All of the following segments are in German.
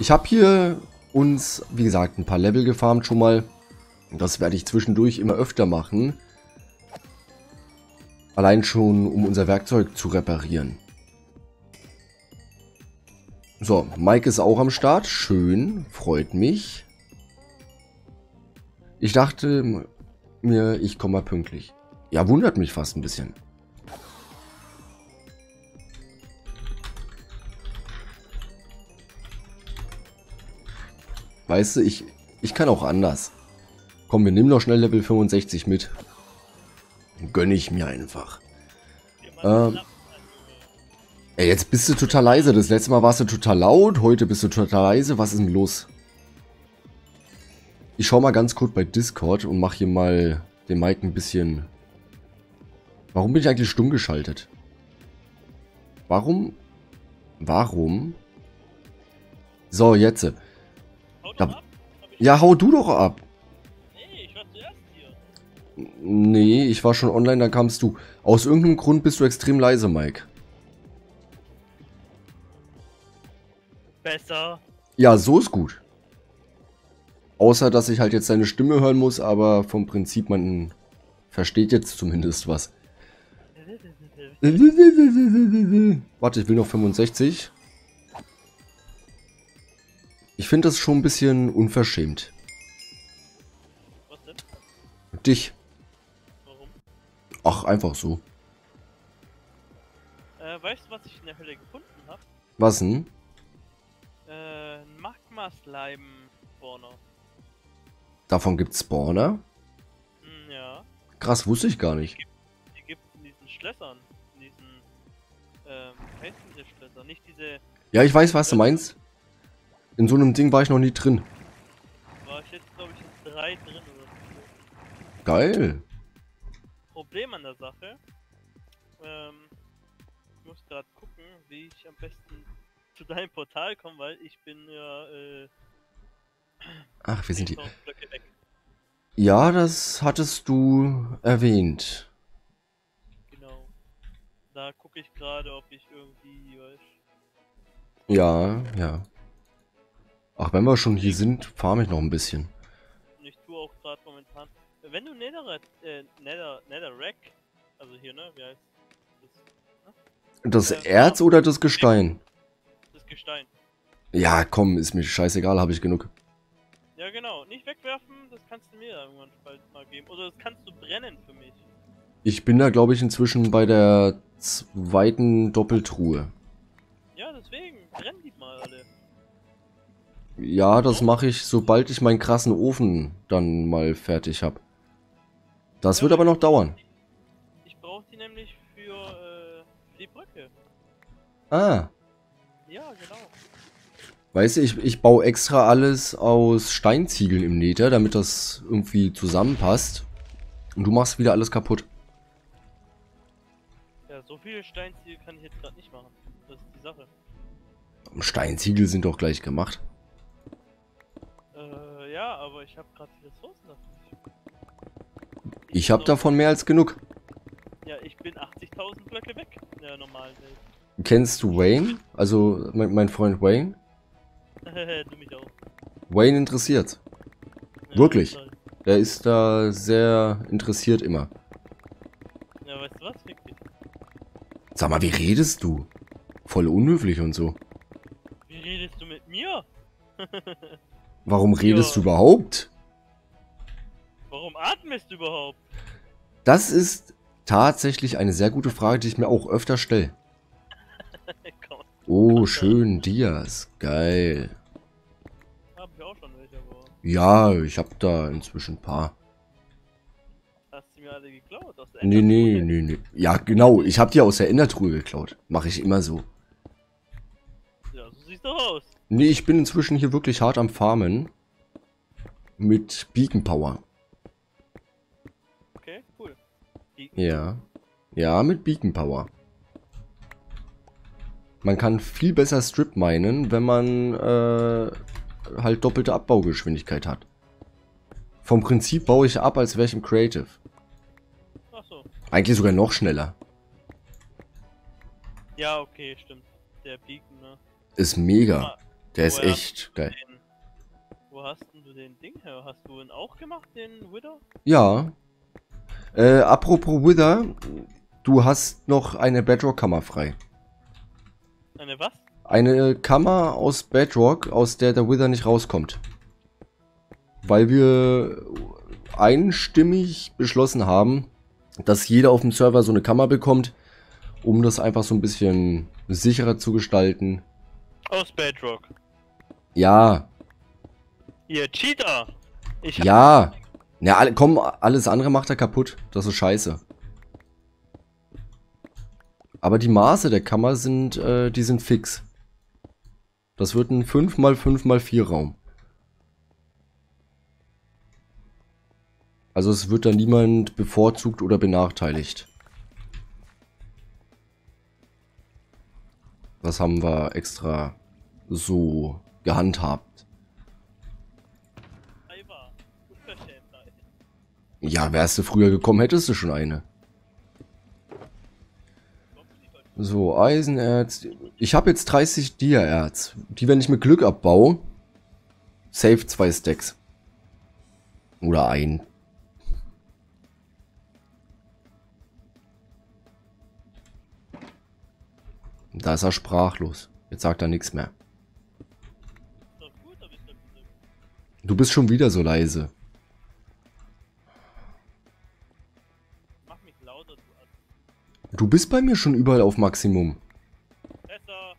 Ich habe hier uns, wie gesagt, ein paar Level gefarmt schon mal. Das werde ich zwischendurch immer öfter machen. Allein schon, um unser Werkzeug zu reparieren. So, Mike ist auch am Start. Schön, freut mich. Ich dachte mir, ich komme mal pünktlich. Ja, wundert mich fast ein bisschen. Weißt du, ich, ich kann auch anders. Komm, wir nehmen noch schnell Level 65 mit. Gönne ich mir einfach. Ähm, ey, jetzt bist du total leise. Das letzte Mal warst du total laut, heute bist du total leise. Was ist denn los? Ich schau mal ganz kurz bei Discord und mach hier mal den Mike ein bisschen... Warum bin ich eigentlich stumm geschaltet? Warum? Warum? So, jetzt. Da, ja, hau du doch ab. Nee, ich war zuerst hier. Nee, ich war schon online, dann kamst du. Aus irgendeinem Grund bist du extrem leise, Mike. Besser. Ja, so ist gut. Außer, dass ich halt jetzt seine Stimme hören muss, aber vom Prinzip, man versteht jetzt zumindest was. Warte, ich will noch 65. Ich finde das schon ein bisschen unverschämt. Was denn? Dich. Warum? Ach, einfach so. Äh, weißt du, was ich in der Hölle gefunden habe? Was denn? Äh, ein Magma-Slime-Spawner. Davon gibt's Spawner? Hm, ja. Krass, wusste ich gar nicht. Die gibt es in diesen Schlössern. In diesen, ähm, heißen diese Schlösser? Nicht diese, Ja, ich weiß, was du meinst. In so einem Ding war ich noch nie drin. war ich jetzt, glaube ich, in drei drin oder so. Geil. Problem an der Sache. Ähm, ich muss gerade gucken, wie ich am besten zu deinem Portal komme, weil ich bin ja äh, Ach, wir sind hier. 10.000 Blöcke weg. Ja, das hattest du erwähnt. Genau. Da gucke ich gerade, ob ich irgendwie, weiß, Ja, ja. Ach, wenn wir schon hier sind, farm ich noch ein bisschen. und ich tue auch gerade momentan. Wenn du Nether, äh, Nether, Netherrack, also hier, ne, wie heißt das? Das Erz oder das Gestein? Das Gestein. Ja, komm, ist mir scheißegal, habe ich genug. Ja, genau. Nicht wegwerfen, das kannst du mir irgendwann bald mal geben. Oder das kannst du brennen für mich. Ich bin da, glaube ich, inzwischen bei der zweiten Doppeltruhe. Ja, deswegen. Brenn die mal alle. Ja, das mache ich, sobald ich meinen krassen Ofen dann mal fertig habe. Das wird aber noch dauern. Ich brauche die nämlich für, äh, für die Brücke. Ah, Ja, genau. weißt du, ich, ich baue extra alles aus Steinziegeln im Nether, damit das irgendwie zusammenpasst. Und du machst wieder alles kaputt. Ja, so viele Steinziele kann ich jetzt gerade nicht machen. Das ist die Sache. Steinziegel sind doch gleich gemacht. Ja, aber ich habe gerade die Ressourcen dafür. Ich habe So- davon mehr als genug. Ja, ich bin 80.000 Blöcke weg in der normalen Welt. Kennst du Wayne? Also mein, mein Freund Wayne? du mich auch. Wayne interessiert. Ja, Wirklich? toll. Der ist da sehr interessiert immer. Ja, weißt du was? Fick dich. Sag mal, wie redest du? Voll unhöflich und so. Wie redest du mit mir? Warum redest Ja. du überhaupt? Warum atmest du überhaupt? Das ist tatsächlich eine sehr gute Frage, die ich mir auch öfter stelle. Oh, schön, Dias. Geil. hab ich auch schon welche, aber Ja, ich hab da inzwischen ein paar. hast du mir alle geklaut? Aus der Nee, nee, nee, nee. Ja, genau. Ich hab die aus der Endertruhe geklaut. Mache ich immer so. Ja, so siehst du aus. Nee, ich bin inzwischen hier wirklich hart am Farmen. Mit Beacon Power. Okay, cool. Die, Ja. Ja, mit Beacon Power. Man kann viel besser Strip minen, wenn man äh, halt doppelte Abbaugeschwindigkeit hat. Vom Prinzip baue ich ab, als wäre ich im Creative. Ach so. Eigentlich sogar noch schneller. Ja, okay, stimmt. Der Beacon, ne? Ist mega. Der ist Woher echt geil. Den, wo hast denn du den Ding her? Hast du ihn auch gemacht, den Wither? Ja. Äh, apropos Wither, du hast noch eine Bedrock-Kammer frei. Eine was? Eine Kammer aus Bedrock, aus der der Wither nicht rauskommt. Weil wir einstimmig beschlossen haben, dass jeder auf dem Server so eine Kammer bekommt, um das einfach so ein bisschen sicherer zu gestalten. Aus Bedrock. Ja, Ihr Cheater! Ich ja. Ja, alle, komm, alles andere macht er kaputt. Das ist scheiße. Aber die Maße der Kammer sind, äh, die sind fix. Das wird ein 5x5x4 Raum. Also es wird da niemand bevorzugt oder benachteiligt. Das haben wir extra so gehandhabt. Ja, wärst du früher gekommen, hättest du schon eine. So, Eisenerz. Ich habe jetzt 30 Dia-Erz. Die, wenn ich mit Glück abbaue, safe zwei Stacks. Oder ein. Da ist er sprachlos. Jetzt sagt er nichts mehr. Du bist schon wieder so leise. Mach mich lauter, du. Du bist bei mir schon überall auf Maximum. Besser.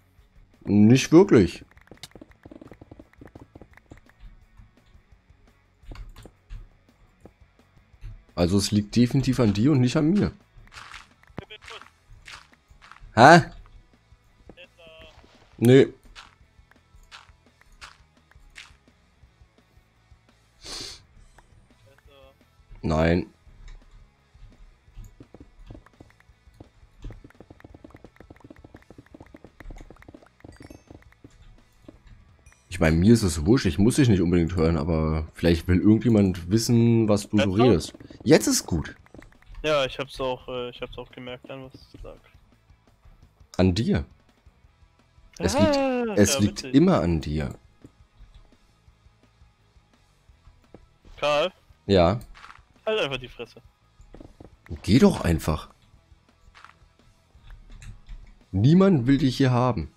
Nicht wirklich. Also es liegt definitiv an dir und nicht an mir. Hä? Besser. Nee. Nein. Ich meine, mir ist es wurscht, ich muss dich nicht unbedingt hören, aber vielleicht will irgendjemand wissen, was du so redest. Jetzt ist gut. Ja, ich hab's auch, äh, ich hab's auch gemerkt, an was es lag. An dir. Es liegt, Ah, es ja, liegt immer an dir. Karl, Ja. Halt einfach die Fresse. Geh doch einfach. Niemand will dich hier haben.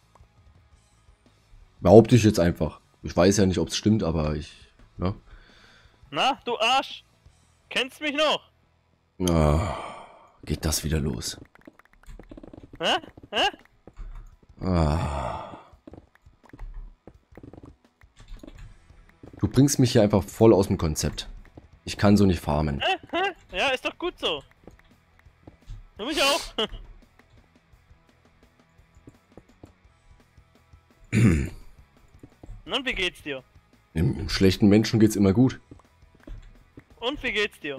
Behaupte ich jetzt einfach. Ich weiß ja nicht, ob es stimmt, aber ich. Ne? Na, du Arsch! Kennst mich noch? Ah, geht das wieder los. Hä? Hä? Ah. Du bringst mich hier einfach voll aus dem Konzept. Ich kann so nicht farmen. Hä? Hä? Ja, ist doch gut so. Du mich auch. Und wie geht's dir? Im, Im schlechten Menschen geht's immer gut. Und wie geht's dir?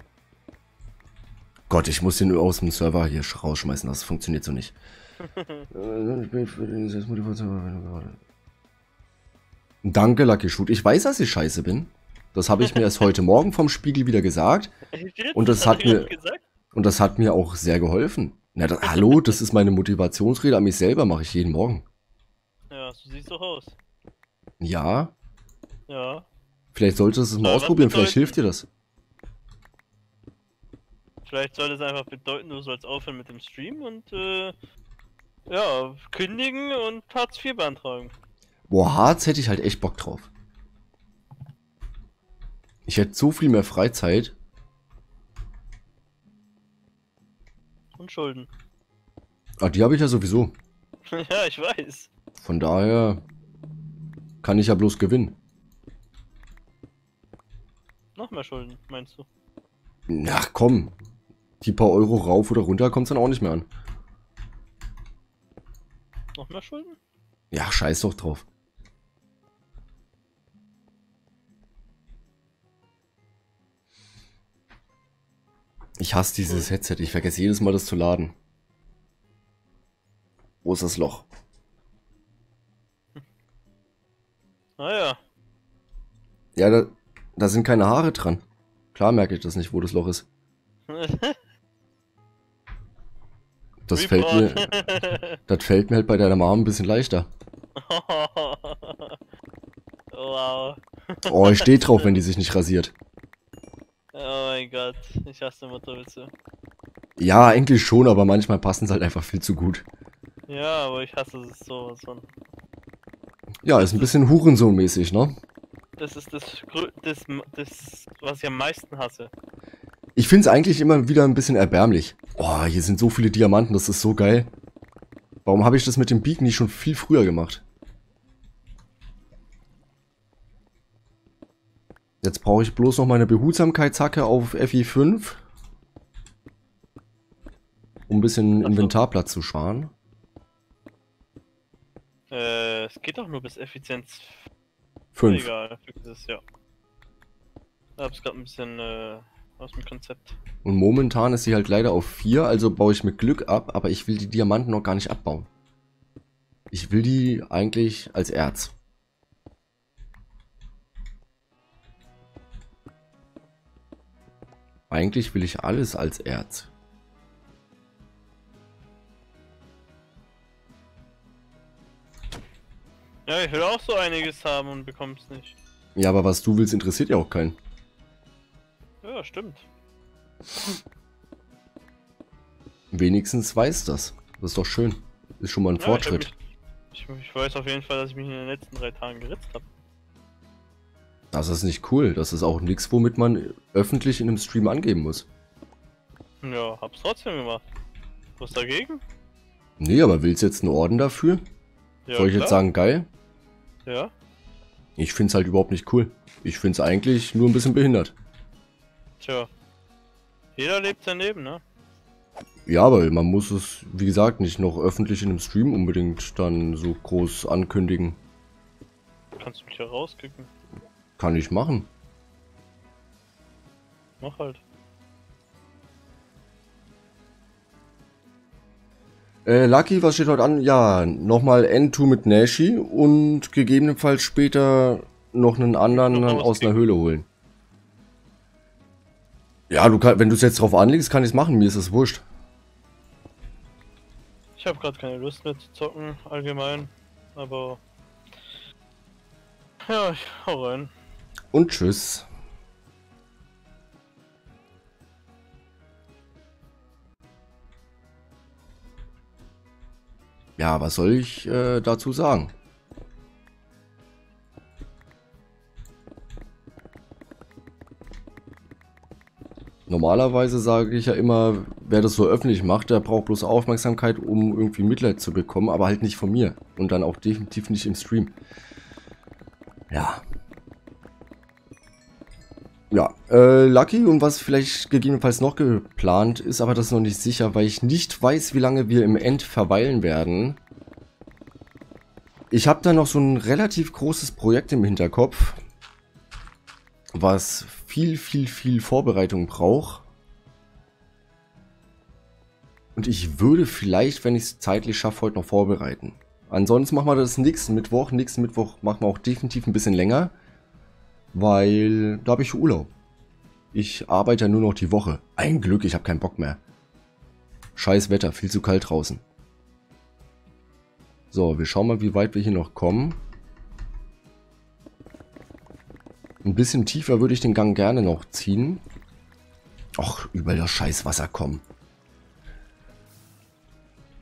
Gott, ich muss den aus dem Server hier sch- rausschmeißen, das funktioniert so nicht. Ich bin für den Selbstmotivation, Danke, Lucky Shoot. Ich weiß, dass ich scheiße bin. Das habe ich mir erst heute Morgen vom Spiegel wieder gesagt. Und das hat mir- das? Und das hat mir auch sehr geholfen. Na, da, hallo, das ist meine Motivationsrede an mich selber, mache ich jeden Morgen. Ja, so siehst doch aus. Ja, Ja. vielleicht solltest du es mal Aber was ausprobieren, vielleicht hilft dir das. Vielleicht soll das einfach bedeuten, du sollst aufhören mit dem Stream und äh, ja, kündigen und Hartz IV beantragen. Boah, Harz hätte ich halt echt Bock drauf. Ich hätte so viel mehr Freizeit. Und Schulden. Ah, die habe ich ja sowieso. ja, ich weiß. Von daher kann ich ja bloß gewinnen. Noch mehr Schulden, meinst du? Ach komm, die paar Euro rauf oder runter kommt dann auch nicht mehr an. Noch mehr Schulden? Ja, scheiß doch drauf. Ich hasse dieses Headset. Ich vergesse jedes Mal, das zu laden. Wo ist das Loch? Naja. Ja, da, da sind keine Haare dran. Klar merke ich das nicht, wo das Loch ist. Das fällt mir, das fällt mir halt bei deiner Mom ein bisschen leichter. Wow. Oh, ich stehe drauf, wenn die sich nicht rasiert. Oh mein Gott, ich hasse Mutterwitze. Ja, eigentlich schon, aber manchmal passen sie halt einfach viel zu gut. Ja, aber ich hasse es so. so. Ja, ist ein bisschen Hurensohn-mäßig, ne? Das ist das, das, das, was ich am meisten hasse. Ich finde es eigentlich immer wieder ein bisschen erbärmlich. Oh, hier sind so viele Diamanten, das ist so geil. Warum habe ich das mit dem Beacon nicht schon viel früher gemacht? Jetzt brauche ich bloß noch meine Behutsamkeitshacke auf FI5. Um ein bisschen. Inventarplatz zu sparen. Äh, es geht doch nur bis Effizienz 5. Egal, ist ja. Ich hab's gerade ein bisschen äh, aus dem Konzept. Und momentan ist sie halt leider auf 4, also baue ich mit Glück ab, aber ich will die Diamanten noch gar nicht abbauen. Ich will die eigentlich als Erz. Eigentlich will ich alles als Erz. Ja, ich will auch so einiges haben und bekomm's nicht. Ja, aber was du willst, interessiert ja auch keinen. Ja, stimmt. Wenigstens weiß das. Das ist doch schön. Ist schon mal ein Ja, ich Fortschritt. mich- Ich, ich weiß auf jeden Fall, dass ich mich in den letzten drei Tagen geritzt habe. Das ist nicht cool. Das ist auch nichts, womit man öffentlich in einem Stream angeben muss. Ja, hab's trotzdem gemacht. Was dagegen? Nee, aber willst du jetzt einen Orden dafür? Ja, Soll ich klar. jetzt sagen, geil? Ja. Ich find's halt überhaupt nicht cool. Ich find's eigentlich nur ein bisschen behindert. Tja. Jeder lebt sein Leben, ne? Ja, aber man muss es, wie gesagt, nicht noch öffentlich in einem Stream unbedingt dann so groß ankündigen. Kannst du mich ja rauskicken. Kann ich machen. Mach halt. Äh, Lucky, was steht heute an? Ja, nochmal N2 mit Nashi und gegebenenfalls später noch einen anderen Noch aus einer. Höhle holen. Ja, du kann, wenn du es jetzt drauf anlegst, kann ich es machen. Mir ist es wurscht. Ich habe gerade keine Lust mehr zu zocken, allgemein. Aber. Ja, ich hau rein. Und tschüss. Ja, was soll ich äh, dazu sagen? Normalerweise sage ich ja immer, wer das so öffentlich macht, der braucht bloß Aufmerksamkeit, um irgendwie Mitleid zu bekommen, aber halt nicht von mir. Und dann auch definitiv nicht im Stream. Ja, ja, äh, Lucky und was vielleicht gegebenenfalls noch geplant ist, aber das ist noch nicht sicher, weil ich nicht weiß, wie lange wir im End verweilen werden. Ich habe da noch so ein relativ großes Projekt im Hinterkopf, was viel, viel, viel Vorbereitung braucht. Und ich würde vielleicht, wenn ich es zeitlich schaffe, heute noch vorbereiten. Ansonsten machen wir das nächsten Mittwoch. Nächsten Mittwoch machen wir auch definitiv ein bisschen länger. Weil da habe ich Urlaub. Ich arbeite ja nur noch die Woche. Ein Glück, ich habe keinen Bock mehr. Scheiß Wetter, viel zu kalt draußen. So, wir schauen mal, wie weit wir hier noch kommen. Ein bisschen tiefer würde ich den Gang gerne noch ziehen. Och, über das Scheißwasser kommen.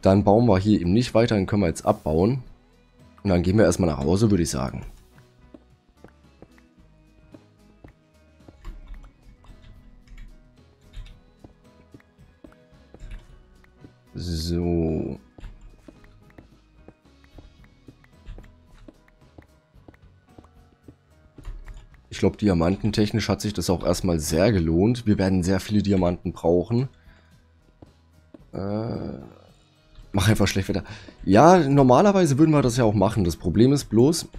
Dann bauen wir hier eben nicht weiter, dann können wir jetzt abbauen. Und dann gehen wir erstmal nach Hause, würde ich sagen. Glaube, diamantentechnisch hat sich das auch erstmal sehr gelohnt. Wir werden sehr viele Diamanten brauchen. Äh, mach einfach schlecht Wetter. Ja, normalerweise würden wir das ja auch machen. Das Problem ist bloß,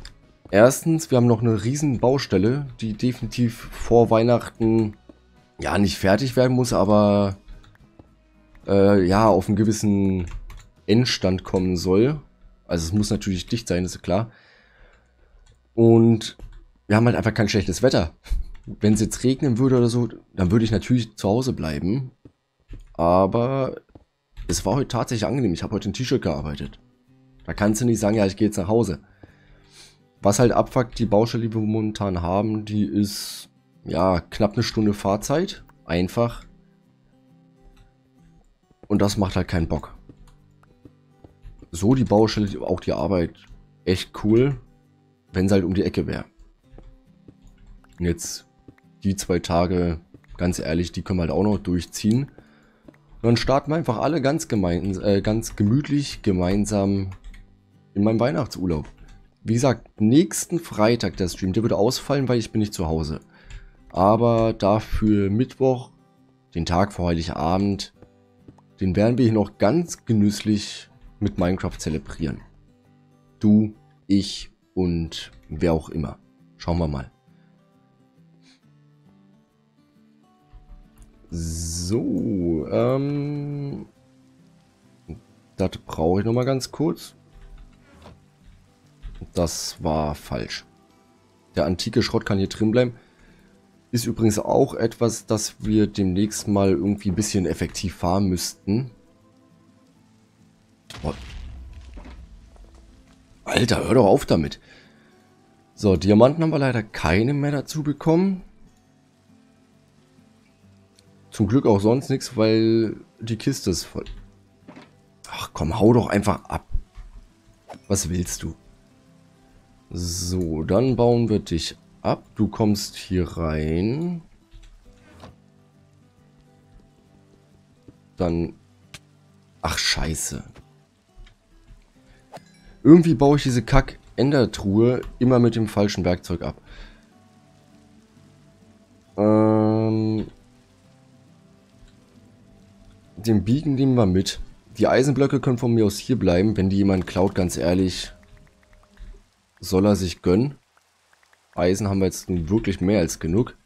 erstens, wir haben noch eine riesen Baustelle, die definitiv vor Weihnachten ja nicht fertig werden muss, aber äh, ja, auf einen gewissen Endstand kommen soll. Also es muss natürlich dicht sein, ist klar. Und wir haben halt einfach kein schlechtes Wetter. Wenn es jetzt regnen würde oder so, dann würde ich natürlich zu Hause bleiben. Aber es war heute tatsächlich angenehm. Ich habe heute ein T-Shirt gearbeitet. Da kannst du nicht sagen, ja, ich gehe jetzt nach Hause. Was halt abfuckt, die Baustelle, die wir momentan haben, die ist ja knapp eine Stunde Fahrzeit. Einfach. Und das macht halt keinen Bock. So die Baustelle, auch die Arbeit, echt cool, wenn es halt um die Ecke wäre. Und jetzt die zwei Tage, ganz ehrlich, die können wir halt auch noch durchziehen. Und dann starten wir einfach alle ganz, gemein, äh, ganz gemütlich gemeinsam in meinem Weihnachtsurlaub. Wie gesagt, nächsten Freitag der Stream, der würde ausfallen, weil ich bin nicht zu Hause. Aber dafür Mittwoch, den Tag vor Heiligabend, den werden wir hier noch ganz genüsslich mit Minecraft zelebrieren. Du, ich und wer auch immer. Schauen wir mal. So, ähm... Das brauche ich noch mal ganz kurz. Das war falsch. Der antike Schrott kann hier drin bleiben. Ist übrigens auch etwas, das wir demnächst mal irgendwie ein bisschen effektiv fahren müssten. Alter, hör doch auf damit. So, Diamanten haben wir leider keine mehr dazu bekommen. Zum Glück auch sonst nichts, weil die Kiste ist voll. Ach komm, hau doch einfach ab. Was willst du? So, dann bauen wir dich ab. Du kommst hier rein. Dann... Ach, scheiße. Irgendwie baue ich diese Kack-Endertruhe immer mit dem falschen Werkzeug ab. Ähm... Den Biegen nehmen wir mit. Die Eisenblöcke können von mir aus hier bleiben, wenn die jemand klaut, ganz ehrlich soll er sich gönnen. Eisen haben wir jetzt wirklich mehr als genug.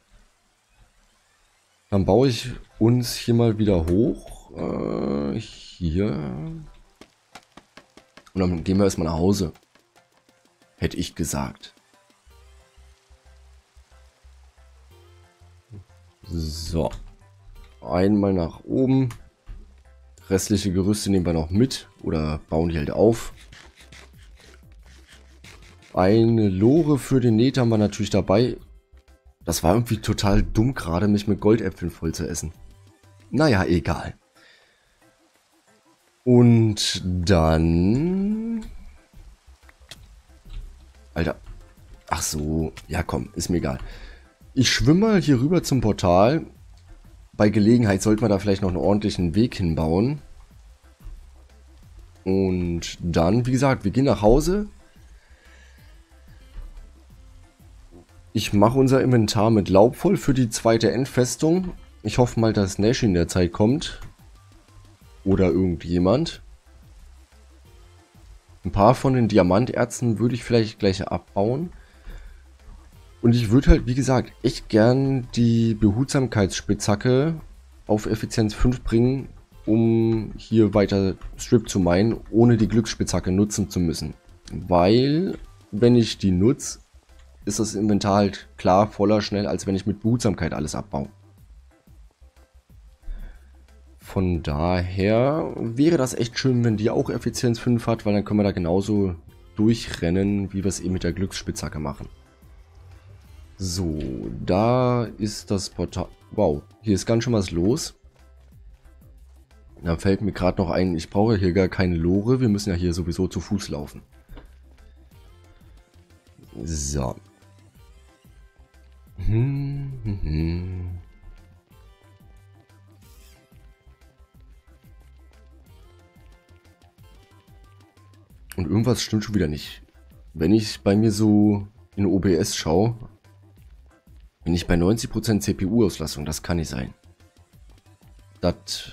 Dann baue ich uns hier mal wieder hoch. Äh, hier. Und dann gehen wir erstmal nach Hause. Hätte ich gesagt. So. Einmal nach oben. Restliche Gerüste nehmen wir noch mit. Oder bauen die halt auf. Eine Lore für den Net haben wir natürlich dabei. Das war irgendwie total dumm gerade, mich mit Goldäpfeln voll zu essen. Naja, egal. Und dann... Alter. Ach so. Ja, komm. Ist mir egal. Ich schwimme mal hier rüber zum Portal. Bei Gelegenheit sollten wir da vielleicht noch einen ordentlichen Weg hinbauen. Und dann, wie gesagt, wir gehen nach Hause. Ich mache unser Inventar mit Laub voll für die zweite Endfestung. Ich hoffe mal, dass Nash in der Zeit kommt. Oder irgendjemand. Ein paar von den Diamanterzen würde ich vielleicht gleich abbauen. Und ich würde halt, wie gesagt, echt gern die Behutsamkeitsspitzhacke auf Effizienz 5 bringen, um hier weiter Strip zu meinen, ohne die Glücksspitzhacke nutzen zu müssen. Weil, wenn ich die nutze, ist das Inventar halt klar voller schnell, als wenn ich mit Behutsamkeit alles abbaue. Von daher wäre das echt schön, wenn die auch Effizienz 5 hat, weil dann können wir da genauso durchrennen, wie wir es eben mit der Glücksspitzhacke machen. So, da ist das Portal... Wow, hier ist ganz schön was los. Da fällt mir gerade noch ein, ich brauche hier gar keine Lore, wir müssen ja hier sowieso zu Fuß laufen. So, hm, hm, hm. Und irgendwas stimmt schon wieder nicht. Wenn ich bei mir so in OBS schaue, bin ich bei 90% CPU-Auslastung. Das kann nicht sein. Das...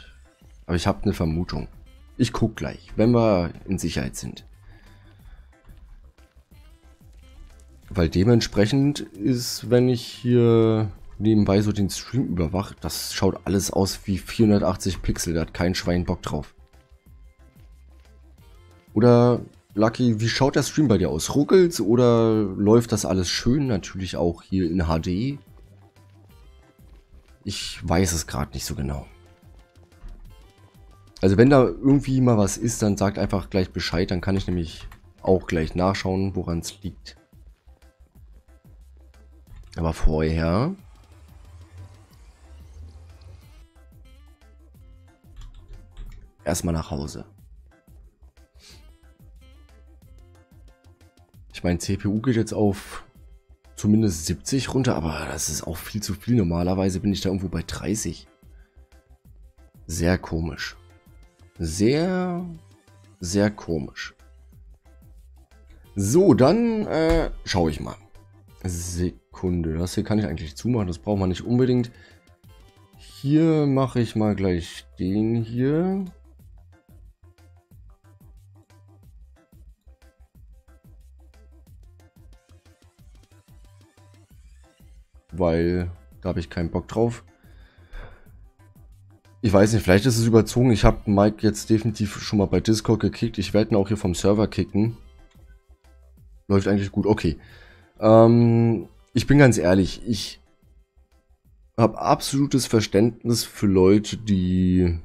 Aber ich habe eine Vermutung. Ich guck gleich, wenn wir in Sicherheit sind. Weil dementsprechend ist, wenn ich hier nebenbei so den Stream überwache, das schaut alles aus wie 480 Pixel, da hat kein Schwein Bock drauf. Oder, Lucky, wie schaut der Stream bei dir aus? Ruckelt's oder läuft das alles schön? Natürlich auch hier in HD. Ich weiß es gerade nicht so genau. Also wenn da irgendwie mal was ist, dann sagt einfach gleich Bescheid, dann kann ich nämlich auch gleich nachschauen, woran es liegt. Aber vorher... Erstmal nach Hause. Ich meine, CPU geht jetzt auf zumindest 70 runter, aber das ist auch viel zu viel. Normalerweise bin ich da irgendwo bei 30. Sehr komisch. Sehr, sehr komisch. So, dann äh, schaue ich mal. Sekunde, das hier kann ich eigentlich zumachen, das braucht man nicht unbedingt. Hier mache ich mal gleich den hier. Weil da habe ich keinen Bock drauf. Ich weiß nicht, vielleicht ist es überzogen. Ich habe Mike jetzt definitiv schon mal bei Discord gekickt. Ich werde ihn auch hier vom Server kicken. Läuft eigentlich gut, okay. Ähm, ich bin ganz ehrlich, ich habe absolutes Verständnis für Leute, die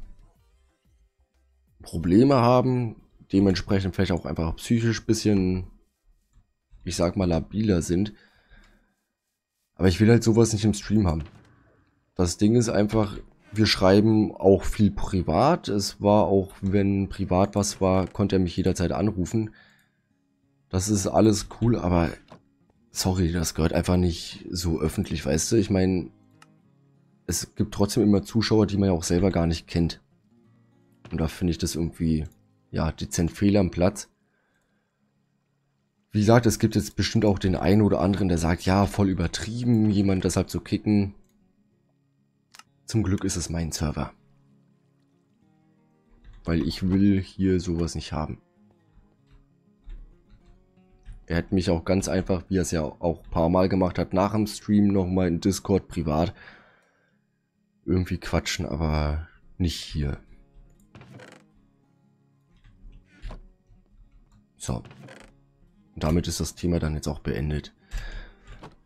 Probleme haben, dementsprechend vielleicht auch einfach psychisch bisschen, ich sag mal, labiler sind. Aber ich will halt sowas nicht im Stream haben. Das Ding ist einfach, wir schreiben auch viel privat. Es war auch, wenn privat was war, konnte er mich jederzeit anrufen. Das ist alles cool, aber sorry, das gehört einfach nicht so öffentlich, weißt du? Ich meine, es gibt trotzdem immer Zuschauer, die man ja auch selber gar nicht kennt. Und da finde ich das irgendwie, ja, dezent fehl am Platz. Wie gesagt, es gibt jetzt bestimmt auch den einen oder anderen, der sagt, ja, voll übertrieben, jemand deshalb zu kicken. Zum Glück ist es mein Server. Weil ich will hier sowas nicht haben. Er hätte mich auch ganz einfach, wie er es ja auch ein paar Mal gemacht hat, nach dem Stream nochmal in Discord privat irgendwie quatschen, aber nicht hier. So. Und damit ist das Thema dann jetzt auch beendet.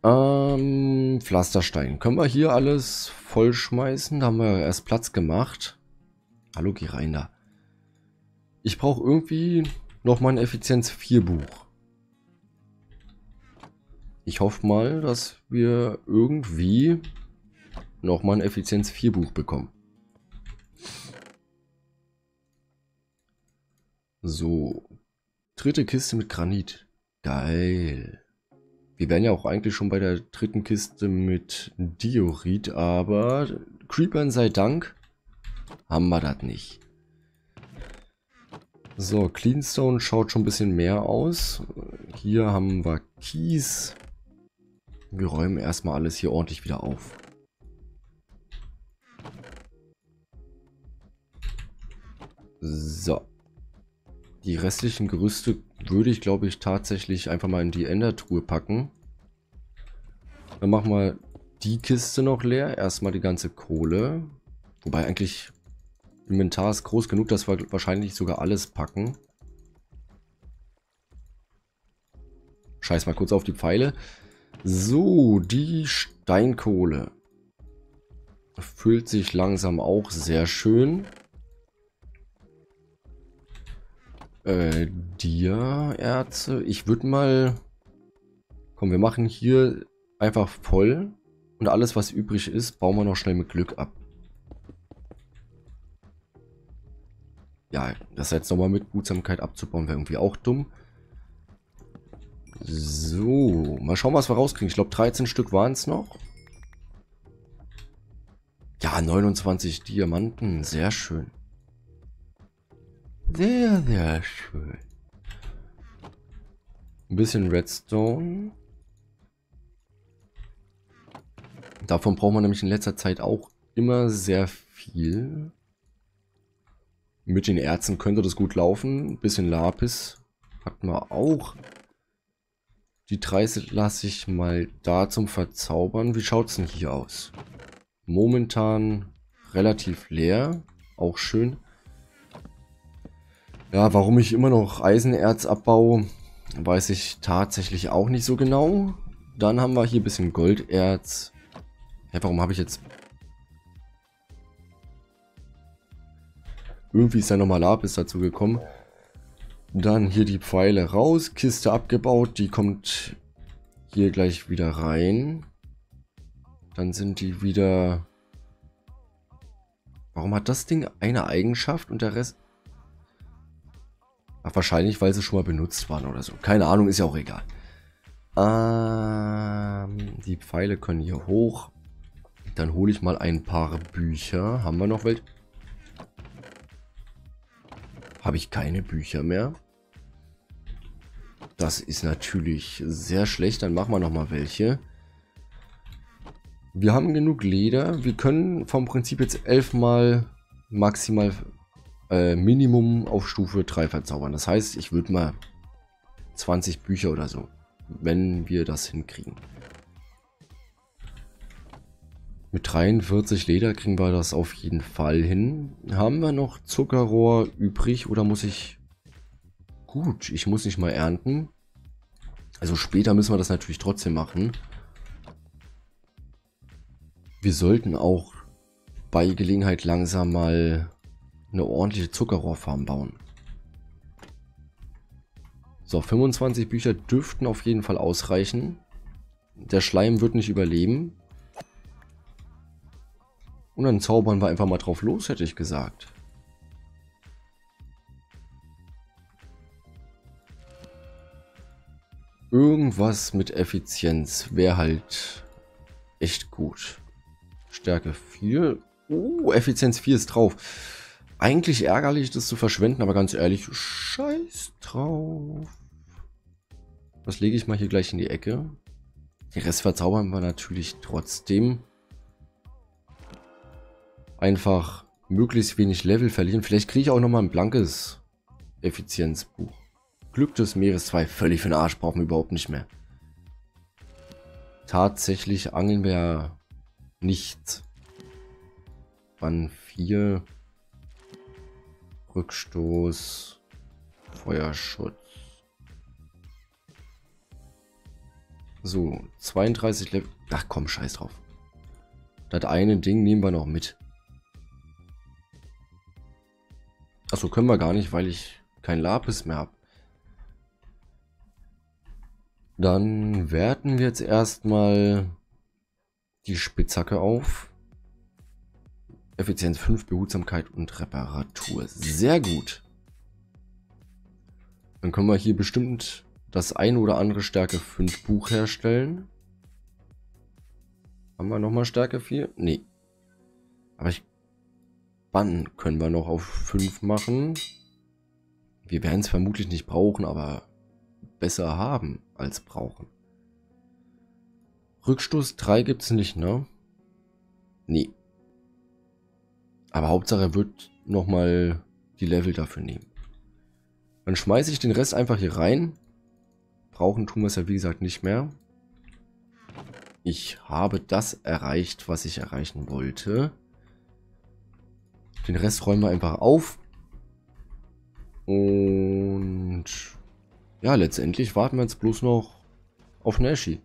Ähm, Pflasterstein. Können wir hier alles vollschmeißen? Da haben wir erst Platz gemacht. Hallo, geh rein da. Ich brauche irgendwie nochmal ein Effizienz 4 Buch. Ich hoffe mal, dass wir irgendwie nochmal ein Effizienz 4 Buch bekommen. So. Dritte Kiste mit Granit. Geil. Wir wären ja auch eigentlich schon bei der dritten Kiste mit Diorit, aber Creepern sei Dank haben wir das nicht. So, Cleanstone schaut schon ein bisschen mehr aus. Hier haben wir Kies. Wir räumen erstmal alles hier ordentlich wieder auf. So. Die restlichen Gerüste würde ich, glaube ich, tatsächlich einfach mal in die Endertruhe packen. Dann machen wir die Kiste noch leer. Erstmal die ganze Kohle. Wobei eigentlich Inventar ist groß genug, dass wir wahrscheinlich sogar alles packen. Scheiß mal kurz auf die Pfeile. So, die Steinkohle. Füllt sich langsam auch sehr schön. Äh, Dia-Erze. Ich würde mal... Komm, wir machen hier einfach voll. Und alles, was übrig ist, bauen wir noch schnell mit Glück ab. Ja, das jetzt nochmal mit Behutsamkeit abzubauen, wäre irgendwie auch dumm. So, mal schauen, was wir rauskriegen. Ich glaube, 13 Stück waren es noch. Ja, 29 Diamanten. Sehr schön. Sehr, sehr schön. Ein bisschen Redstone. Davon braucht man nämlich in letzter Zeit auch immer sehr viel. Mit den Erzen könnte das gut laufen. Ein bisschen Lapis hatten wir auch. Die 30 lasse ich mal da zum Verzaubern. Wie schaut es denn hier aus? Momentan relativ leer. Auch schön. Ja, warum ich immer noch Eisenerz abbaue, weiß ich tatsächlich auch nicht so genau. Dann haben wir hier ein bisschen Golderz. Ja, warum habe ich jetzt... Irgendwie ist ja nochmal Lapis dazu gekommen. Dann hier die Pfeile raus, Kiste abgebaut, die kommt hier gleich wieder rein. Dann sind die wieder... Warum hat das Ding eine Eigenschaft und der Rest... Ach, wahrscheinlich, weil sie schon mal benutzt waren oder so. Keine Ahnung, ist ja auch egal. Ähm, die Pfeile können hier hoch. Dann hole ich mal ein paar Bücher. Haben wir noch welche? Habe ich keine Bücher mehr. Das ist natürlich sehr schlecht. Dann machen wir noch mal welche. Wir haben genug Leder. Wir können vom Prinzip jetzt elfmal maximal äh, Minimum auf Stufe 3 verzaubern. Das heißt, ich würde mal 20 Bücher oder so, wenn wir das hinkriegen. Mit 43 Leder kriegen wir das auf jeden Fall hin. Haben wir noch Zuckerrohr übrig oder muss ich... Gut, ich muss nicht mal ernten. Also später müssen wir das natürlich trotzdem machen. Wir sollten auch bei Gelegenheit langsam mal eine ordentliche Zuckerrohrfarm bauen. So, 25 Bücher dürften auf jeden Fall ausreichen. Der Schleim wird nicht überleben. Und dann zaubern wir einfach mal drauf los, hätte ich gesagt. Irgendwas mit Effizienz wäre halt echt gut. Stärke 4. Oh, Effizienz 4 ist drauf. Eigentlich ärgerlich, das zu verschwenden, aber ganz ehrlich, scheiß drauf. Das lege ich mal hier gleich in die Ecke. Den Rest verzaubern wir natürlich trotzdem. Einfach möglichst wenig Level verlieren. Vielleicht kriege ich auch nochmal ein blankes Effizienzbuch. Glück des Meeres 2, völlig für den Arsch, brauchen wir überhaupt nicht mehr. Tatsächlich angeln wir ja nichts. Wann 4. Rückstoß, Feuerschutz. So, 32 Level. Ach komm, scheiß drauf. Das eine Ding nehmen wir noch mit. Achso, können wir gar nicht, weil ich kein Lapis mehr habe. Dann werten wir jetzt erstmal die Spitzhacke auf. Effizienz 5, Behutsamkeit und Reparatur. Sehr gut. Dann können wir hier bestimmt das ein oder andere Stärke 5 Buch herstellen. Haben wir nochmal Stärke 4? Nee. Aber ich... Bann können wir noch auf 5 machen. Wir werden es vermutlich nicht brauchen, aber besser haben als brauchen. Rückstoß 3 gibt es nicht, ne? Nee. Aber Hauptsache er wird nochmal die Level dafür nehmen. Dann schmeiße ich den Rest einfach hier rein. Brauchen tun wir es ja wie gesagt nicht mehr. Ich habe das erreicht, was ich erreichen wollte. Den Rest räumen wir einfach auf. Und ja, letztendlich warten wir jetzt bloß noch auf Nashi.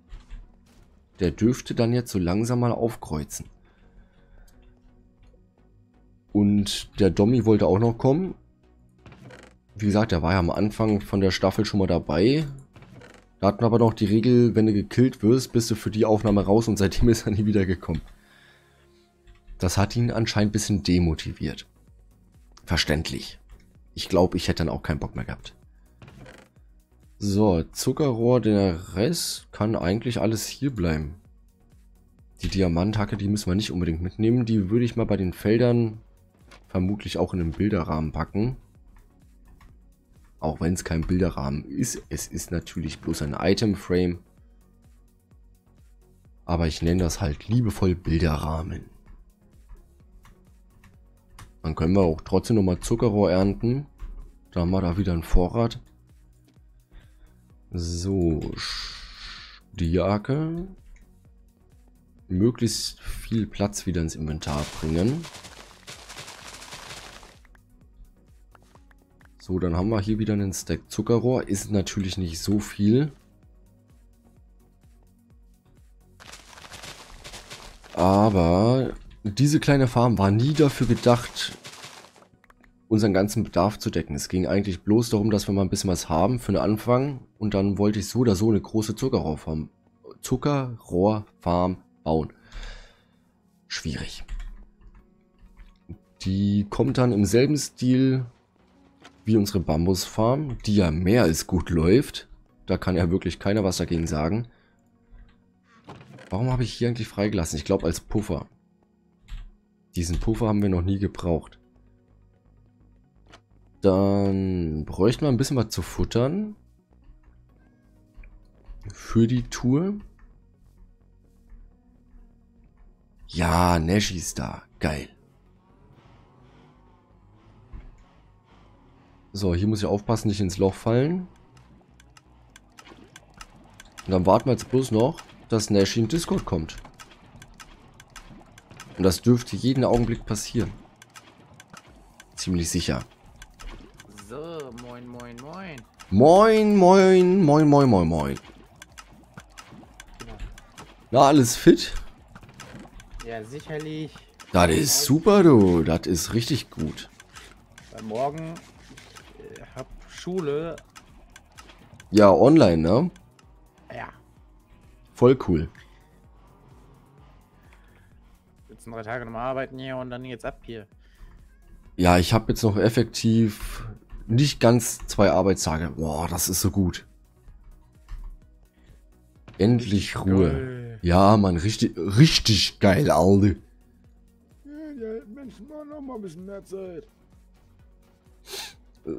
Der dürfte dann jetzt so langsam mal aufkreuzen. Und der Dommy wollte auch noch kommen. Wie gesagt, der war ja am Anfang von der Staffel schon mal dabei. Da hatten wir aber noch die Regel, wenn du gekillt wirst, bist du für die Aufnahme raus und seitdem ist er nie wieder gekommen. Das hat ihn anscheinend ein bisschen demotiviert. Verständlich. Ich glaube, ich hätte dann auch keinen Bock mehr gehabt. So, Zuckerrohr, der Rest kann eigentlich alles hier bleiben. Die Diamanthacke, die müssen wir nicht unbedingt mitnehmen. Die würde ich mal bei den Feldern vermutlich auch in einen Bilderrahmen packen. Auch wenn es kein Bilderrahmen ist. Es ist natürlich bloß ein Item-Frame. Aber ich nenne das halt liebevoll Bilderrahmen. Dann können wir auch trotzdem nochmal Zuckerrohr ernten. Da haben wir da wieder einen Vorrat. So. Die Jacke. Möglichst viel Platz wieder ins Inventar bringen. So, dann haben wir hier wieder einen Stack Zuckerrohr. Ist natürlich nicht so viel. Aber diese kleine Farm war nie dafür gedacht, unseren ganzen Bedarf zu decken. Es ging eigentlich bloß darum, dass wir mal ein bisschen was haben für den Anfang. Und dann wollte ich so oder so eine große Zuckerrohrfarm, Zuckerrohrfarm bauen. Schwierig. Die kommt dann im selben Stil wie unsere Bambusfarm, die ja mehr als gut läuft. Da kann ja wirklich keiner was dagegen sagen. Warum habe ich hier eigentlich freigelassen? Ich glaube als Puffer. Diesen Puffer haben wir noch nie gebraucht. Dann bräuchten wir ein bisschen was zu futtern. Für die Tour. Ja, Nash ist da. Geil. So, hier muss ich aufpassen, nicht ins Loch fallen. Und dann warten wir jetzt bloß noch, dass Nash in Discord kommt. Und das dürfte jeden Augenblick passieren. Ziemlich sicher. So, moin, moin, moin. Moin, moin, moin, moin, moin, moin. Na, alles fit? Ja, sicherlich. Das ist super, du. Das ist richtig gut. Weil morgen Schule. Ja, online, ne? Ja, Voll cool. sitzen drei Tage nochmal arbeiten hier und dann jetzt ab hier. Ja, ich habe jetzt noch effektiv nicht ganz zwei Arbeitstage. Boah, das ist so gut. Endlich Ruhe. Geil. Ja, Mann, richtig, richtig geil, Alter. Ja, brauchen noch mal ein bisschen mehr Zeit.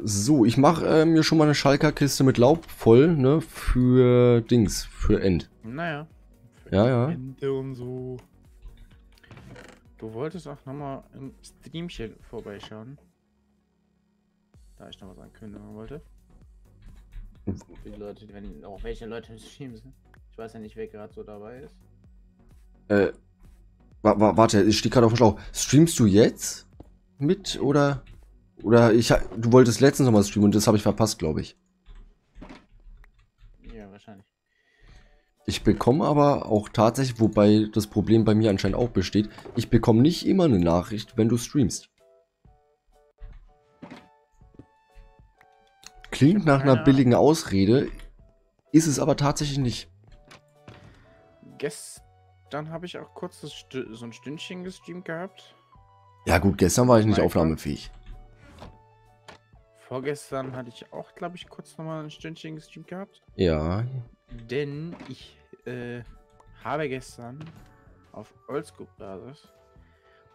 So, ich mache äh, mir schon mal eine Schalker-Kiste mit Laub voll, ne, für Dings, für End. Naja. Ja, ja. Ente und so. Du wolltest auch nochmal im Streamchen vorbeischauen. Da ich noch was ankündigen wollte. Für die Leute, wenn auch welche Leute im Stream sind. Ich weiß ja nicht, wer gerade so dabei ist. Äh, wa wa warte, ich stehe gerade auf dem Schlauch. Streamst du jetzt mit oder oder ich du wolltest letztens noch mal streamen und das habe ich verpasst, glaube ich. Ja, wahrscheinlich. Ich bekomme aber auch tatsächlich, wobei das Problem bei mir anscheinend auch besteht, ich bekomme nicht immer eine Nachricht, wenn du streamst. Klingt nach einer billigen Ausrede, ist es aber tatsächlich nicht. Gestern habe ich auch kurz so ein Stündchen gestreamt gehabt. Ja gut, gestern war ich nicht Minecraft? aufnahmefähig. Vorgestern hatte ich auch, glaube ich, kurz nochmal ein Stündchen gestreamt gehabt. Ja, Denn ich äh, habe gestern auf Oldschool-Basis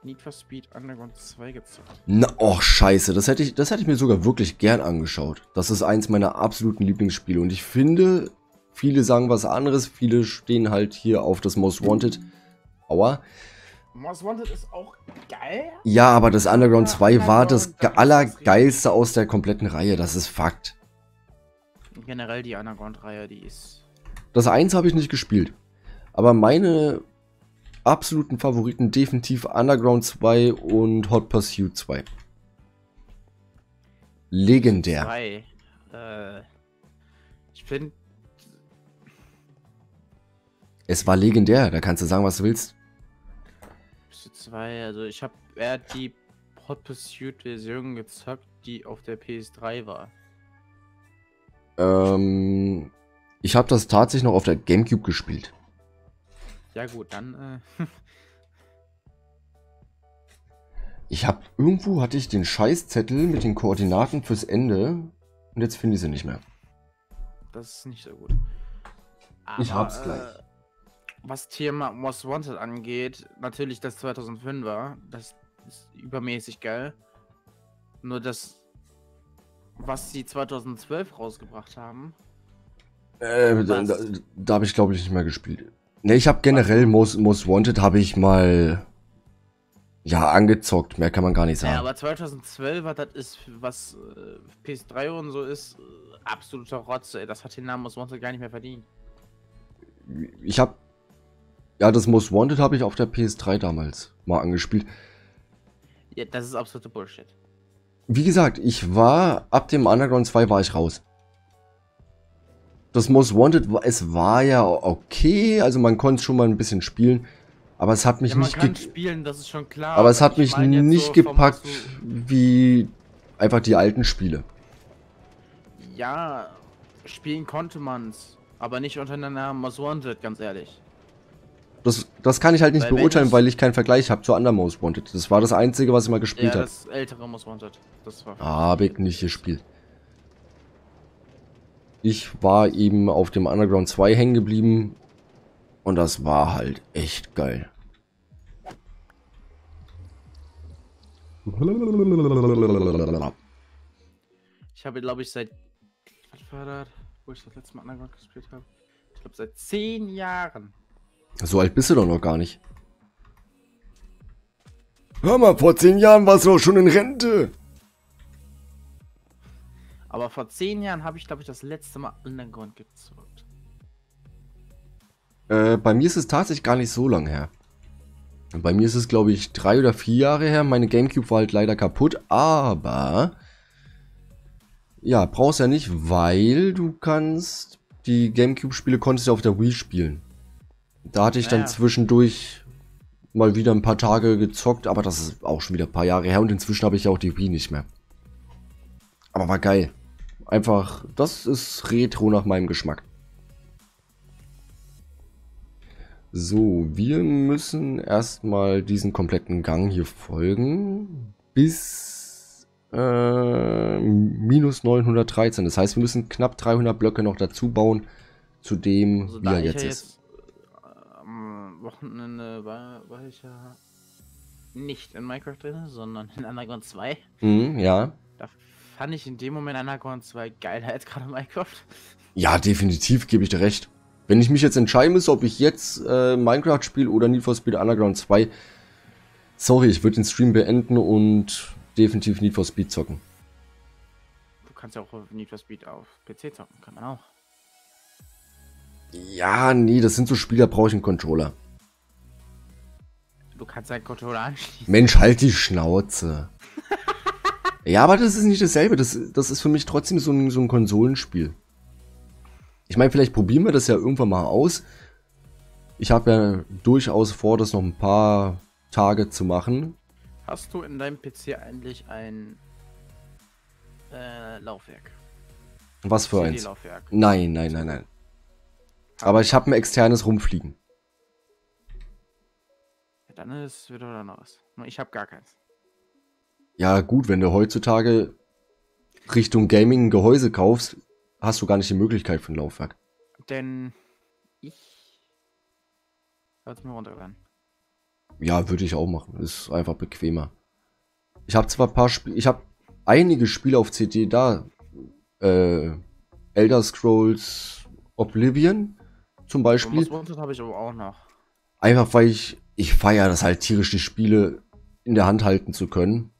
Need for Speed Underground 2 gezockt. Na, och, scheiße. Das hätte, ich, das hätte ich mir sogar wirklich gern angeschaut. Das ist eins meiner absoluten Lieblingsspiele. Und ich finde, viele sagen was anderes. Viele stehen halt hier auf das Most Wanted. Aua. Most Wanted ist auch geil. Ja, aber das Underground 2 war das Underground, da ge- ist allergeilste aus der kompletten Reihe. Das ist Fakt. Generell die Underground-Reihe, die ist. Das 1 habe ich nicht gespielt. Aber meine absoluten Favoriten definitiv Underground 2 und Hot Pursuit 2. Legendär. Zwei. Äh, ich finde, Es war legendär. Da kannst du sagen, was du willst. Zwei, also ich habe eher die Hot Pursuit-Version gezockt, die auf der PS3 war. Ähm, ich habe das tatsächlich noch auf der Gamecube gespielt. Ja gut, dann äh, Ich habe irgendwo hatte ich den Scheißzettel mit den Koordinaten fürs Ende und jetzt finde ich sie nicht mehr. das ist nicht so gut. Ich Aber, hab's gleich. Äh, was Thema Most Wanted angeht, natürlich das 2005er, das ist übermäßig geil. Nur das, was sie 2012 rausgebracht haben, Äh, da, da, da habe ich glaube ich nicht mehr gespielt. Ne, ich habe generell Most, Most Wanted habe ich mal ja angezockt, mehr kann man gar nicht Ja, sagen. aber 2012er, das ist, was äh, PS3 und so ist, äh, absoluter Rotz, ey. Das hat den Namen Most Wanted gar nicht mehr verdient. ich habe ja das Most Wanted habe ich auf der PS3 damals mal angespielt. Ja, das ist absolute Bullshit. Wie gesagt, ich war, ab dem Underground 2 war ich raus. Das Most Wanted, war- es war ja okay, also man konnte es schon mal ein bisschen spielen, aber es hat mich ja, man nicht spielen, das ist schon klar. aber es hat ich mich nicht so gepackt wie einfach die alten Spiele. Ja, spielen konnte man's, aber nicht unter dem Namen Most Wanted, ganz ehrlich. Das, das kann ich halt nicht Weil beurteilen, weil ich keinen Vergleich habe zu anderen Most Wanted. Das war das Einzige, was ich mal Ja, gespielt habe. das ältere Most Wanted. Das war. Habe ich nicht gespielt. Ich war eben auf dem Underground 2 hängen geblieben und das war halt echt geil. Ich habe, glaube ich, seit. Was war das? Wo ich das letzte Mal Underground gespielt habe? Ich glaube, seit zehn Jahren. So alt bist du doch noch gar nicht. Hör mal, vor zehn Jahren warst du doch schon in Rente. Aber vor zehn Jahren habe ich, glaube ich, das letzte Mal Underground gezockt. Äh, bei mir ist es tatsächlich gar nicht so lang her. Bei mir ist es, glaube ich, drei oder vier Jahre her. Meine Gamecube war halt leider kaputt, aber... Ja, brauchst ja nicht, weil du kannst... Die Gamecube-Spiele konntest du auf der Wii spielen. Da hatte ich dann Naja. zwischendurch mal wieder ein paar Tage gezockt, aber das ist auch schon wieder ein paar Jahre her und inzwischen habe ich ja auch die Wii nicht mehr. Aber war geil. Einfach, das ist Retro nach meinem Geschmack. So, wir müssen erstmal diesen kompletten Gang hier folgen. Bis äh, minus 913. Das heißt, wir müssen knapp 300 Blöcke noch dazu bauen, zu dem, Also wie er jetzt ja ist. Wochenende war, war ich ja nicht in Minecraft drin, sondern in Underground 2. Mhm, ja. Da fand ich in dem Moment Underground 2 geiler als gerade Minecraft. Ja, definitiv gebe ich dir recht. Wenn ich mich jetzt entscheiden müsste, ob ich jetzt äh, Minecraft spiele oder Need for Speed Underground 2, sorry, ich würde den Stream beenden und definitiv Need for Speed zocken. Du kannst ja auch Need for Speed auf PC zocken, kann man auch. Ja, nee, das sind so Spiele, da brauche ich einen Controller. Du kannst deinen Controller anschließen. Mensch, halt die Schnauze. ja, aber das ist nicht dasselbe. Das, das ist für mich trotzdem so ein, so ein Konsolenspiel. Ich meine, vielleicht probieren wir das ja irgendwann mal aus. Ich habe ja durchaus vor, das noch ein paar Tage zu machen. Hast du in deinem PC eigentlich ein äh, Laufwerk? Was für eins? Nein, nein, nein, nein. Aber ich habe ein externes rumfliegen. Ja, dann ist wieder dann was. Nur ich habe gar keins. Ja, gut, wenn du heutzutage Richtung Gaming ein Gehäuse kaufst, hast du gar nicht die Möglichkeit für ein Laufwerk. Denn ich Hört's mir runterladen. Ja, würde ich auch machen. Ist einfach bequemer. Ich habe zwar ein paar Spiele, ich habe einige Spiele auf CD da. Äh, Elder Scrolls Oblivion zum Beispiel. Most Wanted habe ich aber auch noch. Einfach weil ich, ich feiere das halt tierisch, die Spiele in der Hand halten zu können.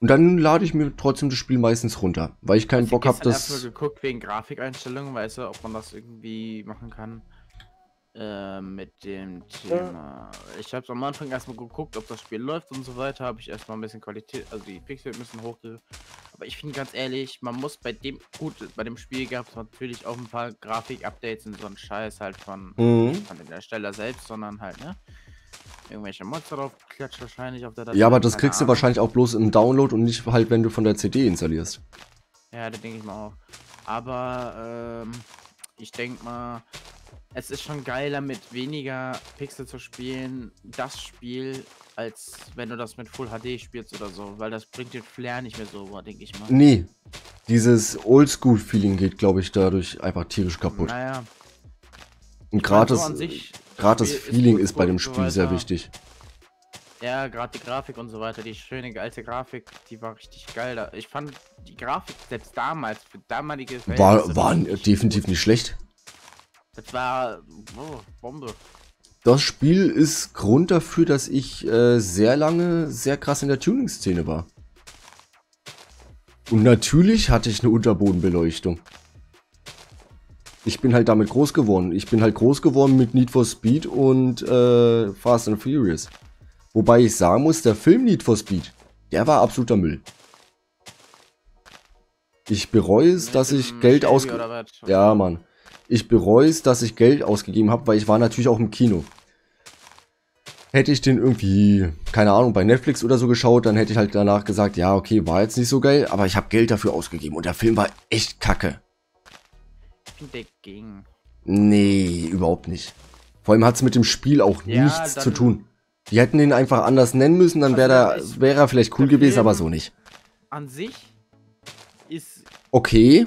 Und dann lade ich mir trotzdem das Spiel meistens runter, weil ich keinen Ich Bock habe, gestern erst mal das. geguckt wegen Grafikeinstellungen, weißt du, ob man das irgendwie machen kann. Äh, mit dem Thema. Ich habe am Anfang erstmal geguckt, ob das Spiel läuft und so weiter. Habe ich erstmal ein bisschen Qualität, also die Pixel bisschen hochge. Aber ich finde ganz ehrlich, man muss bei dem, gut, bei dem Spiel gab es natürlich auch ein paar Grafik-Updates und so ein Scheiß halt von, Mhm. von dem Ersteller selbst, sondern halt, ne? Irgendwelche Mods drauf klatscht wahrscheinlich auf der Datei. Ja, aber das kriegst du Ahnung. wahrscheinlich auch bloß im Download und nicht halt, wenn du von der CD installierst. Ja, das denke ich mal auch. Aber ähm, ich denke mal, es ist schon geiler mit weniger Pixel zu spielen, das Spiel, als wenn du das mit Full HD spielst oder so, weil das bringt den Flair nicht mehr so rüber, denke ich mal. Nee. Dieses Oldschool-Feeling geht, glaube ich, dadurch einfach tierisch kaputt. Naja, gerade mein, so sich, das Spiel ist Feeling gut ist bei dem und so Spiel sehr wichtig. Ja, gerade die Grafik und so weiter, die schöne alte Grafik, die war richtig geil. Da. Ich fand die Grafik selbst damals, für damalige War, war definitiv nicht schlecht. Das war oh, Bombe. Das Spiel ist Grund dafür, dass ich äh, sehr lange sehr krass in der Tuning-Szene war. Und natürlich hatte ich eine Unterbodenbeleuchtung. Ich bin halt damit groß geworden. Ich bin halt groß geworden mit Need for Speed und äh, Fast and Furious. Wobei ich sagen muss, der Film Need for Speed, der war absoluter Müll. Ich bereue es, dass ich Geld ausge... Ja, Mann. Ich bereue es, dass ich Geld ausgegeben habe, weil ich war natürlich auch im Kino. Hätte ich den irgendwie, keine Ahnung, bei Netflix oder so geschaut, dann hätte ich halt danach gesagt, ja, okay, war jetzt nicht so geil, aber ich habe Geld dafür ausgegeben und der Film war echt kacke. Der ging. Nee, überhaupt nicht. Vor allem hat es mit dem Spiel auch Ja, nichts zu tun. Die hätten ihn einfach anders nennen müssen, dann wäre Also, wär er vielleicht cool gewesen, aber Film- so nicht. An sich ist Okay,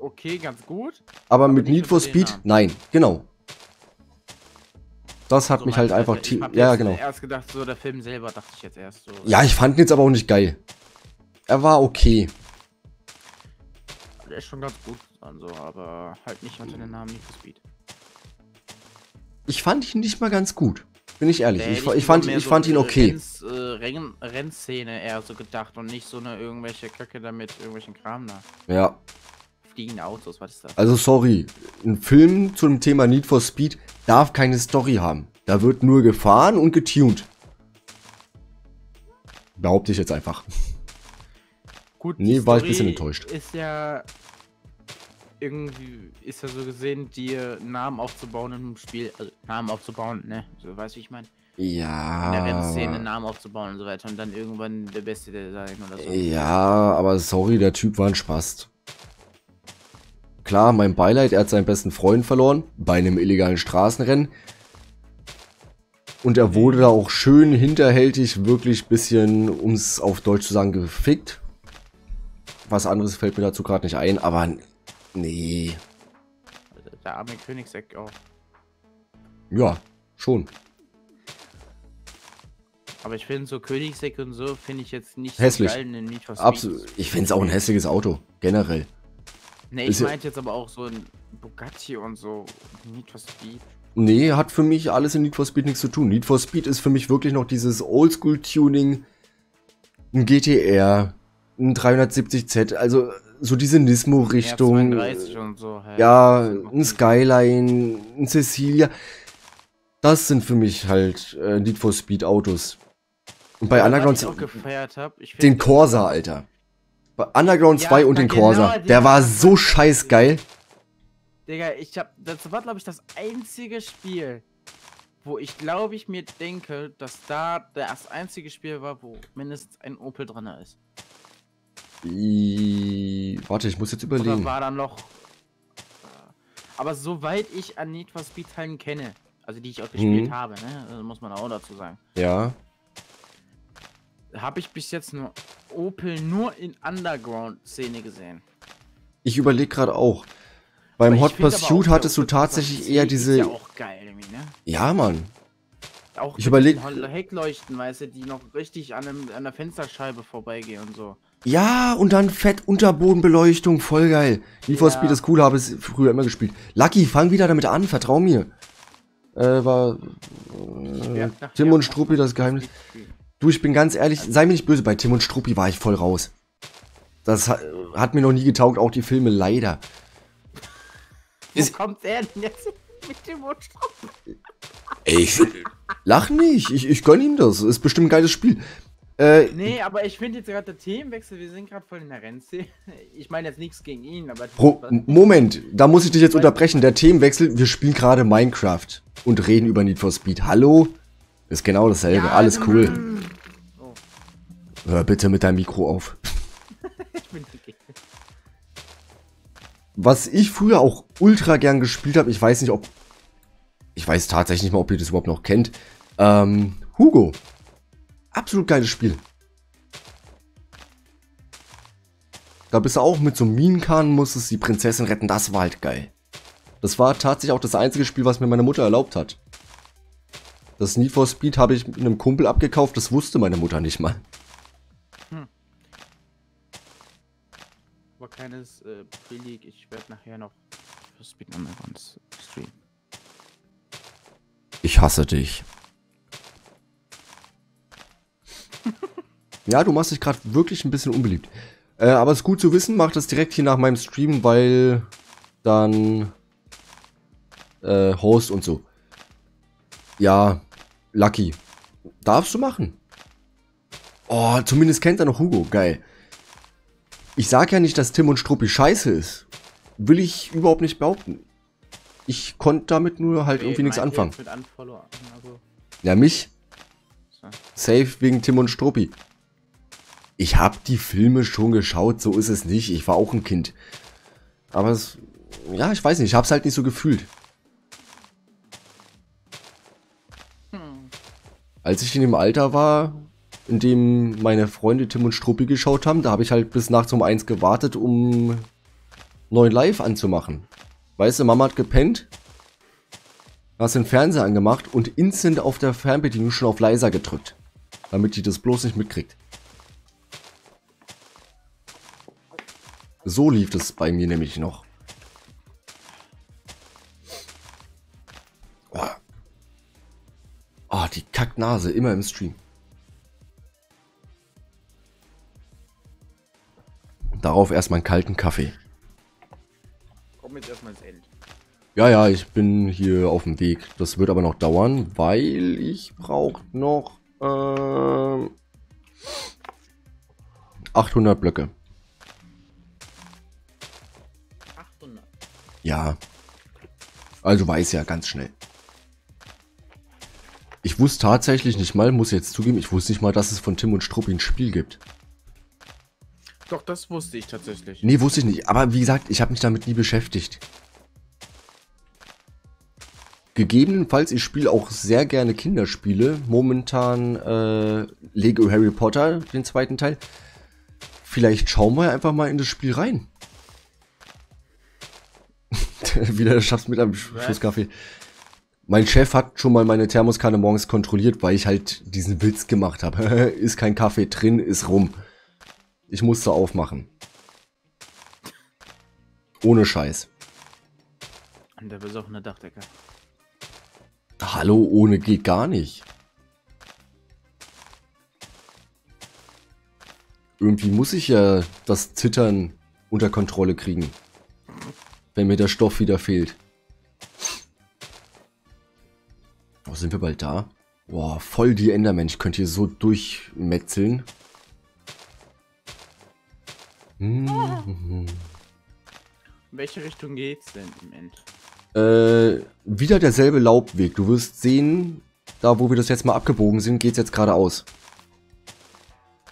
okay, ganz gut. aber, Aber mit Need for Speed? Nein, genau. Das hat So mich halt einfach... Ich hab Ja, genau. erst gedacht, so der Film selber dachte ich jetzt erst so. Ja, ich fand ihn jetzt aber auch nicht geil. Er war okay. Der ist schon ganz gut an so, aber halt nicht unter dem Namen Need for Speed. Ich fand ihn nicht mal ganz gut. Bin ich ehrlich. Ich, ich, fand, ich so fand ihn okay. Renns, äh, Renn, Rennszene eher so gedacht und nicht so eine irgendwelche Köcke damit irgendwelchen Kram da. Ja, Fliegende Autos, was ist das? also sorry. Ein Film zum Thema Need for Speed darf keine Story haben. Da wird nur gefahren und getuned. Behaupte ich jetzt einfach. Gut, Nee, war ich ein bisschen Story enttäuscht. Ist ja irgendwie, ist ja so gesehen, dir Namen aufzubauen im Spiel, also Namen aufzubauen, ne? So weißt du, wie ich meine? In der Rennszene Ja. Namen aufzubauen und so weiter und dann irgendwann der Beste der sein oder so. Ja, aber sorry, der Typ war ein Spast. Klar, mein Beileid, er hat seinen besten Freund verloren bei einem illegalen Straßenrennen. Und er wurde da auch schön hinterhältig, wirklich bisschen, um es auf Deutsch zu sagen, gefickt. Was anderes fällt mir dazu gerade nicht ein, aber nee. Der arme Königseck auch. Ja, schon. Aber ich finde so Königseck und so finde ich jetzt nicht Hässlich. so geil Speed. Absolut. Ich finde es auch ein hässliches Auto, generell. Ne, Ist ich meinte jetzt aber auch so ein Bugatti und so Need for Speed. Nee, hat für mich alles in Need for Speed nichts zu tun. Need for Speed ist für mich wirklich noch dieses Oldschool-Tuning, ein GTR, ein 370Z, also so diese Nismo-Richtung. R32 und so halt. Ja, ein Skyline, ein Cecilia. Das sind für mich halt äh, Need for Speed Autos. Und bei Ja, Underground ich auch gefeiert habe, ich den Corsa, Alter. Underground Ja, 2 und na den genau, Corsa. den Der war so scheiß geil. Digga, ich hab. Das war, glaube ich, das einzige Spiel, wo ich glaube ich mir denke, dass da das einzige Spiel war, wo mindestens ein Opel drin ist. I Warte, ich muss jetzt Oder überlegen. war dann noch. Aber soweit ich an Need for Speed Teilen kenne, also die ich auch gespielt Mhm. habe, ne, muss man auch dazu sagen, Ja. habe ich bis jetzt nur Opel nur in Underground-Szene gesehen. Ich überlege gerade auch. Beim Hot Pursuit hattest du tatsächlich eher diese. Ja, auch geil, irgendwie, ne? Ja, Mann. Auch Ich überleg- Heckleuchten, weißt du, die noch richtig an, einem, an der Fensterscheibe vorbeigehen und so. Ja, und dann fett Unterbodenbeleuchtung, voll geil. Need for Ja. Speed ist cool, habe es früher immer gespielt. Lucky, fang wieder damit an, vertrau mir. Äh, war äh, Tim und Struppi das Geheimnis. Du, ich bin ganz ehrlich, sei mir nicht böse, bei Tim und Struppi war ich voll raus. Das hat, hat mir noch nie getaugt, auch die Filme leider. Wo Ist- kommt er denn jetzt mit dem Mundstrom? Ey, ich lach nicht, ich, ich gönn ihm das. Ist bestimmt ein geiles Spiel. Äh, Nee, aber ich finde jetzt gerade der Themenwechsel, wir sind gerade voll in der Rennszene. Ich meine jetzt nichts gegen ihn, aber... Pro, Moment, da muss ich dich jetzt unterbrechen. Der Themenwechsel, wir spielen gerade Minecraft und reden über Need for Speed. Hallo? Ist genau dasselbe, Ja, alles cool. Oh, Hör bitte mit deinem Mikro auf. Was ich früher auch ultra gern gespielt habe, ich weiß nicht, ob. Ich weiß tatsächlich nicht mal, ob ihr das überhaupt noch kennt. Ähm, Hugo. Absolut geiles Spiel. Da bist du auch mit so einem Minenkahn, musstest die Prinzessin retten, das war halt geil. Das war tatsächlich auch das einzige Spiel, was mir meine Mutter erlaubt hat. Das Need for Speed habe ich einem Kumpel abgekauft, das wusste meine Mutter nicht mal. Aber keines äh, Pre-League, ich werde nachher noch für Speed Undergrounds streamen. Ich hasse dich. ja, du machst dich gerade wirklich ein bisschen unbeliebt. Äh, aber es ist gut zu wissen, mach das direkt hier nach meinem Stream, weil dann äh, Host und so. Ja, Lucky. Darfst du machen. Oh, zumindest kennt er noch Hugo. Geil. Ich sag ja nicht, dass Tim und Struppi scheiße ist. Will ich überhaupt nicht behaupten. Ich konnte damit nur halt irgendwie nichts anfangen. also, Ja, mich so. safe wegen Tim und Struppi. Ich hab die Filme schon geschaut, so ist es nicht. Ich war auch ein Kind. Aber es, ja, ich weiß nicht, ich hab's halt nicht so gefühlt. Als ich in dem Alter war, in dem meine Freunde Tim und Struppi geschaut haben, da habe ich halt bis nachts um eins gewartet, um neuen Live anzumachen. Weißt du, Mama hat gepennt, hast den Fernseher angemacht und instant auf der Fernbedienung schon auf leiser gedrückt. Damit die das bloß nicht mitkriegt. So lief es bei mir nämlich noch. Oh die Kacknase, immer im Stream. Darauf erstmal einen kalten Kaffee. Komm jetzt erstmal ins End. Ja, ja, ich bin hier auf dem Weg. Das wird aber noch dauern, weil ich brauche noch äh, 800 Blöcke. 800. Ja. Also weiß ja ganz schnell. Ich wusste tatsächlich nicht mal, muss jetzt zugeben, ich wusste nicht mal, dass es von Tim und Struppi ein Spiel gibt. Doch, das wusste ich tatsächlich. Nee, wusste ich nicht. Aber wie gesagt, ich habe mich damit nie beschäftigt. Gegebenenfalls, ich spiele auch sehr gerne Kinderspiele. Momentan äh, Lego Harry Potter, den zweiten Teil. Vielleicht schauen wir einfach mal in das Spiel rein. Wieder schaffst mit einem Schuss Kaffee. Mein Chef hat schon mal meine Thermoskanne morgens kontrolliert, weil ich halt diesen Witz gemacht habe. ist kein Kaffee drin, ist rum. Ich musste aufmachen. Ohne Scheiß. Und der besoffene Dachdecker. Hallo, ohne geht gar nicht. Irgendwie muss ich ja das Zittern unter Kontrolle kriegen. Wenn mir der Stoff wieder fehlt. Oh, sind wir bald da? Boah, voll die Endermen. Ich könnte hier so durchmetzeln. In welche Richtung geht's denn im End? Äh, wieder derselbe Laubweg. Du wirst sehen, da wo wir das jetzt mal abgebogen sind, geht's jetzt geradeaus.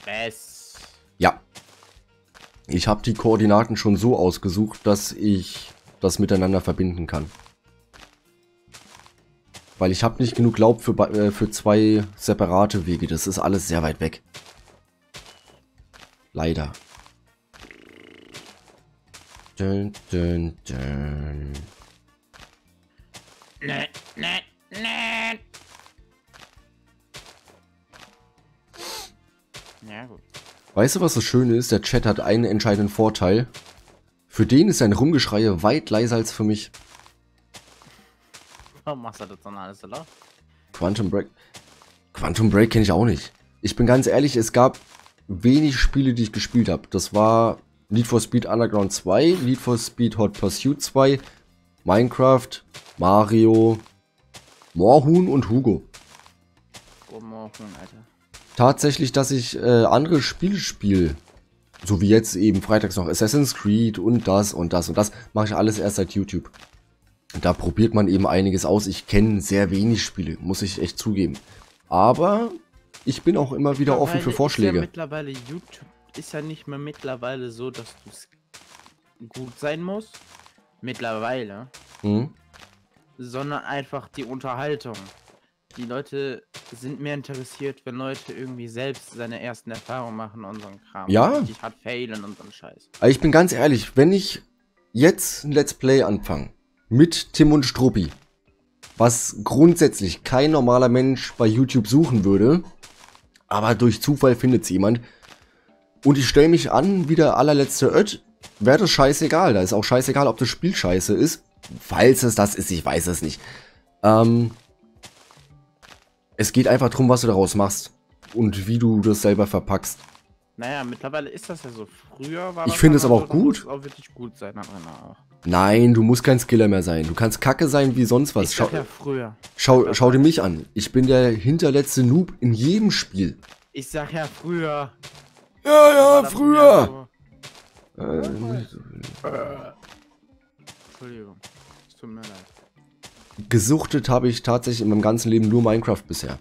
Es. Ja. Ich habe die Koordinaten schon so ausgesucht, dass ich das miteinander verbinden kann. Weil ich habe nicht genug Laub für, äh, für zwei separate Wege. Das ist alles sehr weit weg. Leider. Dun, dun, dun. Ne, ne, ne. Ja, gut. Weißt du, was das Schöne ist? Der Chat hat einen entscheidenden Vorteil. Für den ist sein Rumgeschreie weit leiser als für mich. Machst du das dann alles laut? Quantum Break. Quantum Break kenne ich auch nicht. Ich bin ganz ehrlich, es gab wenig Spiele, die ich gespielt habe. Das war Need for Speed Underground 2, Need for Speed Hot Pursuit 2, Minecraft, Mario, Moorhuhn und Hugo. Oh, morgen, Alter. Tatsächlich, dass ich äh, andere Spiele spiele, so wie jetzt eben freitags noch Assassin's Creed und das und das und das, mache ich alles erst seit YouTube. Da probiert man eben einiges aus. Ich kenne sehr wenig Spiele, muss ich echt zugeben. Aber ich bin auch immer wieder offen für Vorschläge. Ist ja mittlerweile YouTube ist ja nicht mehr mittlerweile so, dass du gut sein musst. Mittlerweile. Mhm. Sondern einfach die Unterhaltung. Die Leute sind mehr interessiert, wenn Leute irgendwie selbst seine ersten Erfahrungen machen und so ein Kram. Ja. Die hat failen und so ein Scheiß. Ich bin ganz ehrlich, wenn ich jetzt ein Let's Play anfange mit Tim und Struppi, was grundsätzlich kein normaler Mensch bei YouTube suchen würde, aber durch Zufall findet es jemand, und ich stelle mich an wie der allerletzte Ött, wäre das scheißegal. Da ist auch scheißegal, ob das Spiel scheiße ist. Falls es das ist, ich weiß es nicht. Ähm, es geht einfach darum, was du daraus machst. Und wie du das selber verpackst. Naja, mittlerweile ist das ja so. Früher war Ich finde es so, aber auch muss gut. auch wirklich gut sein. nach einer- Nein, du musst kein Skiller mehr sein. Du kannst kacke sein wie sonst was. Ich Schau, ja früher. schau, schau dir mich an. Ich bin der hinterletzte Noob in jedem Spiel. Ich sag ja früher. Ja, das mehr so- Äh, Entschuldigung. Es tut mir leid. gesuchtet habe ich tatsächlich in meinem ganzen Leben nur Minecraft bisher.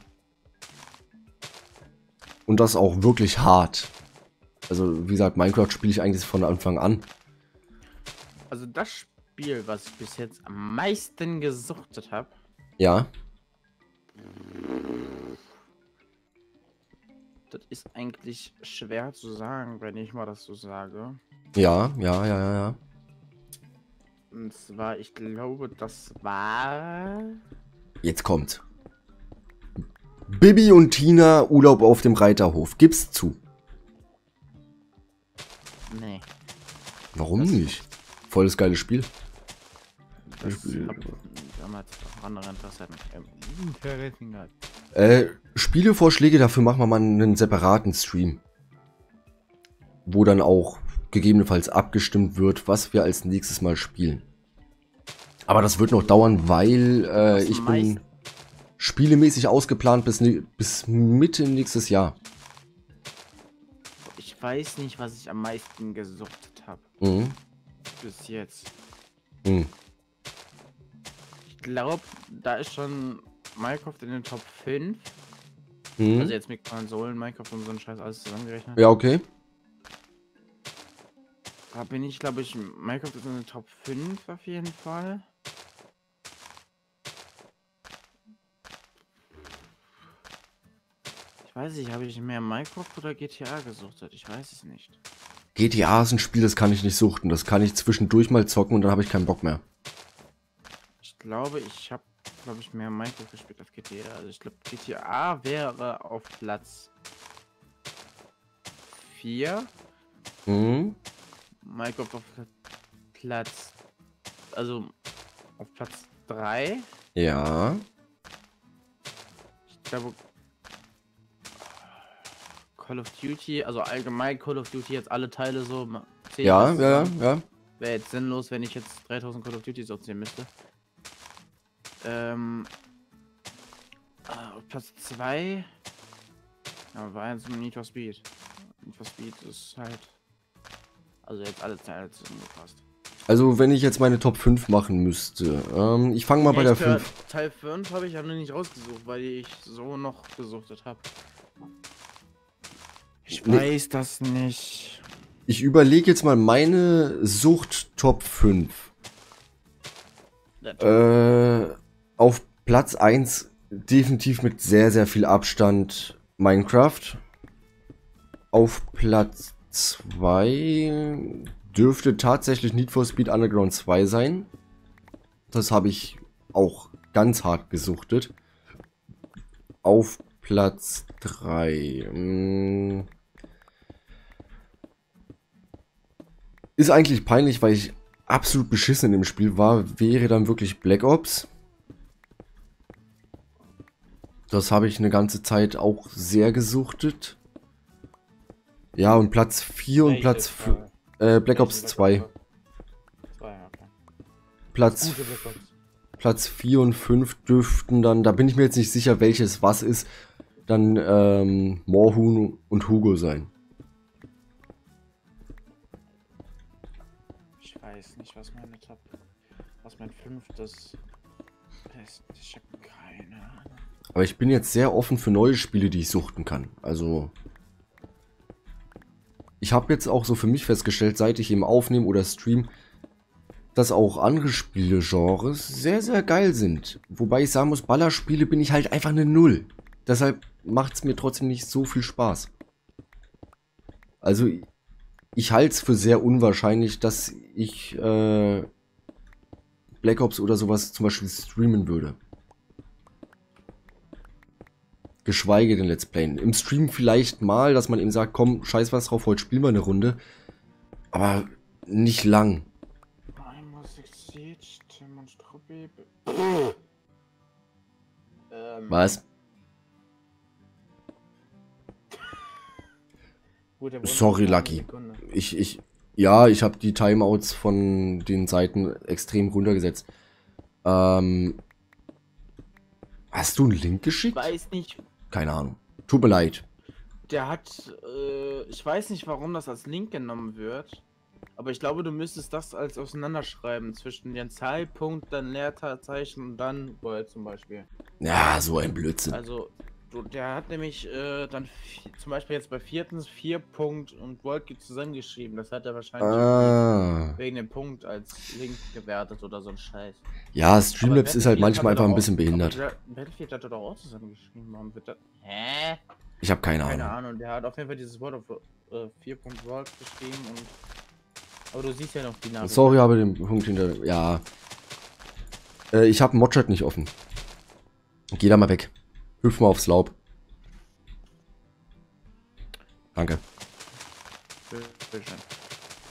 Und das auch wirklich hart. Also, wie gesagt, Minecraft spiele ich eigentlich von Anfang an. Also das Spiel, was ich bis jetzt am meisten gesuchtet habe, Ja. Das ist eigentlich schwer zu sagen, wenn ich mal das so sage. Ja, ja, ja, ja, ja. Und zwar, ich glaube, das war. Jetzt kommt. Bibi und Tina Urlaub auf dem Reiterhof. Gib's zu. Nee. Warum nicht? Volles geiles Spiel. Das Spiel- damals andere Interessen. Ähm, Interessen. Äh, Spielevorschläge, dafür machen wir mal einen separaten Stream. Wo dann auch gegebenenfalls abgestimmt wird, was wir als nächstes Mal spielen. Aber das wird noch dauern, weil äh, ich bin spielemäßig ausgeplant bis, bis Mitte nächstes Jahr. Ich weiß nicht, was ich am meisten gesuchtet habe. Mhm. Bis jetzt. Mhm. Ich glaube, da ist schon Minecraft in den Top 5. Mhm. Also jetzt mit Konsolen, Minecraft und so ein Scheiß alles zusammengerechnet. Ja, okay. Da bin ich, glaube ich, Minecraft ist in den Top 5 auf jeden Fall. Weiß nicht, habe ich mehr Minecraft oder GTA gesuchtet? Ich weiß es nicht. GTA ist ein Spiel, das kann ich nicht suchten. Das kann ich zwischendurch mal zocken und dann habe ich keinen Bock mehr. Ich glaube, ich habe, glaube ich, mehr Minecraft gespielt als GTA. Also ich glaube, GTA wäre auf Platz 4. Mhm. Minecraft auf Platz, also auf Platz 3. Ja. Ich glaube, Call of Duty, also allgemein Call of Duty jetzt alle Teile so Ja, ja, ja, ja. Wäre jetzt sinnlos, wenn ich jetzt 3000 Call of Duties aufzählen müsste. Ähm, ah, Platz 2 ja, war jetzt Need for Speed. Need for Speed ist halt, also jetzt alle Teile zusammengefasst. Also, wenn ich jetzt meine Top 5 machen müsste. Ähm, ich fange mal bei der Echt, äh, 5. Teil 5 habe ich ja noch nicht rausgesucht, weil ich so noch gesuchtet habe. Ich Nee. weiß das nicht. Ich überlege jetzt mal meine Sucht Top 5. Äh, auf Platz 1 definitiv mit sehr, sehr viel Abstand Minecraft. Auf Platz 2 dürfte tatsächlich Need for Speed Underground 2 sein. Das habe ich auch ganz hart gesuchtet. Auf Platz 3. Ist eigentlich peinlich, weil ich absolut beschissen in dem Spiel war, wäre dann wirklich Black Ops. Das habe ich eine ganze Zeit auch sehr gesuchtet. Ja, und Platz 4 und Platz 5. Äh, Black Ops 2. 2, okay. Platz. Platz 4 und 5 dürften dann, da bin ich mir jetzt nicht sicher, welches was ist, dann ähm, Morhun und Hugo sein. 5, das, das ich habe keine Ahnung. Aber ich bin jetzt sehr offen für neue Spiele, die ich suchten kann. Also ich habe jetzt auch so für mich festgestellt, seit ich eben aufnehme oder stream, dass auch andere Spielegenres sehr, sehr geil sind. Wobei ich sagen muss, Ballerspiele bin ich halt einfach eine Null. Deshalb macht es mir trotzdem nicht so viel Spaß. Also, ich halte es für sehr unwahrscheinlich, dass ich äh, Black Ops oder sowas zum Beispiel streamen würde. Geschweige denn Let's Playen. Im Stream vielleicht mal, dass man eben sagt, komm, scheiß was drauf, heute spielen wir eine Runde. Aber nicht lang. Einmal Siege, Tim und Struppi. ähm, Was? Sorry, Lucky. Ich, ich, ja, ich habe die Timeouts von den Seiten extrem runtergesetzt. Ähm, hast du einen Link Ich geschickt? weiß nicht, Keine Ahnung. Tut mir leid. der hat. Äh, ich weiß nicht, warum das als Link genommen wird. Aber ich glaube, du müsstest das als auseinanderschreiben zwischen den Zeitpunkt, dann Leerzeichen und dann World zum Beispiel. Ja, so ein Blödsinn. Also, der hat nämlich äh, dann zum Beispiel jetzt bei viertens vier Punkt und World zusammengeschrieben. Das hat er wahrscheinlich Ah. wegen dem Punkt als Link gewertet oder so ein Scheiß. Ja, Streamlabs Aber ist halt manchmal einfach ein bisschen auch- behindert. aber Battlefield hat er doch auch zusammengeschrieben. Warum wird das? Hä? Ich habe keine, Keine Ahnung. Ahnung. Der hat auf jeden Fall dieses Wort auf äh, 4.world geschrieben und. Aber du siehst ja noch die Nachricht. Sorry, habe den Punkt hinter. Ja. Äh, ich habe Modchat nicht offen. Geh da mal weg. Hüpf mal aufs Laub. Danke.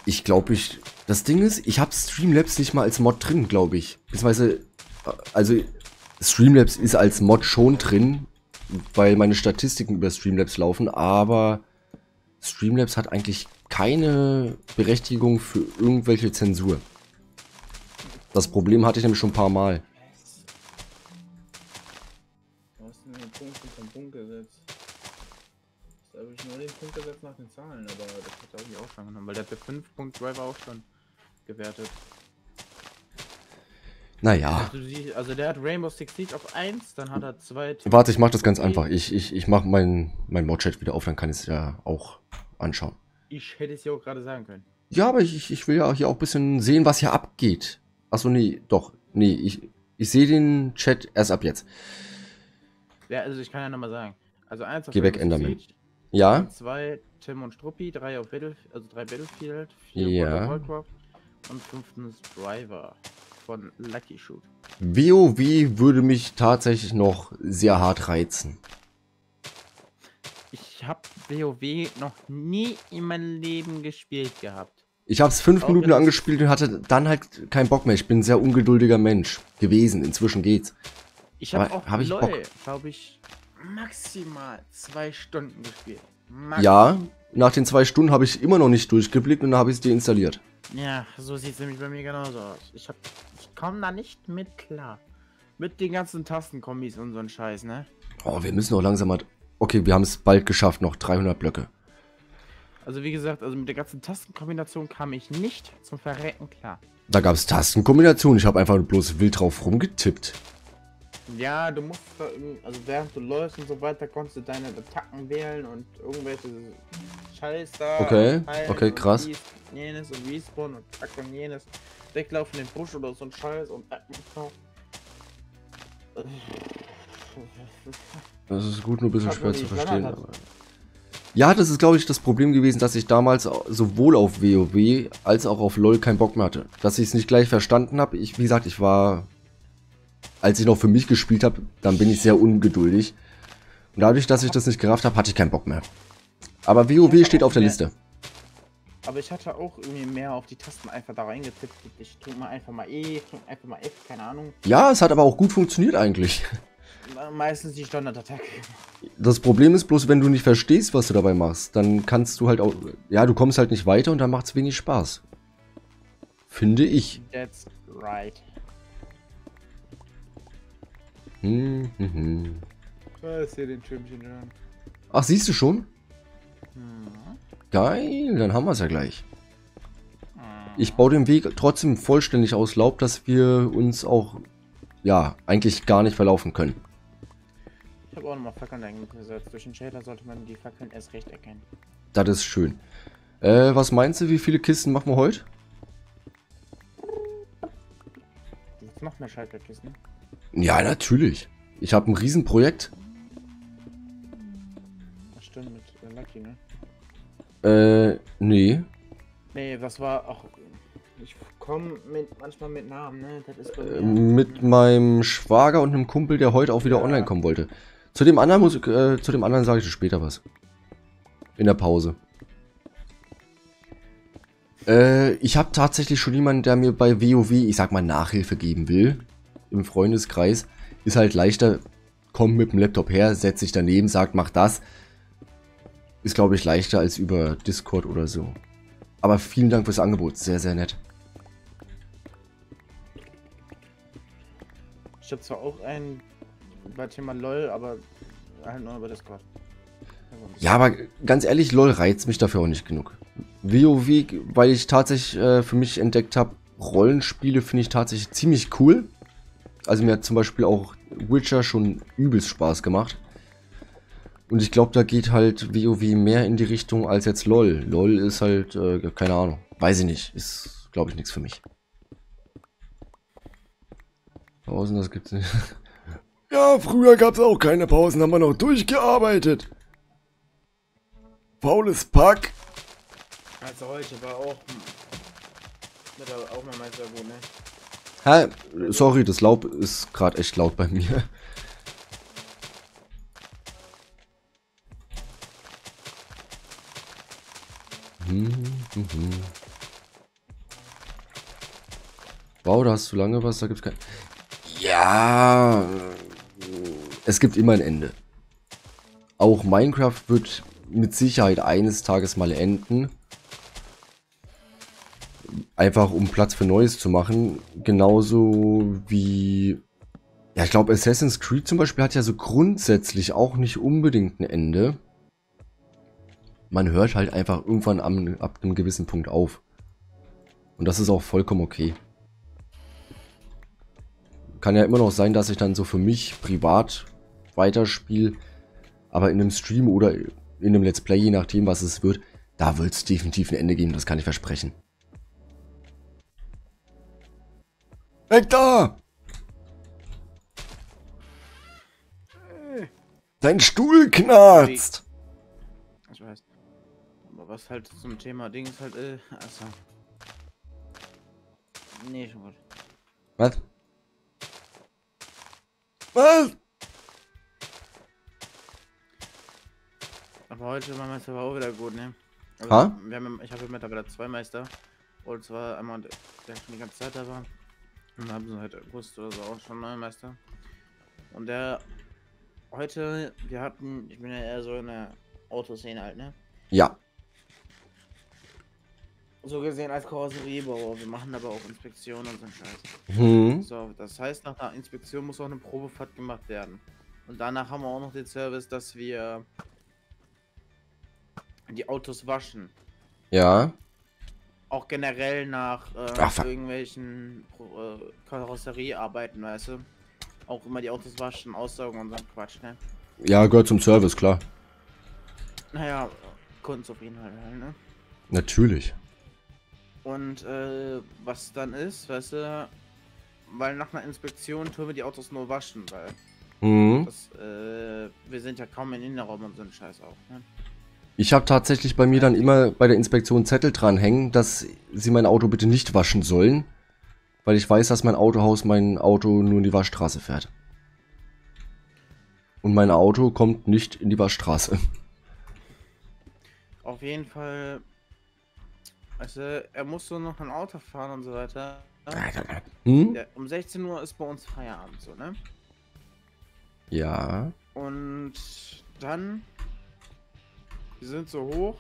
Ich glaube, ich. Das Ding ist, ich habe Streamlabs nicht mal als Mod drin, glaube ich. Beziehungsweise. äh, Also, Streamlabs ist als Mod schon drin, weil meine Statistiken über Streamlabs laufen, aber Streamlabs hat eigentlich keine Berechtigung für irgendwelche Zensur. Das Problem hatte ich nämlich schon ein paar Mal. Den Punkt gesetzt nach den Zahlen, aber das hat er irgendwie auch schon genommen, weil der hat der 5.driver auch schon gewertet. Naja. Also, also der hat Rainbow Six Siege auf 1, dann hat er 2. Warte, ich mache das ganz einfach. Ich, ich, ich mache mein, mein Modchat wieder auf, dann kann ich es ja auch anschauen. Ich hätte es ja auch gerade sagen können. Ja, aber ich, ich will ja hier auch ein bisschen sehen, was hier abgeht. Achso, nee, doch. Nee, ich, ich sehe den Chat erst ab jetzt. Ja, also ich kann ja nochmal sagen. Also 1 auf Geh weg, Enderman. Ja? 2 Tim und Struppi, 3 auf Battlefield, also 3 Battlefield, 4 Ja. World of Warcraft und 5. Driver von Lucky Shoot. WoW würde mich tatsächlich noch sehr hart reizen. Ich habe WoW noch nie in meinem Leben gespielt gehabt. Ich habe es fünf Auch Minuten angespielt und hatte dann halt keinen Bock mehr. Ich bin ein sehr ungeduldiger Mensch gewesen. Inzwischen geht's. Ich habe auch hab ich LOL, glaube ich, maximal zwei Stunden gespielt. Ja, nach den zwei Stunden habe ich immer noch nicht durchgeblickt und dann habe ich es deinstalliert. Ja, so sieht es nämlich bei mir genauso aus. Ich, hab- ich komme da nicht mit klar. Mit den ganzen Tastenkombis und so ein Scheiß, ne? Oh, wir müssen auch langsam mal... Okay, wir haben es bald geschafft. Noch 300 Blöcke. Also wie gesagt, also mit der ganzen Tastenkombination kam ich nicht zum Verrecken klar. Da gab es Tastenkombinationen. Ich habe einfach bloß wild drauf rumgetippt. Ja, du musst also während du läufst und so weiter, konntest du deine Attacken wählen und irgendwelche Scheiß da. Okay, okay, und krass. dies, Jenes und Respawn und Tack und jenes. Weglaufen in den Busch oder so ein Scheiß und. Das ist gut, nur ein bisschen schwer zu verstehen. Ja, das ist, glaube ich, das Problem gewesen, dass ich damals sowohl auf WoW als auch auf LoL keinen Bock mehr hatte. Dass ich es nicht gleich verstanden habe. Ich, wie gesagt, ich war, als ich noch für mich gespielt habe, dann bin ich sehr ungeduldig. Und dadurch, dass ich das nicht gerafft habe, hatte ich keinen Bock mehr. Aber WoW steht auf der mehr- Liste. Aber ich hatte auch irgendwie mehr auf die Tasten einfach da reingetippt. Ich drück mal einfach mal E, drück einfach mal F, keine Ahnung. Ja, es hat aber auch gut funktioniert eigentlich. Meistens die Standardattacke. Das Problem ist bloß, wenn du nicht verstehst, was du dabei machst, dann kannst du halt auch, ja, du kommst halt nicht weiter und dann macht es wenig Spaß. Finde ich. That's right. Hm, hm, hm. Da ist hier den Schwimmchen dran. Ach, siehst du schon? Hm. Geil, dann haben wir es ja gleich. Ich baue den Weg trotzdem vollständig aus Laub, dass wir uns auch, ja, eigentlich gar nicht verlaufen können. Ich habe auch nochmal Fackeln eingesetzt. Durch den Shader sollte man die Fackeln erst recht erkennen. Das ist schön. Äh, was meinst du, wie viele Kisten machen wir heute? Jetzt noch mehr Schalterkisten. Ja, natürlich. Ich habe ein Riesenprojekt. Das stimmt mit äh, Lucky, ne? Äh, nee. Nee, das war auch. Ich komme mit, manchmal mit Namen, ne? Äh, mit meinem Schwager und einem Kumpel, der heute auch wieder Ja. online kommen wollte. Zu dem anderen muss ich, äh, zu dem anderen sage ich später was. In der Pause. Äh, ich habe tatsächlich schon jemanden, der mir bei WoW, ich sag mal, Nachhilfe geben will. Im Freundeskreis. Ist halt leichter, komm mit dem Laptop her, setzt sich daneben, sagt, mach das. Ist, glaube ich, leichter als über Discord oder so. Aber vielen Dank fürs Angebot, sehr, sehr nett. Ich habe zwar auch einen bei Thema LOL, aber halt nur über Discord. Ja, aber ganz ehrlich, LOL reizt mich dafür auch nicht genug. WoW, weil ich tatsächlich äh, für mich entdeckt habe, Rollenspiele finde ich tatsächlich ziemlich cool. Also mir hat zum Beispiel auch Witcher schon übelst Spaß gemacht. Und ich glaube, da geht halt WoW mehr in die Richtung als jetzt LOL. LOL ist halt, äh, keine Ahnung, weiß ich nicht, ist, glaube ich, nichts für mich. Pausen, das gibt's nicht. Ja, früher gab es auch keine Pausen, haben wir noch durchgearbeitet. Faules Pack. Also heute war auch. Mit der auch mal sehr gut, ne? Hä? Sorry, das Laub ist gerade echt laut bei mir. Wow, da hast du lange was, da gibt's kein... Ja, es gibt immer ein Ende. Auch Minecraft wird mit Sicherheit eines Tages mal enden. Einfach um Platz für Neues zu machen. Genauso wie... Ja, ich glaube Assassin's Creed zum Beispiel hat ja so grundsätzlich auch nicht unbedingt ein Ende. Man hört halt einfach irgendwann am, ab einem gewissen Punkt auf. Und das ist auch vollkommen okay. Kann ja immer noch sein, dass ich dann so für mich privat weiterspiele. Aber in einem Stream oder in einem Let's Play, je nachdem was es wird, da wird es definitiv ein Ende geben, das kann ich versprechen. Weg da! Dein Stuhl knarzt! Ich weiß. Aber was halt zum Thema Ding ist halt, äh, also. Nee, schon gut. Was? Was? Aber heute mein Meister war auch wieder gut, ne? Also, Ha? wir haben, ich habe mittlerweile zwei Meister. Und zwar einmal, der schon die ganze Zeit da war. Und haben sie seit August oder so auch schon neuen Meister. Und der heute, wir hatten, ich bin ja eher so in der Autoszene halt, ne? Ja. So gesehen als Karosseriebauer. Wir machen aber auch Inspektionen und so Scheiß. Hm. So, das heißt, nach der Inspektion muss auch eine Probefahrt gemacht werden. Und danach haben wir auch noch den Service, dass wir die Autos waschen. Ja. Auch generell nach äh, Ach, irgendwelchen Pro- äh, Karosseriearbeiten, weißt du? Auch immer die Autos waschen, aussaugen und so ein Quatsch, ne? Ja, gehört zum Service, klar. Naja, Kundenzufriedenheit halt, ne? Natürlich. Und äh, was dann ist, weißt du, weil nach einer Inspektion tun wir die Autos nur waschen, weil Hm. das, äh, wir sind ja kaum im Innenraum und so ein Scheiß auch, ne? Ich habe tatsächlich bei mir dann immer bei der Inspektion Zettel dranhängen, dass sie mein Auto bitte nicht waschen sollen. Weil ich weiß, dass mein Autohaus mein Auto nur in die Waschstraße fährt. Und mein Auto kommt nicht in die Waschstraße. Auf jeden Fall, also er muss so noch ein Auto fahren und so weiter. Hm? Der, um 16 Uhr ist bei uns Feierabend, so, ne? Ja. Und dann, wir sind so hoch.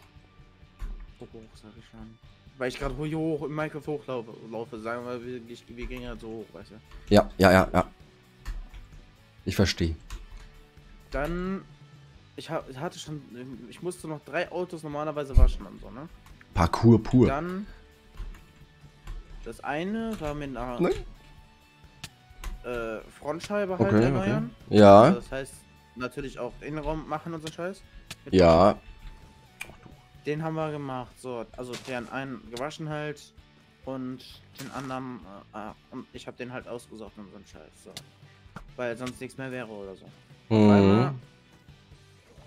So hoch, sag ich schon. Weil ich gerade hier hoch im Minecraft hochlaufe, laufe, sagen wir, wir, ich- wir gehen ja so hoch, weißt du. Ja, ja, ja, ja. Ich verstehe. Dann, ich, hab, ich hatte schon, ich musste noch drei Autos normalerweise waschen und so, ne? Parcours pur. Dann, das eine war mit einer Nein. äh, Frontscheibe halt Okay, okay. erneuern. Ja, Das heißt, natürlich auch Innenraum machen und so Scheiß. Mit ja. Den haben wir gemacht, so, also den einen gewaschen halt und den anderen, äh, äh, und ich habe den halt ausgesucht und so ein Scheiß, so. Weil sonst nichts mehr wäre oder so. Mhm.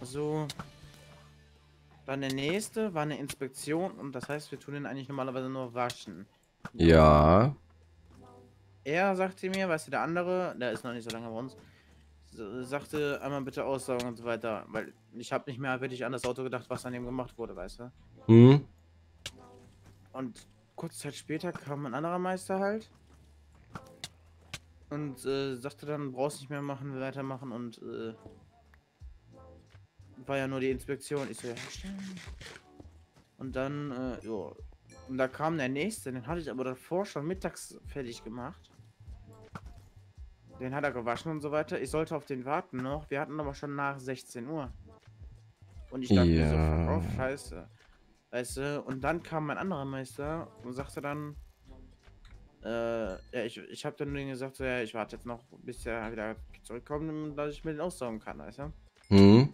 so. Dann der nächste war eine Inspektion und das heißt, wir tun den eigentlich normalerweise nur waschen. Ja. Er sagte mir, weißt du, der andere, der ist noch nicht so lange bei uns, sagte einmal bitte aussaugen und so weiter, weil ich habe nicht mehr wirklich an das Auto gedacht, was an dem gemacht wurde, weißt du. Hm. Und kurze Zeit später kam ein anderer Meister halt und äh, sagte dann, brauchst nicht mehr machen, weitermachen und äh, war ja nur die Inspektion. Ich so, ja. Und dann, äh, ja. Und da kam der nächste, den hatte ich aber davor schon mittags fertig gemacht. Den hat er gewaschen und so weiter. Ich sollte auf den warten noch. Wir hatten aber schon nach 16 Uhr. Und ich dachte mir so, Ja. off, scheiße. Weißt du, und dann kam mein anderer Meister und sagte dann, äh, ja, ich, ich habe dann denen gesagt, so, ja, ich warte jetzt noch, bis er wieder zurückkommt, dass ich mir den aussaugen kann, weißt du? Hm.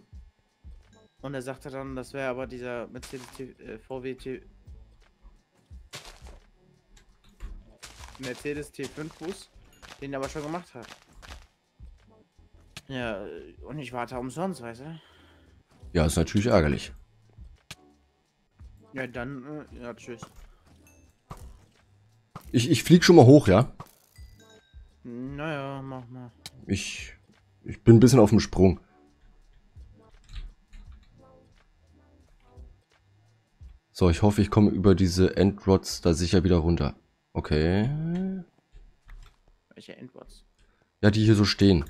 Und er sagte dann, das wäre aber dieser Mercedes äh, VW T, Mercedes T5 Bus, den er aber schon gemacht hat. Ja, und ich warte umsonst, weißt du? Ja, ist natürlich ärgerlich. Ja, dann, äh, ja, tschüss. Ich, ich flieg schon mal hoch, ja? Naja, mach mal. Ich, ich bin ein bisschen auf dem Sprung. So, ich hoffe, ich komme über diese Endrods da sicher wieder runter. Okay. Welche Endworts? Ja, die hier so stehen.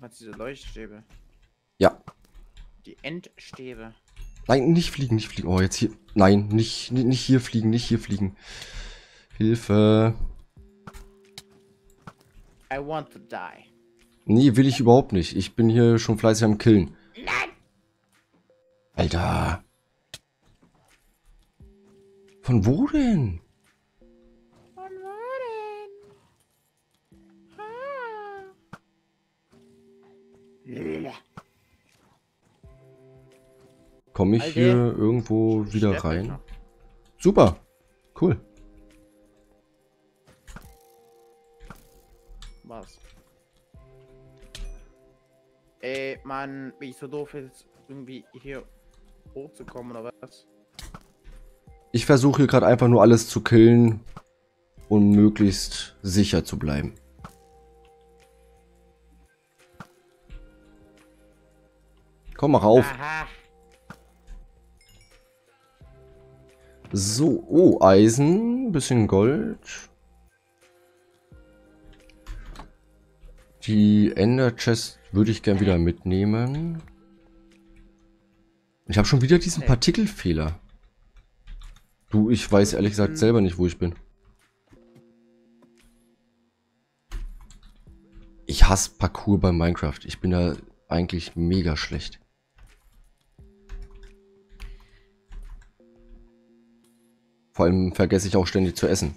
Was diese Leuchtstäbe? Ja. Die Endstäbe. Nein, nicht fliegen, nicht fliegen. Oh, jetzt hier. Nein, nicht, nicht, nicht hier fliegen, nicht hier fliegen. Hilfe. I want to die. Nee, will ich überhaupt nicht. Ich bin hier schon fleißig am Killen. Nein! Alter. Von wo denn? Komme ich hier irgendwo wieder rein? Super. Cool. Was? Ey, Mann, wie ich so doof ist, irgendwie hier hochzukommen oder was? Ich versuche hier gerade einfach nur alles zu killen, um möglichst sicher zu bleiben. Komm mal rauf. Aha. So, oh, Eisen, bisschen Gold. Die Ender Chest würde ich gern wieder mitnehmen. Ich habe schon wieder diesen Hey. Partikelfehler. Du, ich weiß ehrlich gesagt selber nicht, wo ich bin. Ich hasse Parkour bei Minecraft. Ich bin da eigentlich mega schlecht. Vor allem vergesse ich auch ständig zu essen.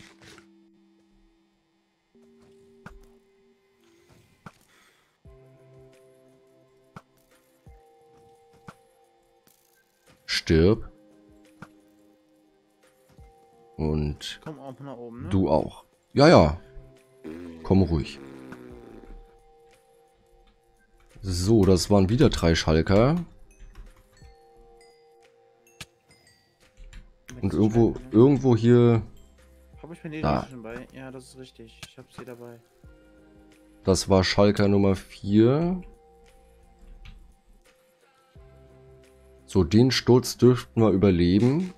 Stirb. Und auch oben, ne? du auch. Ja, ja. Komm ruhig. So, das waren wieder drei Schalker. Und irgendwo, irgendwo hier, Habe ich mir die Da. schon bei? Ja, das ist richtig. Ich habe sie dabei. das war Schalker Nummer 4. So, den Sturz dürften wir überleben.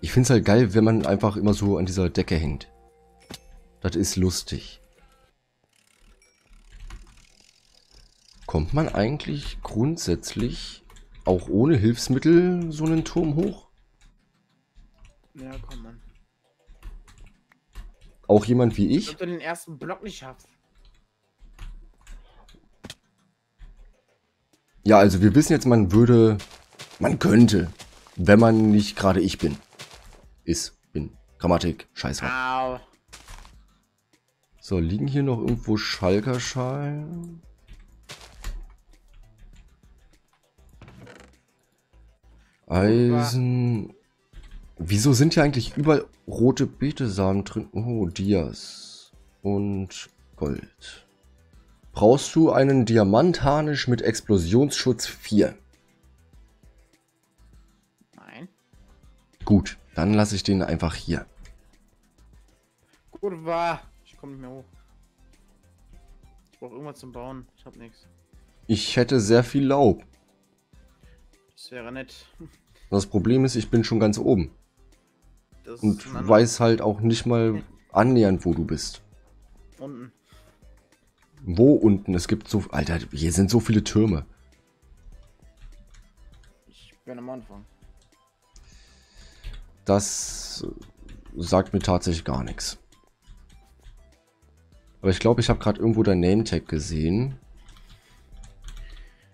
Ich finde es halt geil, wenn man einfach immer so an dieser Decke hängt. Das ist lustig. Kommt man eigentlich grundsätzlich auch ohne Hilfsmittel so einen Turm hoch? Ja, komm, Mann. Auch jemand wie Ich ob du den ersten Block nicht schaffst. Ja, also wir wissen jetzt, man würde, man könnte, wenn man nicht gerade ich bin. Ist, bin. Grammatik, Scheißwort. Au. So, liegen hier noch irgendwo Schalkerschalen? Eisen. Wieso sind hier eigentlich überall rote Betesamen drin? Oh, Dias. Und Gold. Brauchst du einen Diamantharnisch mit Explosionsschutz 4? Nein. Gut, dann lasse ich den einfach hier. War. Ich komme nicht mehr hoch. Ich brauche irgendwas zum Bauen. Ich habe nichts. Ich hätte sehr viel Laub. Das wäre nett. Das Problem ist, ich bin schon ganz oben. Das Und weiß halt auch nicht mal annähernd, wo du bist. unten. Wo unten? Es gibt so... Alter, hier sind so viele Türme. Ich bin am Anfang. Das sagt mir tatsächlich gar nichts. Aber ich glaube, ich habe gerade irgendwo dein Name-Tag gesehen.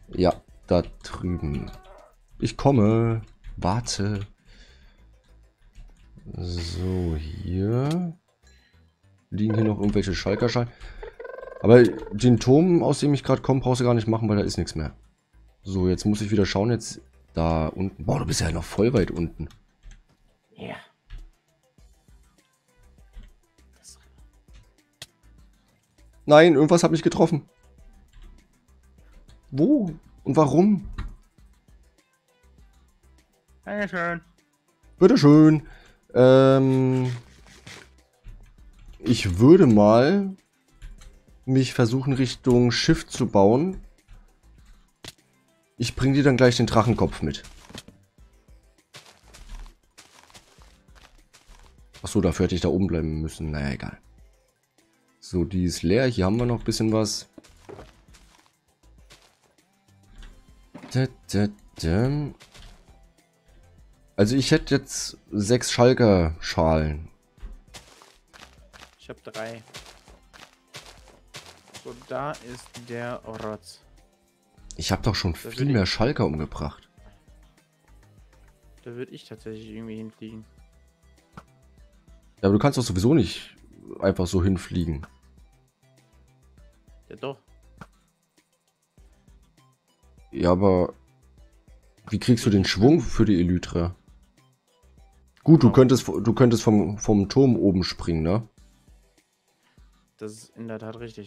Ja, da drüben. Ich komme. Warte. So, hier. Liegen hier noch irgendwelche Schalkerschalen. Aber den Turm, aus dem ich gerade komme, brauchst du gar nicht machen, weil da ist nichts mehr. So, jetzt muss ich wieder schauen. Jetzt da unten. Boah, du bist ja noch voll weit unten. Ja. Nein, irgendwas hat mich getroffen. Wo? Und warum? Dankeschön. Bitteschön. Ähm, ich würde mal mich versuchen, Richtung Schiff zu bauen. Ich bringe dir dann gleich den Drachenkopf mit. Achso, dafür hätte ich da oben bleiben müssen. Naja, egal. So, die ist leer. Hier haben wir noch ein bisschen was. Da, da, da. Also ich hätte jetzt sechs Schalker-Schalen. Ich habe drei. So, da ist der Rotz. Ich habe doch schon Das viel ich- mehr Schalker umgebracht. Da würde ich tatsächlich irgendwie hinfliegen. Ja, aber du kannst doch sowieso nicht einfach so hinfliegen. Ja doch. Ja, aber wie kriegst du den Schwung für die Elytra? Gut, du Genau. könntest, du könntest vom, vom Turm oben springen, ne? Das ist in der Tat richtig.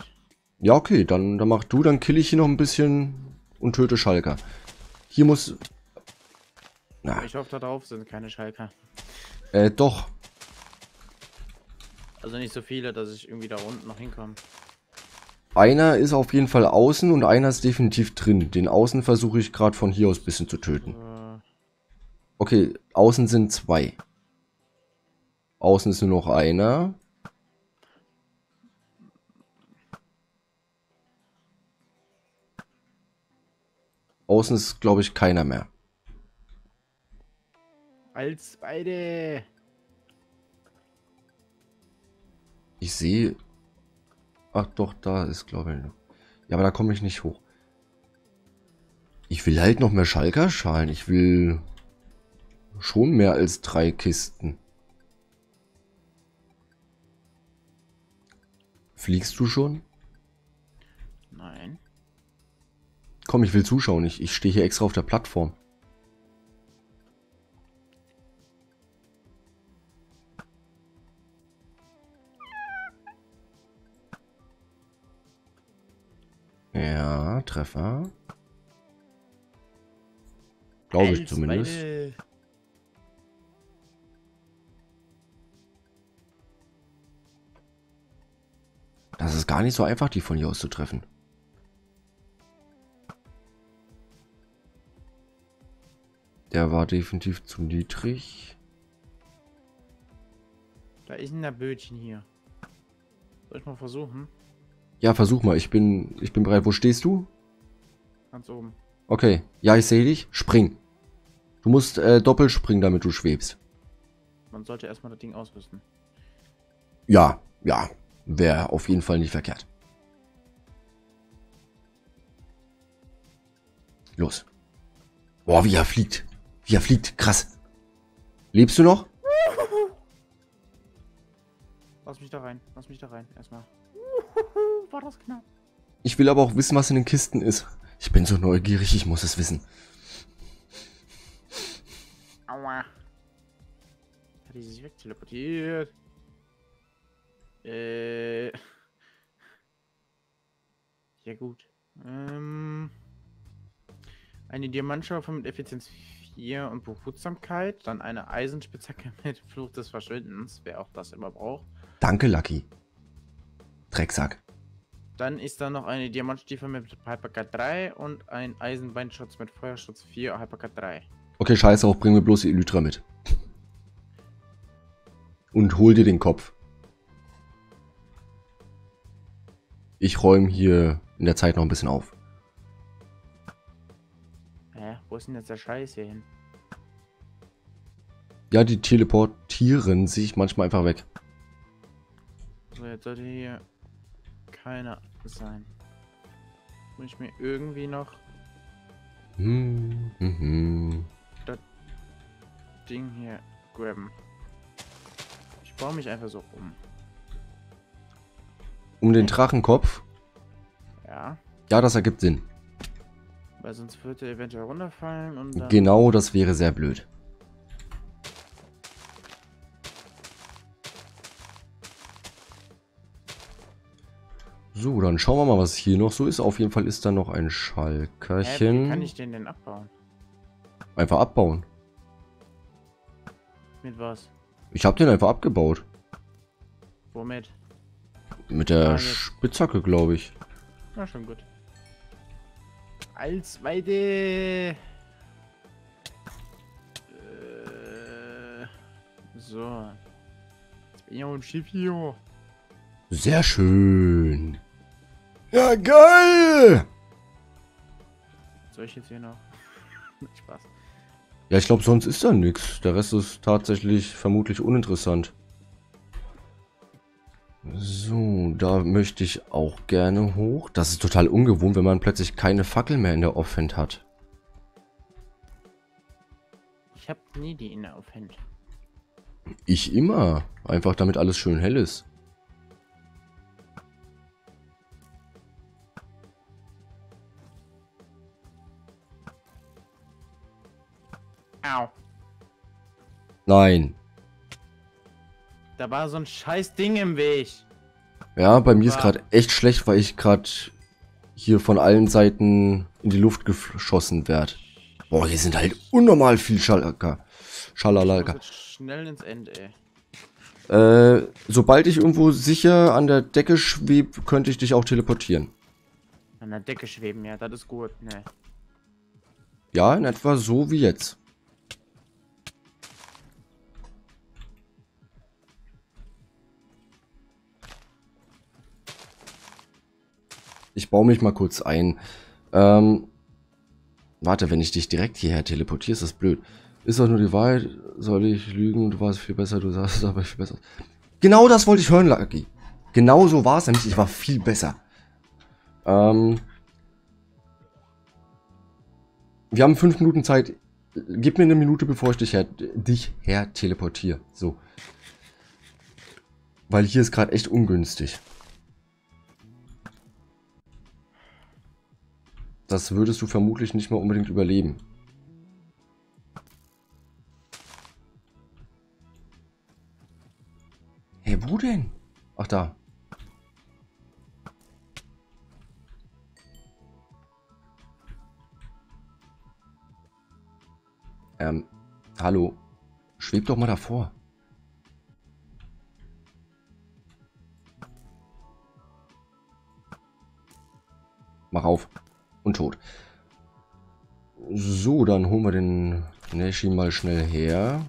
Ja, okay, dann, dann mach du, dann kill ich hier noch ein bisschen und töte Schalker. Hier muss... Na, Ich hoffe, da drauf sind keine Schalker. äh, doch. Also nicht so viele, dass ich irgendwie da unten noch hinkomme. Einer ist auf jeden Fall außen und einer ist definitiv drin. Den außen versuche ich gerade von hier aus ein bisschen zu töten. Äh, Okay, außen sind zwei. Außen ist nur noch einer. Außen ist, glaube ich, keiner mehr. als beide. Ich sehe... Ach doch, da ist, glaube ich, noch. Ja, aber da komme ich nicht hoch. Ich will halt noch mehr Schalker-Schalen. Ich will schon mehr als drei Kisten. Fliegst du schon? Nein. Komm, ich will zuschauen. Ich, ich stehe hier extra auf der Plattform. Ja, Treffer. Glaube ich zumindest. beide. Das ist gar nicht so einfach, die von hier aus zu treffen. Der war definitiv zu niedrig. Da ist ein Bötchen hier. Soll ich mal versuchen? Ja, versuch mal. Ich bin, ich bin bereit. Wo stehst du? Ganz oben. Okay. Ja, ich sehe dich. Spring. Du musst äh, doppelt springen, damit du schwebst. Man sollte erstmal das Ding ausrüsten. Ja, ja. Wäre auf jeden Fall nicht verkehrt. Los. Boah, wie er fliegt. Wie er fliegt. Krass. Lebst du noch? Lass mich da rein. Lass mich da rein. Erstmal. War das knapp. Ich will aber auch wissen, was in den Kisten ist. Ich bin so neugierig, ich muss es wissen. Aua. Hat die sich wegteleportiert? Äh. Ja gut. Ähm. Eine Diamantschaufel mit Effizienz 4 und Behutsamkeit. Dann eine Eisenspitzhacke mit Fluch des Verschwindens, wer auch das immer braucht. Danke, Lucky. Drecksack. Dann ist da noch eine Diamantstiefel mit Hypercut 3 und ein Eisenbeinschutz mit Feuerschutz 4, Hypercut 3. Okay, scheiße, auch bring mir bloß die Elytra mit. Und hol dir den Kopf. Ich räume hier in der Zeit noch ein bisschen auf. Hä? Wo ist denn jetzt der Scheiß hier hin? Ja, die teleportieren sich manchmal einfach weg. So, jetzt sollte hier keiner sein. Muss ich mir irgendwie noch Hm, hm, hm. Ding hier grabben. Ich baue mich einfach so um. Um den Drachenkopf. Ja, Ja, das ergibt Sinn. weil sonst wird er eventuell runterfallen und dann... Genau, das wäre sehr blöd. So, dann schauen wir mal, was hier noch so ist. Auf jeden Fall ist da noch ein Hä, wie Schalkerchen. kann ich den denn abbauen? Einfach abbauen. Mit was? Ich habe den einfach abgebaut. Womit? Mit der. Spitzhacke, glaube ich. Na, schon gut. Als zweite. Äh, so. Jetzt bin ich auch im Schiff hier. Sehr schön. Ja, geil! Soll ich jetzt hier noch? Spaß. Ja, ich glaube, sonst ist da nichts. Der Rest ist tatsächlich vermutlich uninteressant. So, da möchte ich auch gerne hoch. Das ist total ungewohnt, wenn man plötzlich keine Fackel mehr in der Offhand hat. Ich hab nie die in der Aufhand. Ich immer. Einfach damit alles schön hell ist. Au. Nein. Da war so ein scheiß Ding im Weg. Ja, bei mir ist gerade echt schlecht, weil ich gerade hier von allen Seiten in die Luft geschossen werde. Boah, hier sind halt unnormal viel Schalker. Schalalaka. schnell ins Ende, ey. Äh, sobald ich irgendwo sicher an der Decke schwebe, könnte ich dich auch teleportieren. An der Decke schweben, ja, das ist gut. Ne. Ja, in etwa so wie jetzt. Ich baue mich mal kurz ein. Ähm, warte, wenn ich dich direkt hierher teleportiere, ist das blöd. Ist doch nur die Wahrheit. Soll ich lügen? Du warst viel besser, du sahst aber viel besser. Genau das wollte ich hören, Lucky. Genau so war es nämlich. Ich war viel besser. Ähm, wir haben fünf Minuten Zeit. Gib mir eine Minute, bevor ich dich her, dich her teleportiere. So. Weil hier ist gerade echt ungünstig. Das würdest du vermutlich nicht mal unbedingt überleben. Hey, wo denn? Ach, da. Ähm, hallo. Schweb doch mal davor. Mach auf. Und tot. So, dann holen wir den Nashi mal schnell her.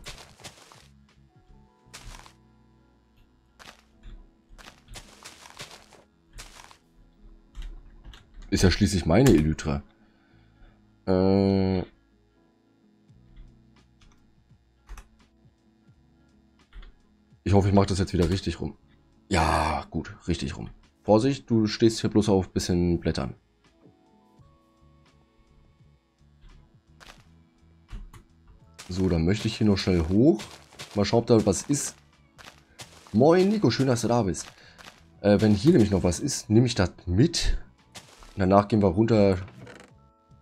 Ist ja schließlich meine Elytra. Äh... Ich hoffe, ich mache das jetzt wieder richtig rum. Ja, gut, richtig rum. Vorsicht, du stehst hier bloß auf bisschen Blättern. So, dann möchte ich hier noch schnell hoch. Mal schauen, ob da was ist. Moin, Nico, schön, dass du da bist. Äh, wenn hier nämlich noch was ist, nehme ich das mit. Danach gehen wir runter.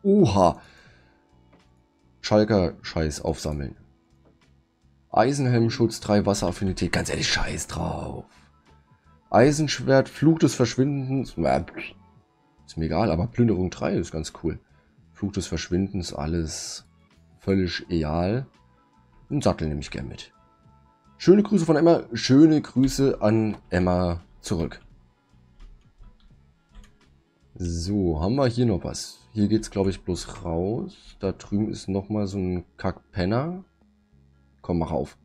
Oha. Schalker-Scheiß aufsammeln. Eisenhelmschutz, 3 Wasseraffinität. Ganz ehrlich, scheiß drauf. Eisenschwert, Fluch des Verschwindens. Ist mir egal, aber Plünderung 3 ist ganz cool. Fluch des Verschwindens, alles völlig egal. Einen Sattel nehme ich gern mit. Schöne Grüße von Emma. Schöne Grüße an Emma zurück. So, haben wir hier noch was? Hier geht's, glaube ich, bloß raus. Da drüben ist nochmal so ein Kackpenner. Komm, mach auf.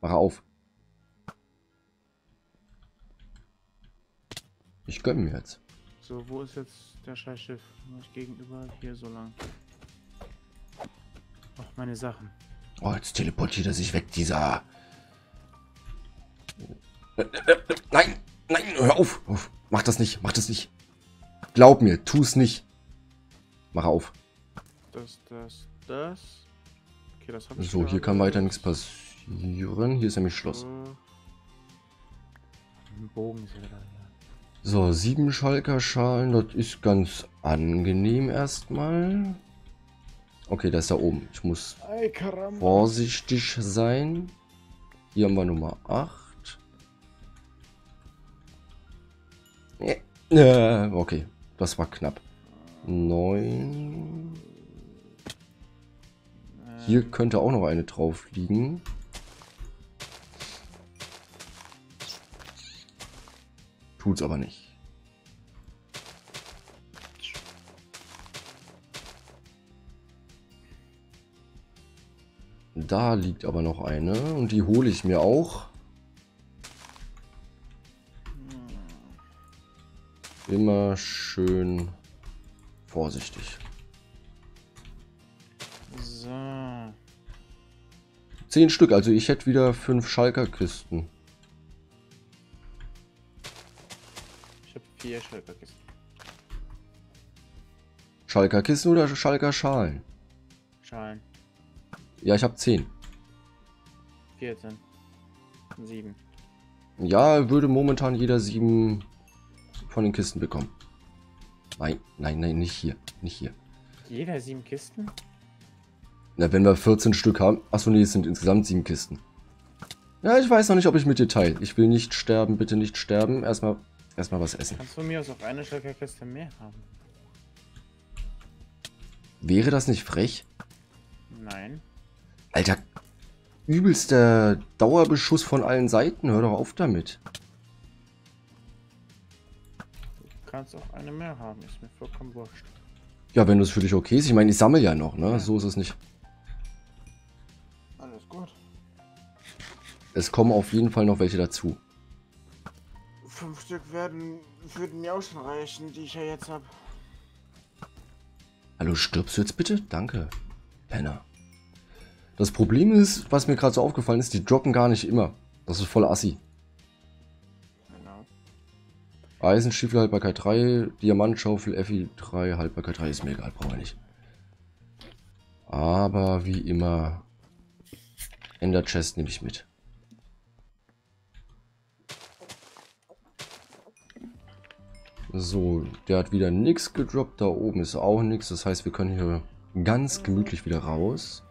Mach auf. Ich gönn mir jetzt. So, wo ist jetzt der Scheißschiff? Gegenüber hier so lang. Ach, meine Sachen. Oh, jetzt teleportiert er sich weg, dieser... Äh, äh, äh, Nein, nein, hör auf, auf. Mach das nicht, mach das nicht. Glaub mir, tu es nicht. Mach auf. Das, das, das. Okay, das habe ich. So, hier kann weiter nichts passieren. Hier ist nämlich Schloss. So. Ein Bogen ist da. So, sieben Schalkerschalen, das ist ganz angenehm erstmal. Okay, das ist da oben. Ich muss Ay, vorsichtig sein. Hier haben wir Nummer 8. Äh, okay, das war knapp. 9. Hier könnte auch noch eine drauf liegen. Tut's aber nicht. Da liegt aber noch eine und die hole ich mir auch. Immer schön vorsichtig. So. Zehn Stück, also ich hätte wieder fünf Schalker-Kisten. Ich habe vier Schalkerkisten. Schalker-Kisten oder Schalker-Schalen? Schalen. Ja, ich habe zehn. 14. 7. Ja, würde momentan jeder sieben von den Kisten bekommen. Nein, nein, nein, nicht hier. Nicht hier. Jeder sieben Kisten? Na, wenn wir 14 Stück haben. Achso, nee, es sind insgesamt sieben Kisten. Ja, ich weiß noch nicht, ob ich mit dir teile. Ich will nicht sterben, bitte nicht sterben. Erstmal, erstmal was essen. Kannst du mir aus auch eine Schalkerkiste mehr haben? Wäre das nicht frech? Nein. Alter, übelster Dauerbeschuss von allen Seiten. Hör doch auf damit. Du kannst auch eine mehr haben. Ist mir vollkommen wurscht. Ja, wenn das für dich okay ist. Ich meine, ich sammle ja noch, ne? So ist es nicht. Alles gut. Es kommen auf jeden Fall noch welche dazu. Fünf Stück werden würden mir auch schon reichen, die ich ja jetzt habe. Hallo, stirbst du jetzt bitte? Danke. Penner. Das Problem ist, was mir gerade so aufgefallen ist, die droppen gar nicht immer. Das ist voll assi. Genau. Eisenstiefel Haltbarkeit 3, Diamantschaufel FI 3, Haltbarkeit 3 ist mir egal, brauchen wir nicht. Aber wie immer, Ender Chest nehme ich mit. So, der hat wieder nichts gedroppt, da oben ist auch nichts, das heißt wir können hier ganz gemütlich wieder raus.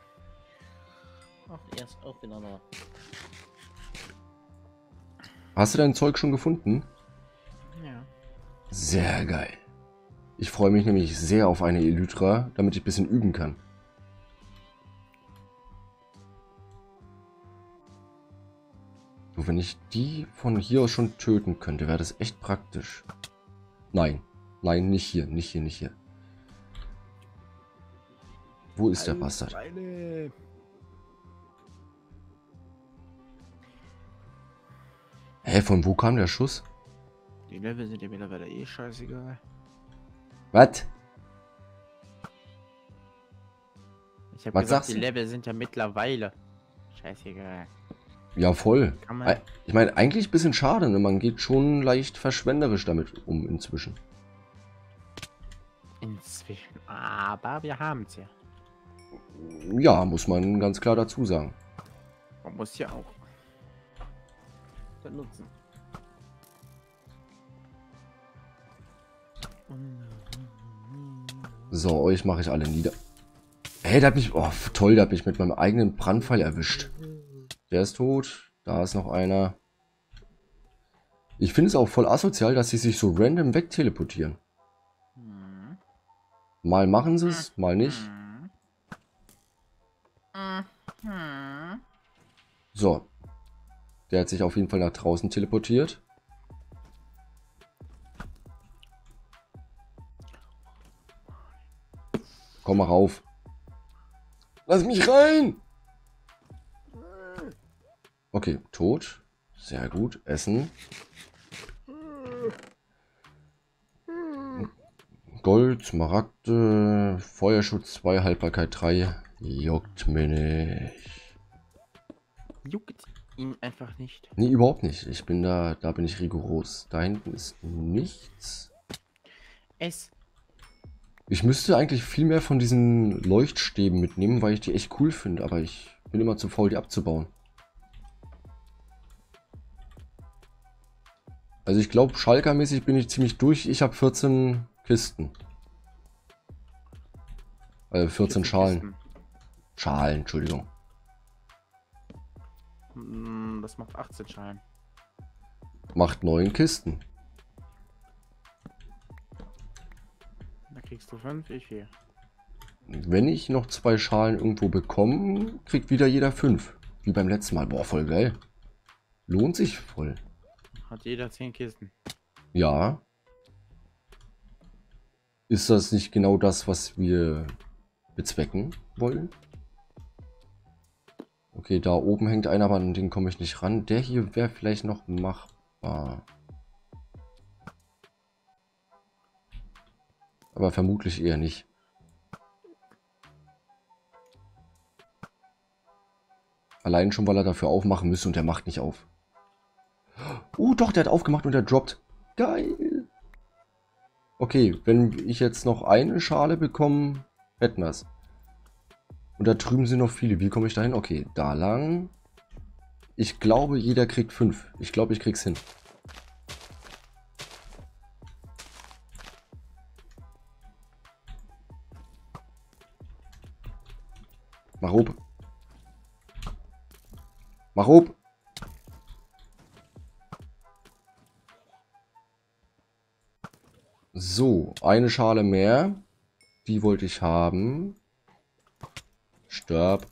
Ach, er ist auch wieder da. Hast du dein Zeug schon gefunden? Ja. Sehr geil. Ich freue mich nämlich sehr auf eine Elytra, damit ich ein bisschen üben kann. So, wenn ich die von hier aus schon töten könnte, wäre das echt praktisch. Nein. Nein, nicht hier, nicht hier, nicht hier. Wo ist der Bastard? Hä, von wo kam der Schuss? Die Level sind dir mittlerweile eh scheißegal. Was? Ich habe Was gesagt, die? Level sind ja mittlerweile scheißegal. Ja, voll. Ich meine, eigentlich ein bisschen schade, ne? Man geht schon leicht verschwenderisch damit um inzwischen. Inzwischen. Aber wir haben es ja. Ja, muss man ganz klar dazu sagen. Man muss ja auch benutzen. So, euch mache ich alle nieder. Hey, der hat mich... Oh, toll, der hat mich mit meinem eigenen Brandpfeil erwischt. Der ist tot. Da ist noch einer. Ich finde es auch voll asozial, dass sie sich so random wegteleportieren. Mal machen sie es, mal nicht. So. Der hat sich auf jeden Fall nach draußen teleportiert. Komm mal rauf. Lass mich rein! Okay, tot. Sehr gut. Essen. Gold, Smaragde, Feuerschutz 2, Haltbarkeit 3. Juckt mir nicht. Juckt ihn einfach nicht. Nee, überhaupt nicht. Ich bin da, da bin ich rigoros. Da hinten ist nichts. Es. Ich müsste eigentlich viel mehr von diesen Leuchtstäben mitnehmen, weil ich die echt cool finde, aber ich bin immer zu faul, die abzubauen. Also ich glaube, Schalker-mäßig bin ich ziemlich durch. Ich habe 14 Kisten. Äh, 14 Schalen. Schalen, Entschuldigung. Hm, Das macht 18 Schalen. Macht 9 Kisten. Da kriegst du 5, ich 4. Wenn ich noch zwei Schalen irgendwo bekomme, kriegt wieder jeder fünf. Wie beim letzten Mal. Boah, voll geil. Lohnt sich voll. Hat jeder 10 Kisten. Ja. Ist das nicht genau das, was wir bezwecken wollen? Okay, da oben hängt einer, aber an den komme ich nicht ran. Der hier wäre vielleicht noch machbar. Aber vermutlich eher nicht. Allein schon, weil er dafür aufmachen müsste und der macht nicht auf. Oh, doch, der hat aufgemacht und der droppt. Geil. Okay, wenn ich jetzt noch eine Schale bekomme, hätten wir es. Und da drüben sind noch viele. Wie komme ich da hin? Okay, da lang. Ich glaube, jeder kriegt fünf. Ich glaube, ich krieg's hin. Mach ob. Mach ob. So, eine Schale mehr. Die wollte ich haben. Stirb.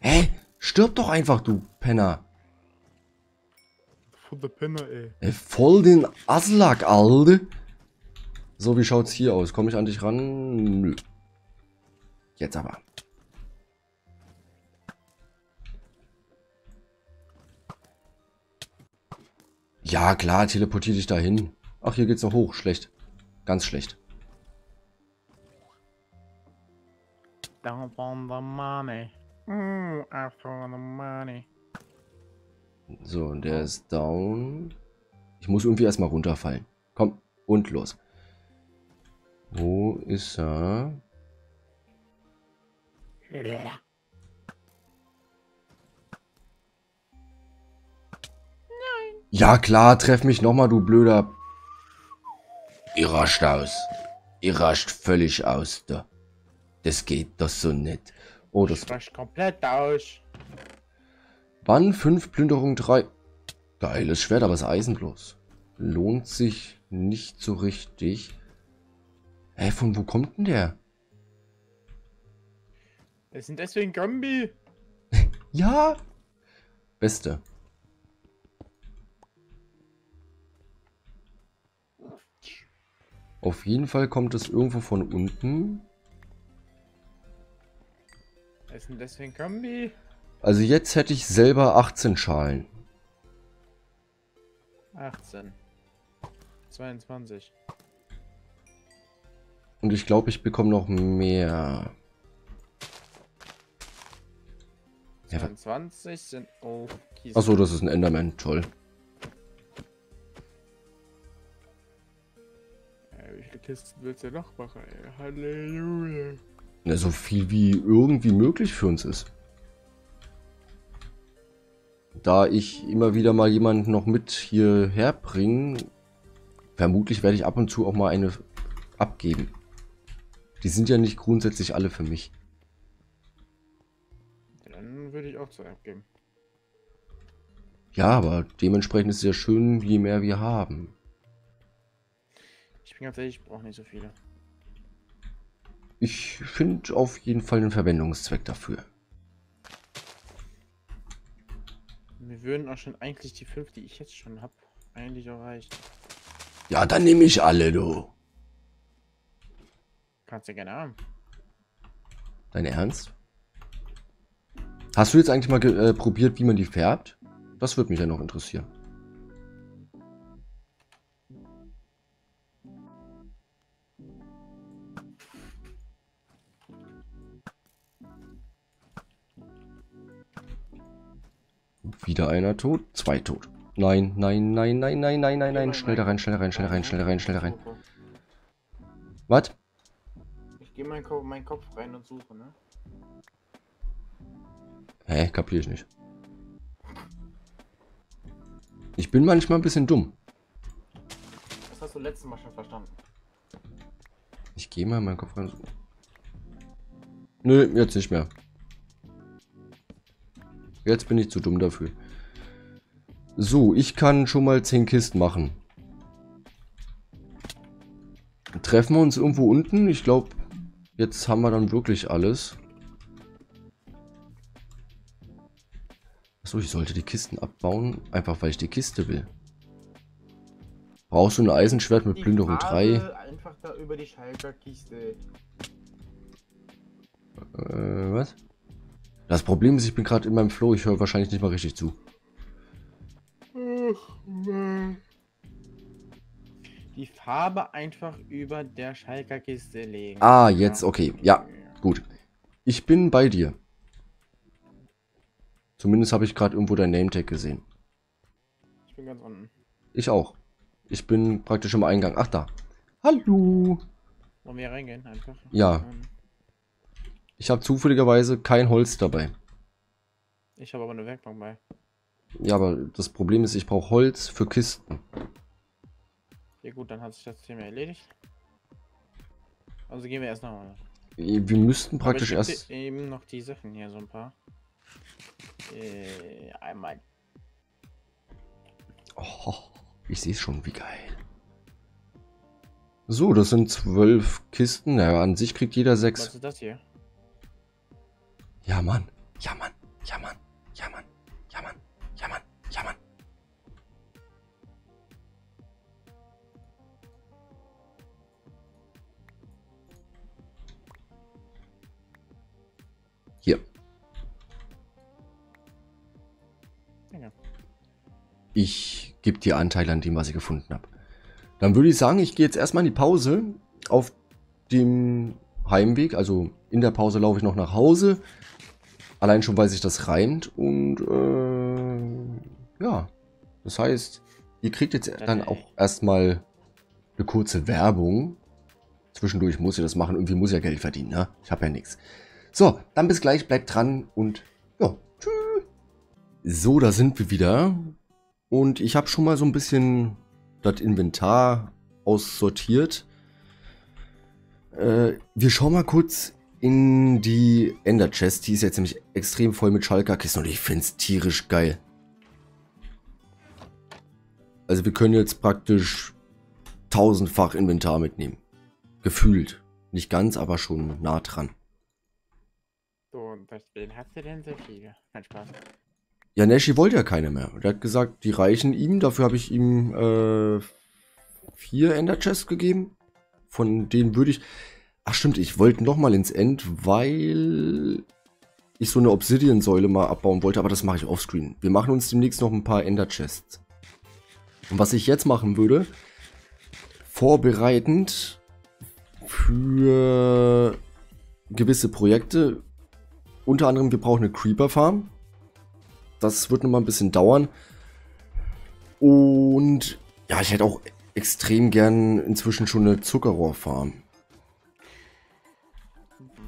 Hä? Stirb doch einfach, du Penner. Von der Penner, ey. Ey, voll den Aslak, Alter. So, wie schaut's hier aus? Komme ich an dich ran? Nö. Jetzt aber. Ja, klar, teleportier dich dahin. Ach, hier geht's noch hoch. Schlecht. Ganz schlecht. Down on the money. Mm, after the money. So, und der ist down. Ich muss irgendwie erstmal runterfallen. Komm, und los. Wo ist er? Ja, klar, treff mich nochmal, du blöder. Ihr rascht aus. Ihr rascht völlig aus, da. Das geht doch so nicht. Oh, das Ich komplett aus. Bann 5, Plünderung 3. Geiles Schwert, aber es ist Eisen bloß. Lohnt sich nicht so richtig. Hä, von wo kommt denn der? Das sind deswegen Gombi. Ja! Beste. Auf jeden Fall kommt es irgendwo von unten. Das sind deswegen Gombi. Also jetzt hätte ich selber 18 Schalen. 18. 22. Und ich glaube, ich bekomme noch mehr. Ja, wa- 22 sind oh. Achso, das ist ein Enderman. Toll. Wie viele Kisten willst du noch machen? Halleluja. Na, so viel wie irgendwie möglich für uns ist. Da ich immer wieder mal jemanden noch mit hierher bringe, vermutlich werde ich ab und zu auch mal eine abgeben. Die sind ja nicht grundsätzlich alle für mich. Dann würde ich auch zwei abgeben. Ja, aber dementsprechend ist es ja schön, je mehr wir haben. Ich bin ganz ehrlich, ich brauche nicht so viele. Ich finde auf jeden Fall einen Verwendungszweck dafür. Mir würden auch schon eigentlich die fünf, die ich jetzt schon habe, eigentlich auch reichen. Ja, dann nehme ich alle, du. Kannst du gerne haben. Dein Ernst? Hast du jetzt eigentlich mal äh, probiert, wie man die färbt? Das würde mich ja noch interessieren. Wieder einer tot, zwei tot. Nein, nein, nein, nein, nein, nein, nein, nein, schnell da rein, schnell da rein, schnell da rein, schnell da rein, schnell da rein. Was? Ich gehe meinen Kopf, meinen Kopf rein und suche, ne? Hä, kapier ich nicht. Ich bin manchmal ein bisschen dumm. Das hast du letztes Mal schon verstanden. Ich gehe mal in meinen Kopf rein. Nö, jetzt nicht mehr. Jetzt bin ich zu dumm dafür. So, ich kann schon mal 10 Kisten machen. Treffen wir uns irgendwo unten? Ich glaube, jetzt haben wir dann wirklich alles. Achso, ich sollte die Kisten abbauen, einfach weil ich die Kiste will. Brauchst du ein Eisenschwert mit Plünderung 3? Farbe Einfach da über die Schalterkiste. Äh, was? Das Problem ist, ich bin gerade in meinem Flow, ich höre wahrscheinlich nicht mal richtig zu. Die Farbe einfach über der Schalterkiste legen. Ah, jetzt, okay. Ja, gut. Ich bin bei dir. Zumindest habe ich gerade irgendwo dein Nametag gesehen. Ich bin ganz unten. Ich auch. Ich bin praktisch im Eingang. Ach, da. Hallo. Wollen wir reingehen einfach? Ja. Ich habe zufälligerweise kein Holz dabei. Ich habe aber eine Werkbank bei. Ja, aber das Problem ist, ich brauche Holz für Kisten. Ja gut, dann hat sich das Thema erledigt. Also gehen wir erst nochmal. Wir müssten praktisch erst... eben noch die Sachen hier, so ein paar. Äh, einmal. Oh, ich sehe schon, wie geil. So, das sind zwölf Kisten. Naja, an sich kriegt jeder Was sechs. ist das hier? Ja, Mann. Ja, Mann. Ja, Mann. Ja, Mann. Ja, Mann. Ja, Mann. Ja, Mann. Hier. Ja. Ich gebe dir Anteil an dem, was ich gefunden habe. Dann würde ich sagen, ich gehe jetzt erstmal in die Pause. Auf dem Heimweg, also in der Pause laufe ich noch nach Hause. Allein schon, weil sich das reimt. Und äh, ja, das heißt, ihr kriegt jetzt dann auch erstmal eine kurze Werbung. Zwischendurch muss ich das machen. Irgendwie muss ja Geld verdienen, ne? Ich habe ja nichts. So, dann bis gleich. Bleibt dran und ja, tschüss. So, da sind wir wieder. Und ich habe schon mal so ein bisschen das Inventar aussortiert. Äh, wir schauen mal kurz in die Ender Chest. Die ist jetzt nämlich extrem voll mit Schalker-Kisten und ich finde es tierisch geil. Also wir können jetzt praktisch tausendfach Inventar mitnehmen. Gefühlt. Nicht ganz, aber schon nah dran. So, und weswegen hast du denn so viele? Kein Spaß. Ja, Nashi wollte ja keine mehr. Der hat gesagt, die reichen ihm. Dafür habe ich ihm äh, vier Ender Chests gegeben. Von denen würde ich. Ach stimmt, ich wollte noch mal ins End, weil ich so eine Obsidian-Säule mal abbauen wollte, aber das mache ich offscreen. Wir machen uns demnächst noch ein paar Ender Chests. Und was ich jetzt machen würde, vorbereitend für gewisse Projekte. Unter anderem, wir brauchen eine Creeper Farm. Das wird noch mal ein bisschen dauern. Und ja, ich hätte auch extrem gern inzwischen schon eine Zuckerrohrfarm.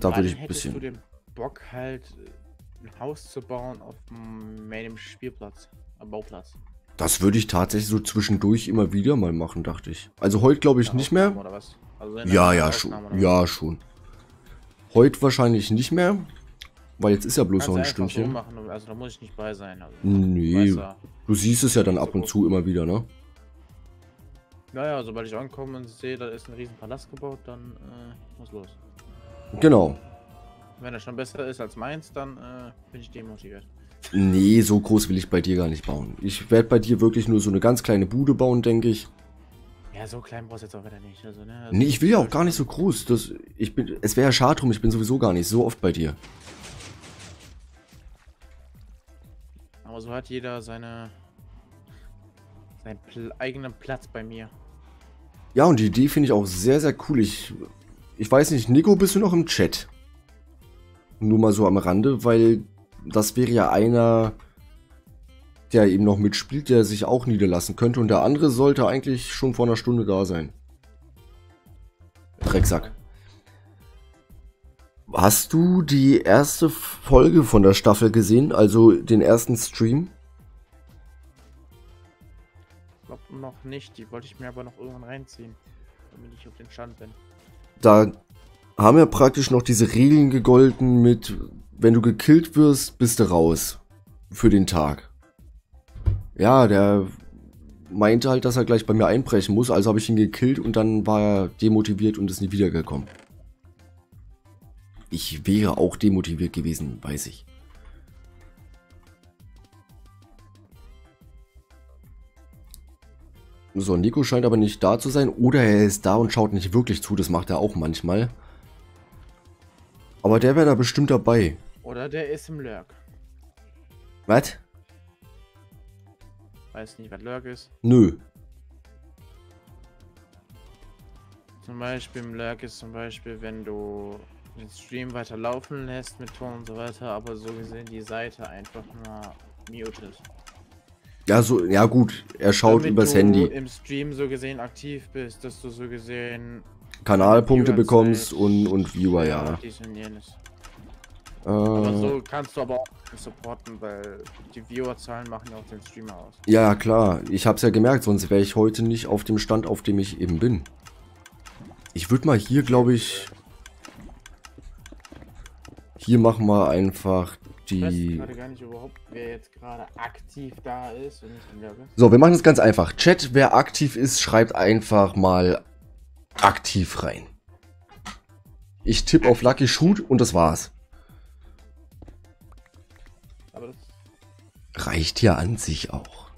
Da würde ich ein bisschen- du den Bock halt ein Haus zu bauen auf meinem Spielplatz, am Bauplatz. Das würde ich tatsächlich so zwischendurch immer wieder mal machen, dachte ich. Also heute glaube ich nicht mehr. Also Ja, ja, schon. Ja, schon. Heute wahrscheinlich nicht mehr. Weil jetzt ist ja bloß Kannst noch ein Stündchen. So machen, also da muss ich nicht bei sein. Also, Nee, du. du siehst es ja dann ab und zu immer wieder, ne? Naja, sobald ich ankomme und sehe, da ist ein riesen Palast gebaut, dann äh, muss los. Genau. Wenn er schon besser ist als meins, dann äh, bin ich demotiviert. Nee, so groß will ich bei dir gar nicht bauen. Ich werde bei dir wirklich nur so eine ganz kleine Bude bauen, denke ich. Ja, so klein brauchst du jetzt auch wieder nicht. Also, ne, also Nee, ich will ja auch gar nicht so groß. Das, ich bin, es wäre ja schade drum, ich bin sowieso gar nicht so oft bei dir. Aber so hat jeder seine seinen pl eigenen Platz bei mir. Ja, und die Idee finde ich auch sehr, sehr cool. Ich, ich weiß nicht, Nico, bist du noch im Chat? Nur mal so am Rande, weil das wäre ja einer, der eben noch mitspielt, der sich auch niederlassen könnte. Und der andere sollte eigentlich schon vor einer Stunde da sein. Drecksack. Hast du die erste Folge von der Staffel gesehen? Also den ersten Stream? Ich glaube noch nicht. Die wollte ich mir aber noch irgendwann reinziehen. Damit ich auf den Stand bin. Da haben wir praktisch noch diese Regeln gegolten mit, wenn du gekillt wirst, bist du raus. Für den Tag. Ja, der meinte halt, dass er gleich bei mir einbrechen muss, also habe ich ihn gekillt und dann war er demotiviert und ist nie wiedergekommen. ich wäre auch demotiviert gewesen, weiß ich. So, Nico scheint aber nicht da zu sein. Oder er ist da und schaut nicht wirklich zu. Das macht er auch manchmal. Aber der wäre da bestimmt dabei. Oder der ist im Lurk. Was? Weiß nicht, was Lurk ist. Nö. Zum Beispiel im Lurk ist zum Beispiel, wenn du den Stream weiter laufen lässt mit Ton und so weiter, aber so gesehen die Seite einfach mal mutet. Ja, so, ja gut, er schaut Damit übers du Handy. im Stream so gesehen aktiv bist, dass du so gesehen Kanalpunkte Viewer bekommst und, und Viewer, ja. dies und jenes. Aber Äh, so kannst du aber auch supporten, weil die Viewerzahlen machen ja auch den Streamer aus. ja, klar. Ich hab's ja gemerkt, sonst wäre ich heute nicht auf dem Stand, auf dem ich eben bin. Ich würde mal hier, glaube ich... Hier machen wir einfach Ich weiß die... gerade gar nicht überhaupt, wer jetzt gerade aktiv da ist. So, wir machen es ganz einfach. Chat, wer aktiv ist, schreibt einfach mal aktiv rein. Ich tippe auf Lucky Shoot und das war's. Aber das Reicht ja an sich auch.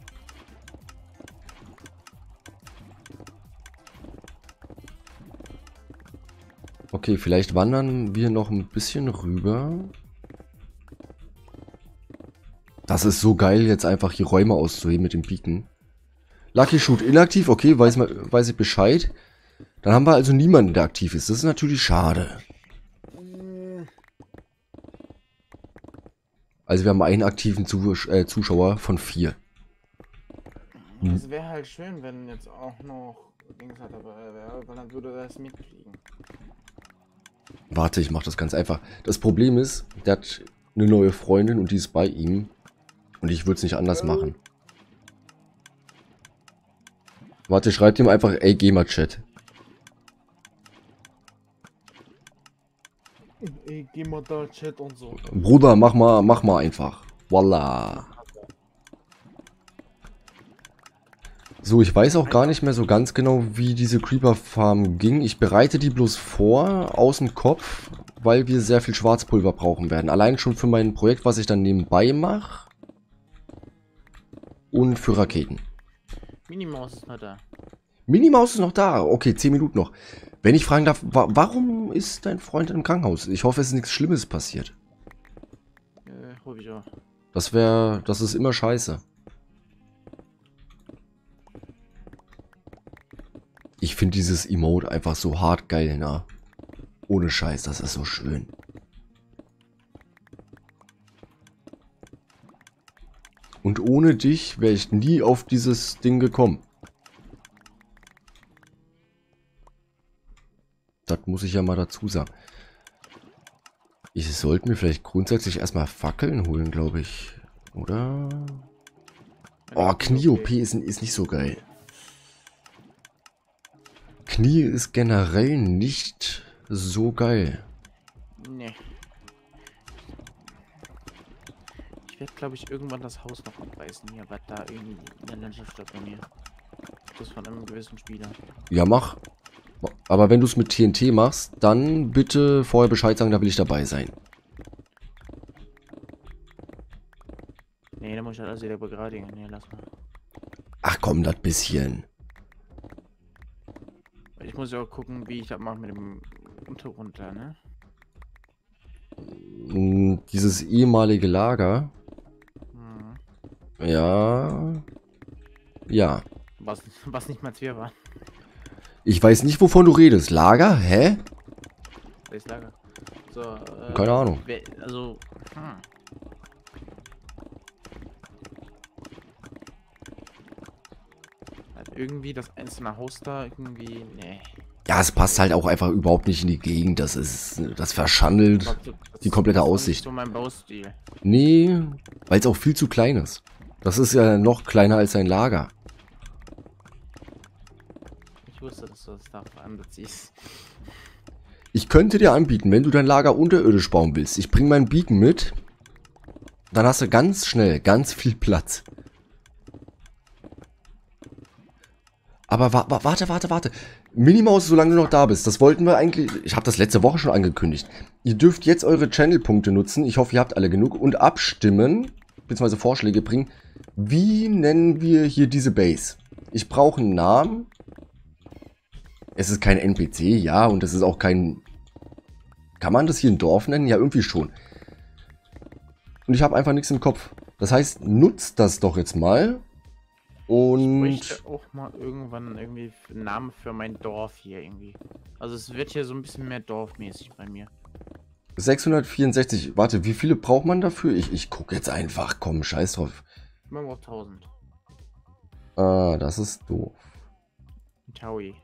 Okay, vielleicht wandern wir noch ein bisschen rüber. Das ist so geil, jetzt einfach hier Räume auszuheben mit dem Beacon. Lucky Shoot inaktiv, okay, weiß, weiß ich Bescheid. Dann haben wir also niemanden, der aktiv ist. Das ist natürlich schade. Also wir haben einen aktiven Zusch äh, Zuschauer von vier. Hm. Es wäre halt schön, wenn jetzt auch noch Dings halt dabei wäre, weil dann würde das mitkriegen. Warte, ich mach das ganz einfach. Das Problem ist, der hat eine neue Freundin und die ist bei ihm. Und ich würde es nicht anders machen. Warte, schreibt ihm einfach, ey, geh mal Chat. Ey, geh mal da Chat und so. Bruder, mach mal, mach mal einfach. Voila. So, ich weiß auch gar nicht mehr so ganz genau, wie diese Creeper Farm ging. Ich bereite die bloß vor, aus dem Kopf, weil wir sehr viel Schwarzpulver brauchen werden. Allein schon für mein Projekt, was ich dann nebenbei mache. Und für Raketen. Minimaus ist noch da. Minimaus ist noch da. Okay, 10 Minuten noch. Wenn ich fragen darf, wa warum ist dein Freund im Krankenhaus? Ich hoffe, es ist nichts Schlimmes passiert. Äh, hoffe ich auch. Das wäre, das ist immer scheiße. Ich finde dieses Emote einfach so hart geil, na. Ohne Scheiß, das ist so schön. Und ohne dich wäre ich nie auf dieses Ding gekommen. Das muss ich ja mal dazu sagen. Ich sollte mir vielleicht grundsätzlich erstmal Fackeln holen, glaube ich. Oder? Oh, Knie-OP ist, ist nicht so geil. Knie ist generell nicht so geil. Nee. Ich werde, glaube ich, irgendwann das Haus noch abreißen hier, was da irgendwie in der Landschaft mir. Das von einem gewissen Spieler. Ja, mach. Aber wenn du es mit TNT machst, dann bitte vorher Bescheid sagen, da will ich dabei sein. Nee, da muss ich halt alles wieder begradigen. Nee, lass mal. Ach komm, das bisschen. Ich muss ja auch gucken, wie ich das mache mit dem Untergrund da, ne? Hm, Dieses ehemalige Lager. Ja. Ja. Was, was nicht mal wir waren. Ich weiß nicht, wovon du redest. Lager? Hä? Welches Lager? So, äh, Keine Ahnung. Also, hm. Irgendwie das einzelne Haus da irgendwie, nee. Ja, es passt halt auch einfach überhaupt nicht in die Gegend. Das ist, das verschandelt. Das Die komplette ist auch nicht Aussicht. So mein Baustil. Nee, weil es auch viel zu klein ist. Das ist ja noch kleiner als ein Lager. Ich wusste, dass du das darauf anbeziehst. Ich könnte dir anbieten, wenn du dein Lager unterirdisch bauen willst. Ich bringe meinen Beacon mit. Dann hast du ganz schnell ganz viel Platz. Aber wa wa warte, warte, warte. Minimaus, solange du noch da bist. Das wollten wir eigentlich. Ich habe das letzte Woche schon angekündigt. Ihr dürft jetzt eure Channel-Punkte nutzen. Ich hoffe, ihr habt alle genug. Und abstimmen, beziehungsweise Vorschläge bringen. Wie nennen wir hier diese Base? Ich brauche einen Namen. Es ist kein NPC, ja. Und es ist auch kein... Kann man das hier ein Dorf nennen? Ja, irgendwie schon. Und ich habe einfach nichts im Kopf. Das heißt, nutzt das doch jetzt mal. Und... Ich auch mal irgendwann irgendwie einen Namen für mein Dorf hier irgendwie. Also es wird hier so ein bisschen mehr dorfmäßig bei mir. 664. Warte, wie viele braucht man dafür? Ich, ich gucke jetzt einfach. Komm, scheiß drauf. Man braucht 1000. Ah, das ist doof. Taui.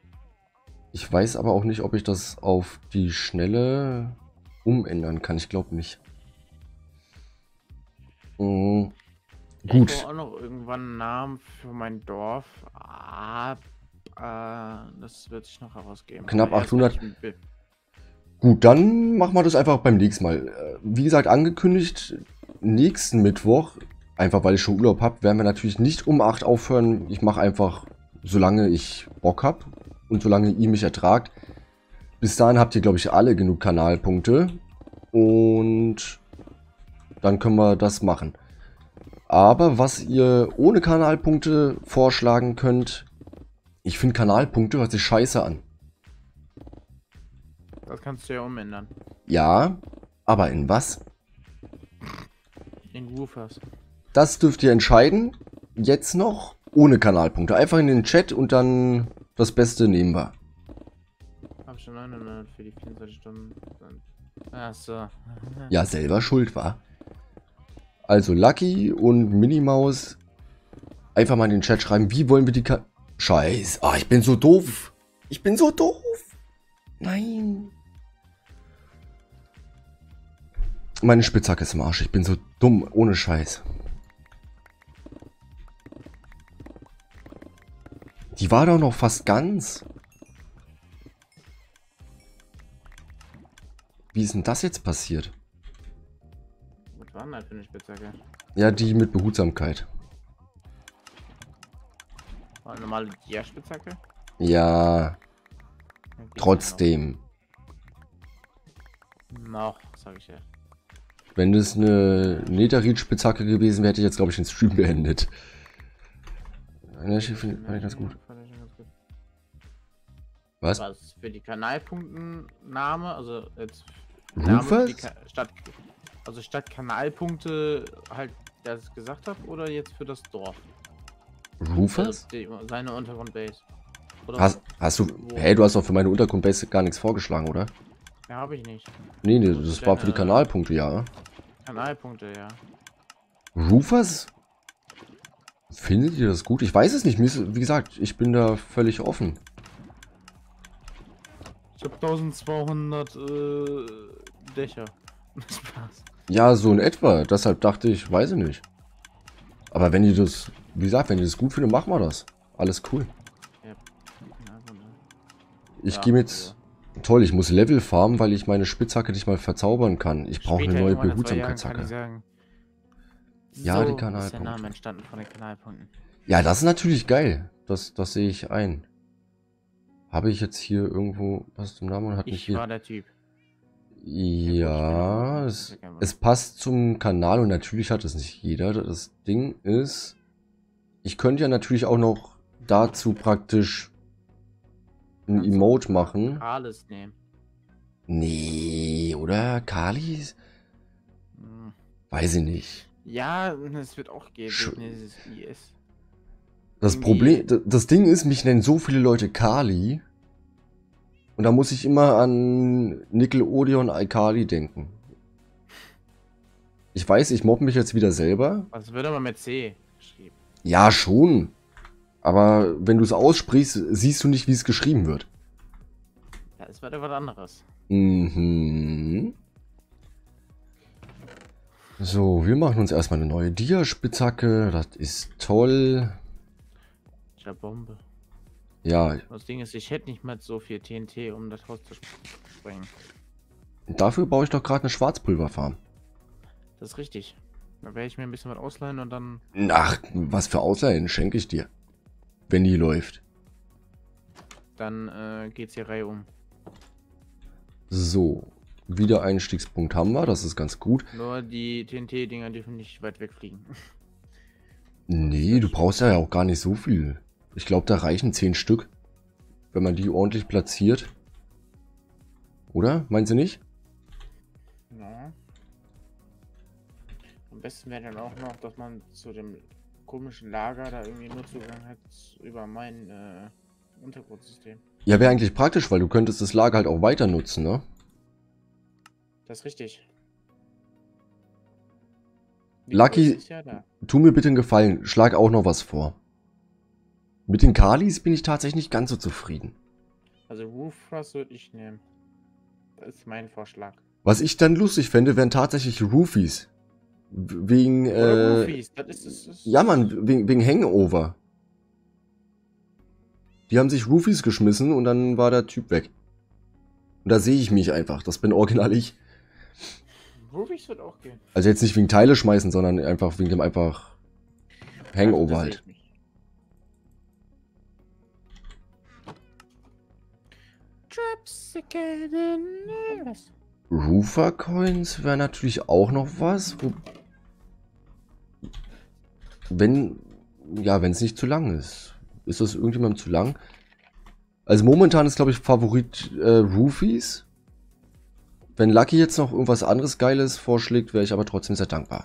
Ich weiß aber auch nicht, ob ich das auf die Schnelle umändern kann. Ich glaube nicht. Mhm. Ich Gut. brauche auch noch irgendwann einen Namen für mein Dorf. Ah, äh, das wird sich noch herausgeben. Knapp Aber erst, 800. wenn ich mit- Gut, dann machen wir das einfach beim nächsten Mal. Äh, Wie gesagt, angekündigt, nächsten Mittwoch, einfach weil ich schon Urlaub habe, werden wir natürlich nicht um 8 aufhören. Ich mache einfach, solange ich Bock habe und solange ihr mich ertragt. Bis dahin habt ihr, glaube ich, alle genug Kanalpunkte. Und dann können wir das machen. Aber was ihr ohne Kanalpunkte vorschlagen könnt, ich finde Kanalpunkte hört sich scheiße an. Das kannst du ja umändern. Ja, aber in was? In Woofers. Das dürft ihr entscheiden. Jetzt noch ohne Kanalpunkte. Einfach in den Chat und dann das Beste nehmen wir. Hab schon 900 für die 24 Stunden. Achso. Ja, selber schuld war. Also Lucky und Minimaus einfach mal in den Chat schreiben, wie wollen wir die Ka Scheiß. Ah, ich bin so doof. Ich bin so doof. Nein. Meine Spitzhacke ist im Arsch. Ich bin so dumm. Ohne Scheiß. Die war doch noch fast ganz. Wie ist denn das jetzt passiert? Was war denn das für eine Spitzhacke? Ja, die mit Behutsamkeit. War eine normale Dia-Spitzhacke? Ja, trotzdem. Noch, sag ich ja. Wenn das eine Netherreed-Spitzhacke gewesen wäre, hätte ich jetzt, glaube ich, den Stream beendet. Ja, ich finde ich ganz gut. Was? Was für die Kanalpunkten Name, also jetzt Ka statt also statt Kanalpunkte halt, es gesagt hat, oder jetzt für das Dorf? Rufus? Also seine Untergrundbase. Hast, hast du. Hey, du hast doch für meine Untergrundbase gar nichts vorgeschlagen, oder? Ja, habe ich nicht. Nee, nee, Wo das war für die deine- Kanalpunkte, ja. Kanalpunkte, ja. Rufus? Findet ihr das gut? Ich weiß es nicht. Wie gesagt, ich bin da völlig offen. Ich habe 1200 äh, Dächer. Spaß. Ja, so in etwa. Deshalb dachte ich, weiß ich nicht. Aber wenn ihr das, wie gesagt, wenn ihr das gut findet, machen wir das. Alles cool. Kanalpunkte. Ich Ja, gehe jetzt. Toll, ich muss Level farmen, weil ich meine Spitzhacke nicht mal verzaubern kann. Ich brauche eine neue Behutsamkeitshacke. Ja, die so Kanalpunkte. Von den Kanalpunkten. Ja, das ist natürlich geil. Das, das sehe ich ein. Habe ich jetzt hier irgendwo was zum Namen und hat mich Ich war hier. der Typ. Ja, es, es passt zum Kanal und natürlich hat es nicht jeder. Das Ding ist, ich könnte ja natürlich auch noch dazu praktisch ein Kannst Emote machen. Alles nehmen. Nee, oder? Kalis? Hm. Weiß ich nicht. Ja, es wird auch gehen. Sch-. Das Problem, das Ding ist, mich nennen so viele Leute Kali. Und da muss ich immer an Nickelodeon Alkali denken. Ich weiß, ich mobb mich jetzt wieder selber. Was wird aber mit C geschrieben? Ja, schon. Aber wenn du es aussprichst, siehst du nicht, wie es geschrieben wird. Ja, es wird etwas anderes. Mhm. So, wir machen uns erstmal eine neue Dia-Spitzhacke. Das ist toll. Ja, Bombe. Ja, Das Ding ist, ich hätte nicht mal so viel TNT, um das Haus zu sprengen. dafür baue ich doch gerade eine Schwarzpulverfarm. Das ist richtig. Da werde ich mir ein bisschen was ausleihen und dann. Ach, was für Ausleihen schenke ich dir. Wenn die läuft. Dann äh, geht's hier Reihe um. So. Wiedereinstiegspunkt haben wir, das ist ganz gut. Nur die TNT-Dinger dürfen nicht weit wegfliegen. Nee, du brauchst ja auch gar nicht so viel. Ich glaube, da reichen 10 Stück. Wenn man die ordentlich platziert. Oder? Meinst du nicht? Ja. Am besten wäre dann auch noch, dass man zu dem komischen Lager da irgendwie nur Zugang hat über mein äh, Untergrundsystem. Ja, wäre eigentlich praktisch, weil du könntest das Lager halt auch weiter nutzen, ne? Das ist richtig. Lucky- ja da. Tu mir bitte einen Gefallen, schlag auch noch was vor. Mit den Kalis bin ich tatsächlich nicht ganz so zufrieden. Also Frost würde ich nehmen. Das ist mein Vorschlag. Was ich dann lustig fände, wären tatsächlich Roofies. W- Wegen, Oder äh, Roofies, das ist, das ist ja Mann, wegen, wegen Hangover. Die haben sich Roofies geschmissen und dann war der Typ weg. Und da sehe ich mich einfach, das bin original ich. Roofies wird auch gehen. Also jetzt nicht wegen Teile schmeißen, sondern einfach wegen dem einfach Hangover halt. Was? Roofer Coins wäre natürlich auch noch was. Wenn, ja, wenn es nicht zu lang ist. Ist das irgendjemandem zu lang? Also momentan ist, glaube ich, Favorit äh, Roofies. Wenn Lucky jetzt noch irgendwas anderes Geiles vorschlägt, wäre ich aber trotzdem sehr dankbar.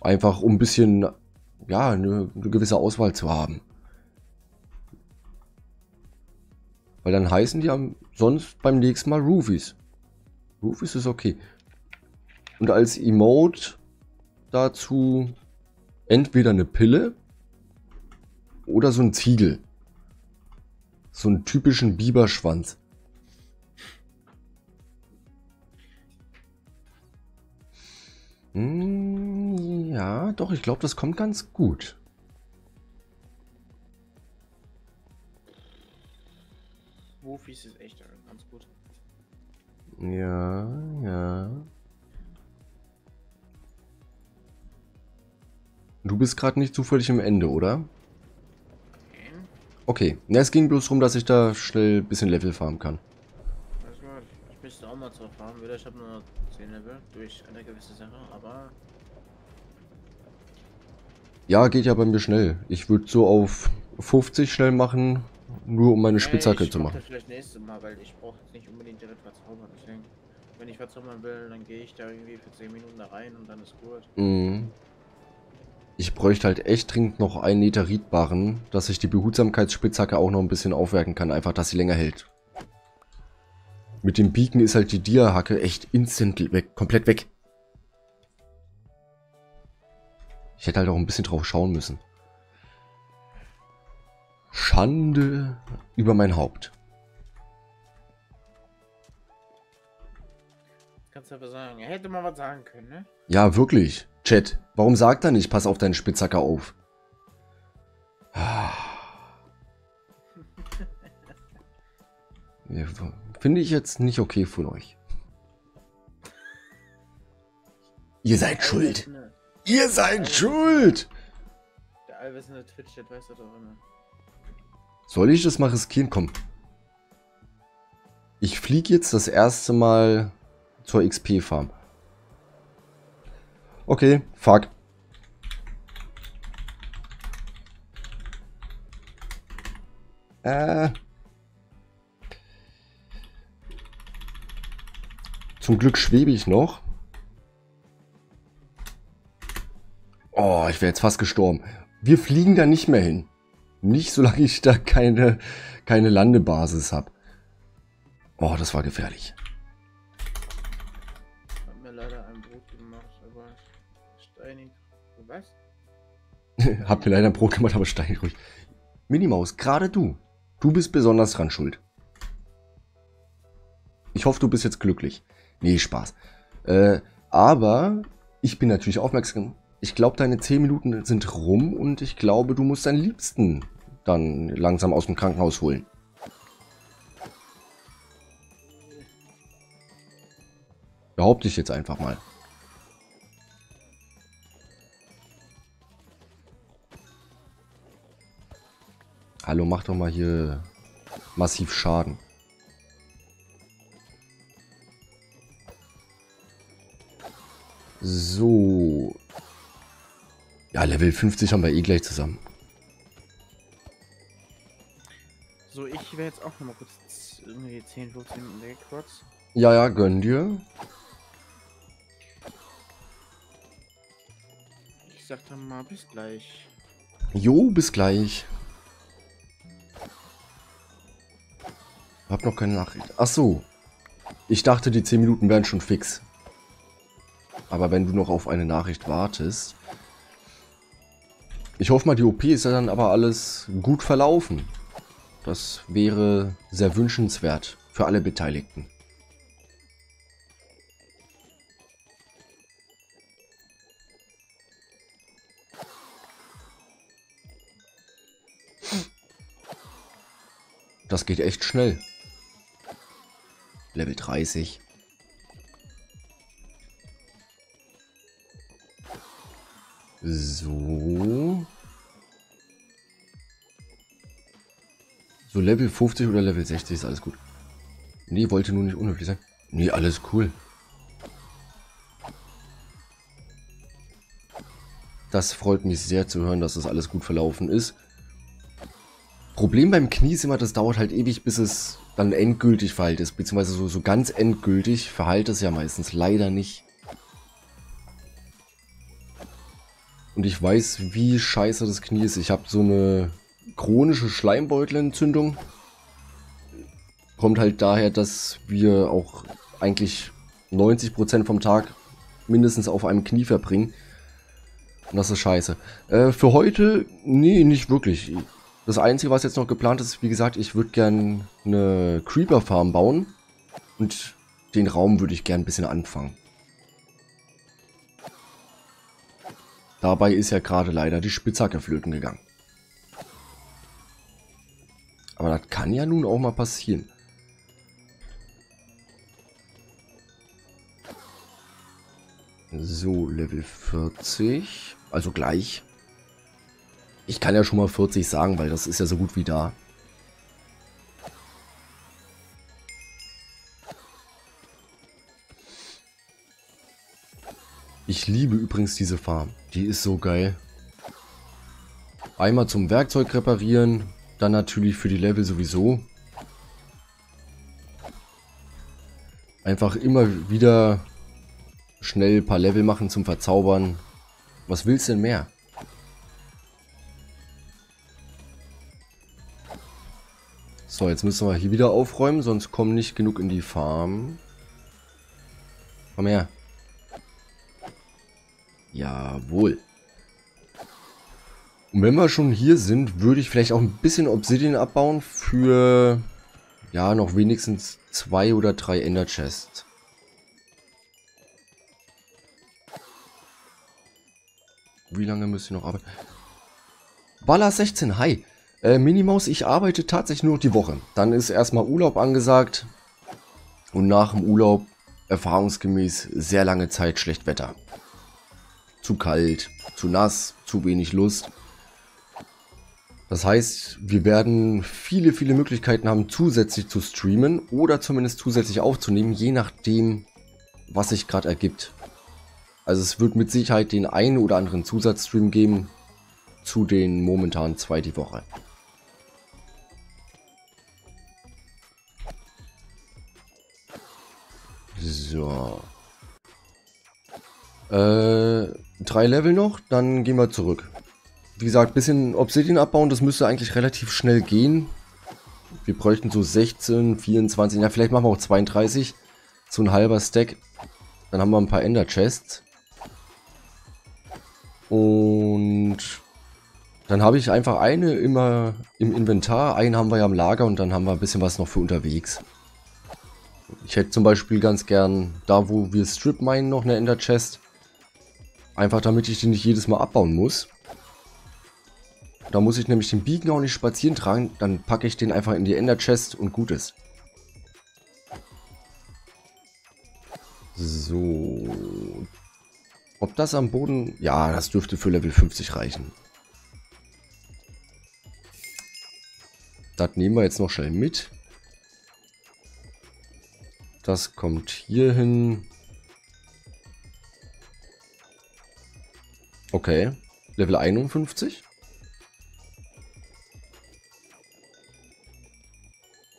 Einfach um ein bisschen, ja, eine, eine gewisse Auswahl zu haben. Weil dann heißen die am, sonst beim nächsten Mal Roofies. Roofies ist okay. Und als Emote dazu entweder eine Pille oder so ein Ziegel. So einen typischen Biberschwanz. Hm, ja, doch, ich glaube, das kommt ganz gut. Roofies ist echt ganz gut. Ja, ja. Du bist gerade nicht zufällig im Ende, oder? Okay. Ja, es ging bloß darum, dass ich da schnell ein bisschen Level farmen kann. Ich müsste auch mal zur Farm wieder. Ich habe nur 10 Level durch eine gewisse Sache, aber Ja, geht ja bei mir schnell. Ich würde so auf 50 schnell machen, nur um meine Spitzhacke ich zu mach machen. Das vielleicht nächstes Mal, weil ich brauche jetzt nicht unbedingt direkt verzaubern. Deswegen, wenn ich verzaubern will, dann gehe ich da irgendwie für 10 Minuten da rein und dann ist gut. Mhm. Ich bräuchte halt echt dringend noch einen Netheritbarren, dass ich die Behutsamkeitsspitzhacke auch noch ein bisschen aufwerten kann, einfach, dass sie länger hält. Mit dem Beacon ist halt die Dia-Hacke echt instant weg, komplett weg. Ich hätte halt auch ein bisschen drauf schauen müssen. Schande über mein Haupt. Kannst du aber sagen, er hätte mal was sagen können, ne? Ja, wirklich. Chat, warum sagt er nicht, pass auf deinen Spitzhacker auf? Finde ich jetzt nicht okay von euch. Ihr seid schuld. Ihr seid schuld. Der allwissende Twitch-Chat weiß das doch immer. Soll ich das mal riskieren? Komm. Ich fliege jetzt das erste Mal zur XP-Farm. Okay, fuck. Äh. Zum Glück schwebe ich noch. Oh, ich wäre jetzt fast gestorben. Wir fliegen da nicht mehr hin. Nicht, solange ich da keine, keine Landebasis habe. Oh, das war gefährlich. Hat mir leider ein Brot gemacht, aber steinig. Was? Hab mir leider ein Brot gemacht, aber steinig ruhig. Minimaus, gerade du. Du bist besonders dran schuld. Ich hoffe, du bist jetzt glücklich. Nee, Spaß. Äh, aber ich bin natürlich aufmerksam. Ich glaube, deine 10 Minuten sind rum und ich glaube, du musst deinen Liebsten dann langsam aus dem Krankenhaus holen. Behaupte ich jetzt einfach mal. Hallo, mach doch mal hier massiv Schaden. So. Ja, Level 50 haben wir eh gleich zusammen. So, ich wäre jetzt auch noch mal kurz irgendwie 10, 15 Minuten weg, kurz. Ja, ja, gönn dir. Ich sag dann mal bis gleich. Jo, bis gleich. Hab noch keine Nachricht. Ach so. Ich dachte, die 10 Minuten wären schon fix. Aber wenn du noch auf eine Nachricht wartest... Ich hoffe mal, die OP ist ja dann aber alles gut verlaufen. Das wäre sehr wünschenswert für alle Beteiligten. Das geht echt schnell. Level 30. So. So Level 50 oder Level 60 ist alles gut. Nee, wollte nur nicht unhöflich sein. Nee, alles cool. Das freut mich sehr zu hören, dass das alles gut verlaufen ist. Problem beim Knie ist immer, das dauert halt ewig, bis es dann endgültig verheilt ist. Beziehungsweise so, so ganz endgültig verheilt es ja meistens leider nicht. Und ich weiß, wie scheiße das Knie ist. Ich habe so eine chronische Schleimbeutelentzündung. Kommt halt daher, dass wir auch eigentlich 90% vom Tag mindestens auf einem Knie verbringen. Und das ist scheiße. Äh, für heute, nee, nicht wirklich. Das Einzige, was jetzt noch geplant ist, wie gesagt, ich würde gern eine Creeper-Farm bauen. Und den Raum würde ich gern ein bisschen anfangen. Dabei ist ja gerade leider die Spitzhacke flöten gegangen. Aber das kann ja nun auch mal passieren. So, Level 40. Also gleich. Ich kann ja schon mal 40 sagen, weil das ist ja so gut wie da. Ich liebe übrigens diese Farm. Die ist so geil. Einmal zum Werkzeug reparieren, dann natürlich für die Level sowieso. Einfach immer wieder schnell ein paar Level machen zum Verzaubern. Was willst du denn mehr? So, jetzt müssen wir hier wieder aufräumen, sonst kommen nicht genug in die Farm. Komm her. Jawohl. Und wenn wir schon hier sind, würde ich vielleicht auch ein bisschen Obsidian abbauen für, ja, noch wenigstens zwei oder drei Ender Chests. Wie lange müsst ihr noch arbeiten? Baller 16, hi. Äh, Minimaus, ich arbeite tatsächlich nur die Woche. Dann ist erstmal Urlaub angesagt. Und nach dem Urlaub erfahrungsgemäß sehr lange Zeit schlecht Wetter. Zu kalt, zu nass, zu wenig Lust. Das heißt, wir werden viele, viele Möglichkeiten haben, zusätzlich zu streamen oder zumindest zusätzlich aufzunehmen, je nachdem, was sich gerade ergibt. Also es wird mit Sicherheit den einen oder anderen Zusatzstream geben zu den momentan zwei die Woche. So. Äh, drei Level noch, dann gehen wir zurück. Wie gesagt, bisschen Obsidian abbauen, das müsste eigentlich relativ schnell gehen. Wir bräuchten so 16, 24, ja vielleicht machen wir auch 32. So ein halber Stack. Dann haben wir ein paar Ender Chests. Und dann habe ich einfach eine immer im Inventar, einen haben wir ja im Lager und dann haben wir ein bisschen was noch für unterwegs. Ich hätte zum Beispiel ganz gern da, wo wir Strip meinen, noch eine Ender Chest. Einfach damit ich den nicht jedes Mal abbauen muss. Da muss ich nämlich den Beacon auch nicht spazieren tragen. Dann packe ich den einfach in die Ender Chest und gut ist. So. Ob das am Boden... Ja, das dürfte für Level 50 reichen. Das nehmen wir jetzt noch schnell mit. Das kommt hier hin. Okay. Level 51.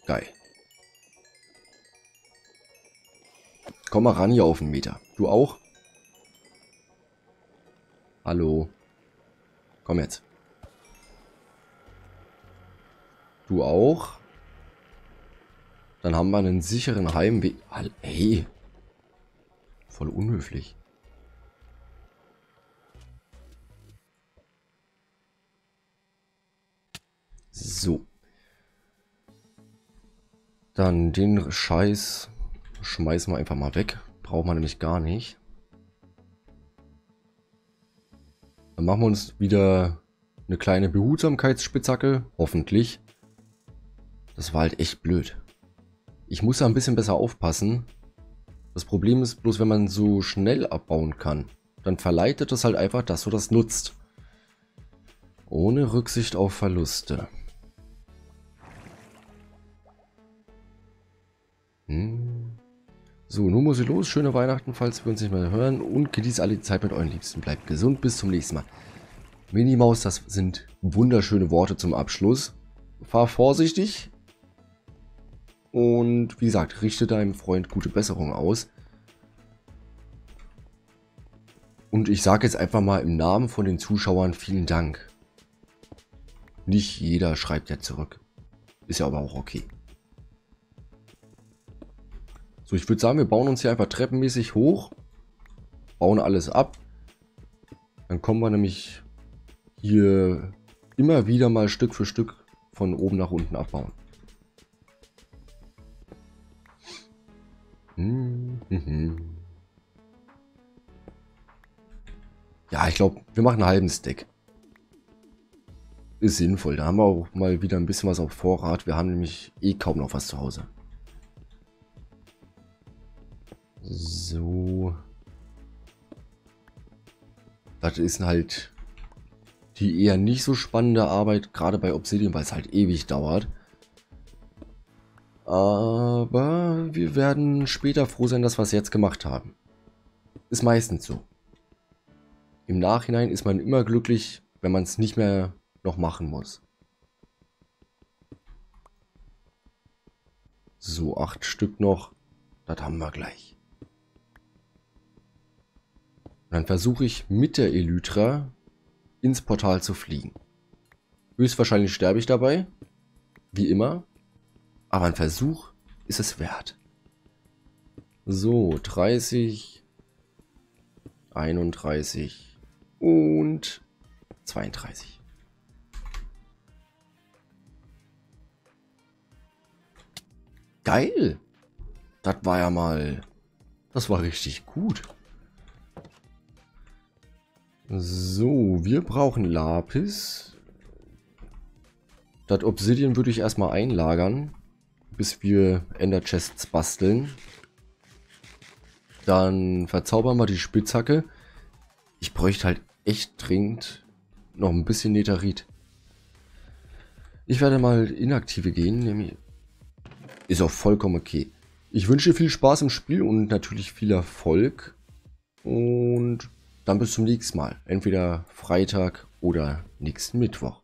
Geil. Komm mal ran hier auf den Meter. Du auch? Hallo. Komm jetzt. Du auch? Dann haben wir einen sicheren Heimweg. Ey. Voll unhöflich. So. Dann den Scheiß schmeißen wir einfach mal weg. Braucht man nämlich gar nicht. Dann machen wir uns wieder eine kleine Behutsamkeitsspitzhacke. Hoffentlich. Das war halt echt blöd. Ich muss da ein bisschen besser aufpassen. Das Problem ist bloß, wenn man so schnell abbauen kann, dann verleitet das halt einfach, dass du das nutzt. Ohne Rücksicht auf Verluste. Hm. So, nun muss ich los. Schöne Weihnachten, falls wir uns nicht mehr hören. Und genießt alle die Zeit mit euren Liebsten. Bleibt gesund. Bis zum nächsten Mal. Minimaus, das sind wunderschöne Worte zum Abschluss. Fahr vorsichtig. Und wie gesagt, richte deinem Freund gute Besserung aus. Und ich sage jetzt einfach mal im Namen von den Zuschauern vielen Dank. Nicht jeder schreibt ja zurück. Ist ja aber auch okay. So, ich würde sagen, wir bauen uns hier einfach treppenmäßig hoch. Bauen alles ab. Dann kommen wir nämlich hier immer wieder mal Stück für Stück von oben nach unten abbauen. Ja, ich glaube, wir machen einen halben Stack. Ist sinnvoll. Da haben wir auch mal wieder ein bisschen was auf Vorrat. Wir haben nämlich eh kaum noch was zu Hause. So. Das ist halt die eher nicht so spannende Arbeit, gerade bei Obsidian, weil es halt ewig dauert. Aber wir werden später froh sein, dass wir es jetzt gemacht haben. Ist meistens so. Im Nachhinein ist man immer glücklich, wenn man es nicht mehr noch machen muss. So, acht Stück noch. Das haben wir gleich. Und dann versuche ich mit der Elytra ins Portal zu fliegen. Höchstwahrscheinlich sterbe ich dabei. Wie immer. Aber ein Versuch ist es wert. So, 30, 31 und 32. Geil. Das war ja mal... Das war richtig gut. So, wir brauchen Lapis. Das Obsidian würde ich erstmal einlagern bis wir Ender Chests basteln. Dann verzaubern wir die Spitzhacke. Ich bräuchte halt echt dringend noch ein bisschen Netherite. Ich werde mal inaktive gehen. Ist auch vollkommen okay. Ich wünsche viel Spaß im Spiel und natürlich viel Erfolg. Und dann bis zum nächsten Mal. Entweder Freitag oder nächsten Mittwoch.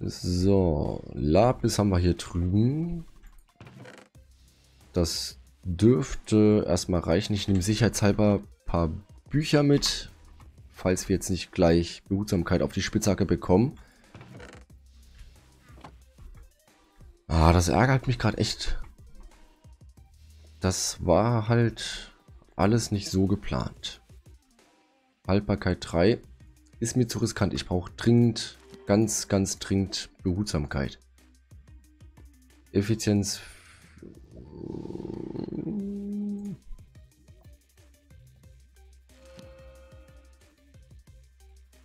So, Lapis haben wir hier drüben. Das dürfte erstmal reichen. Ich nehme sicherheitshalber ein paar Bücher mit, falls wir jetzt nicht gleich Behutsamkeit auf die Spitzhacke bekommen. Ah, das ärgert mich gerade echt. Das war halt alles nicht so geplant. Haltbarkeit 3 ist mir zu riskant. Ich brauche dringend ganz, ganz dringend Behutsamkeit. Effizienz.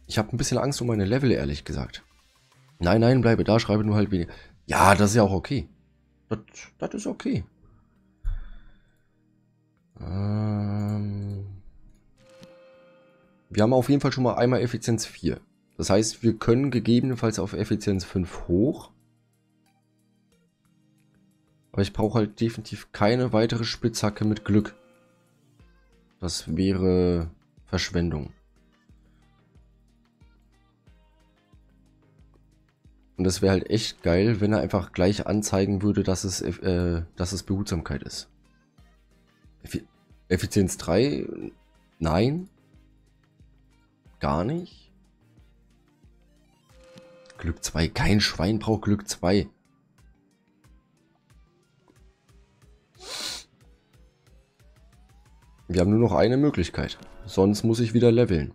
Ich habe ein bisschen Angst um meine Level, ehrlich gesagt. Nein, nein, bleibe da, schreibe nur halt weniger. Ja, das ist ja auch okay. Das, das ist okay. Ähm wir haben auf jeden Fall schon mal einmal Effizienz 4. Das heißt, wir können gegebenenfalls auf Effizienz 5 hoch. Aber ich brauche halt definitiv keine weitere Spitzhacke mit Glück. Das wäre Verschwendung. Und das wäre halt echt geil, wenn er einfach gleich anzeigen würde, dass es, äh, dass es Behutsamkeit ist. Effi Effizienz 3? Nein. Gar nicht. Glück 2. Kein Schwein braucht Glück 2. Wir haben nur noch eine Möglichkeit. Sonst muss ich wieder leveln.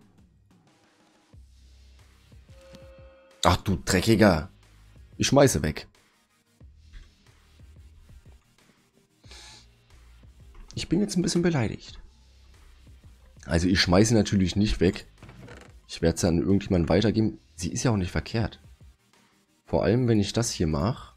Ach du Dreckiger. Ich schmeiße weg. Ich bin jetzt ein bisschen beleidigt. Also ich schmeiße natürlich nicht weg. Ich werde es an irgendjemanden weitergeben. Sie ist ja auch nicht verkehrt. Vor allem, wenn ich das hier mache.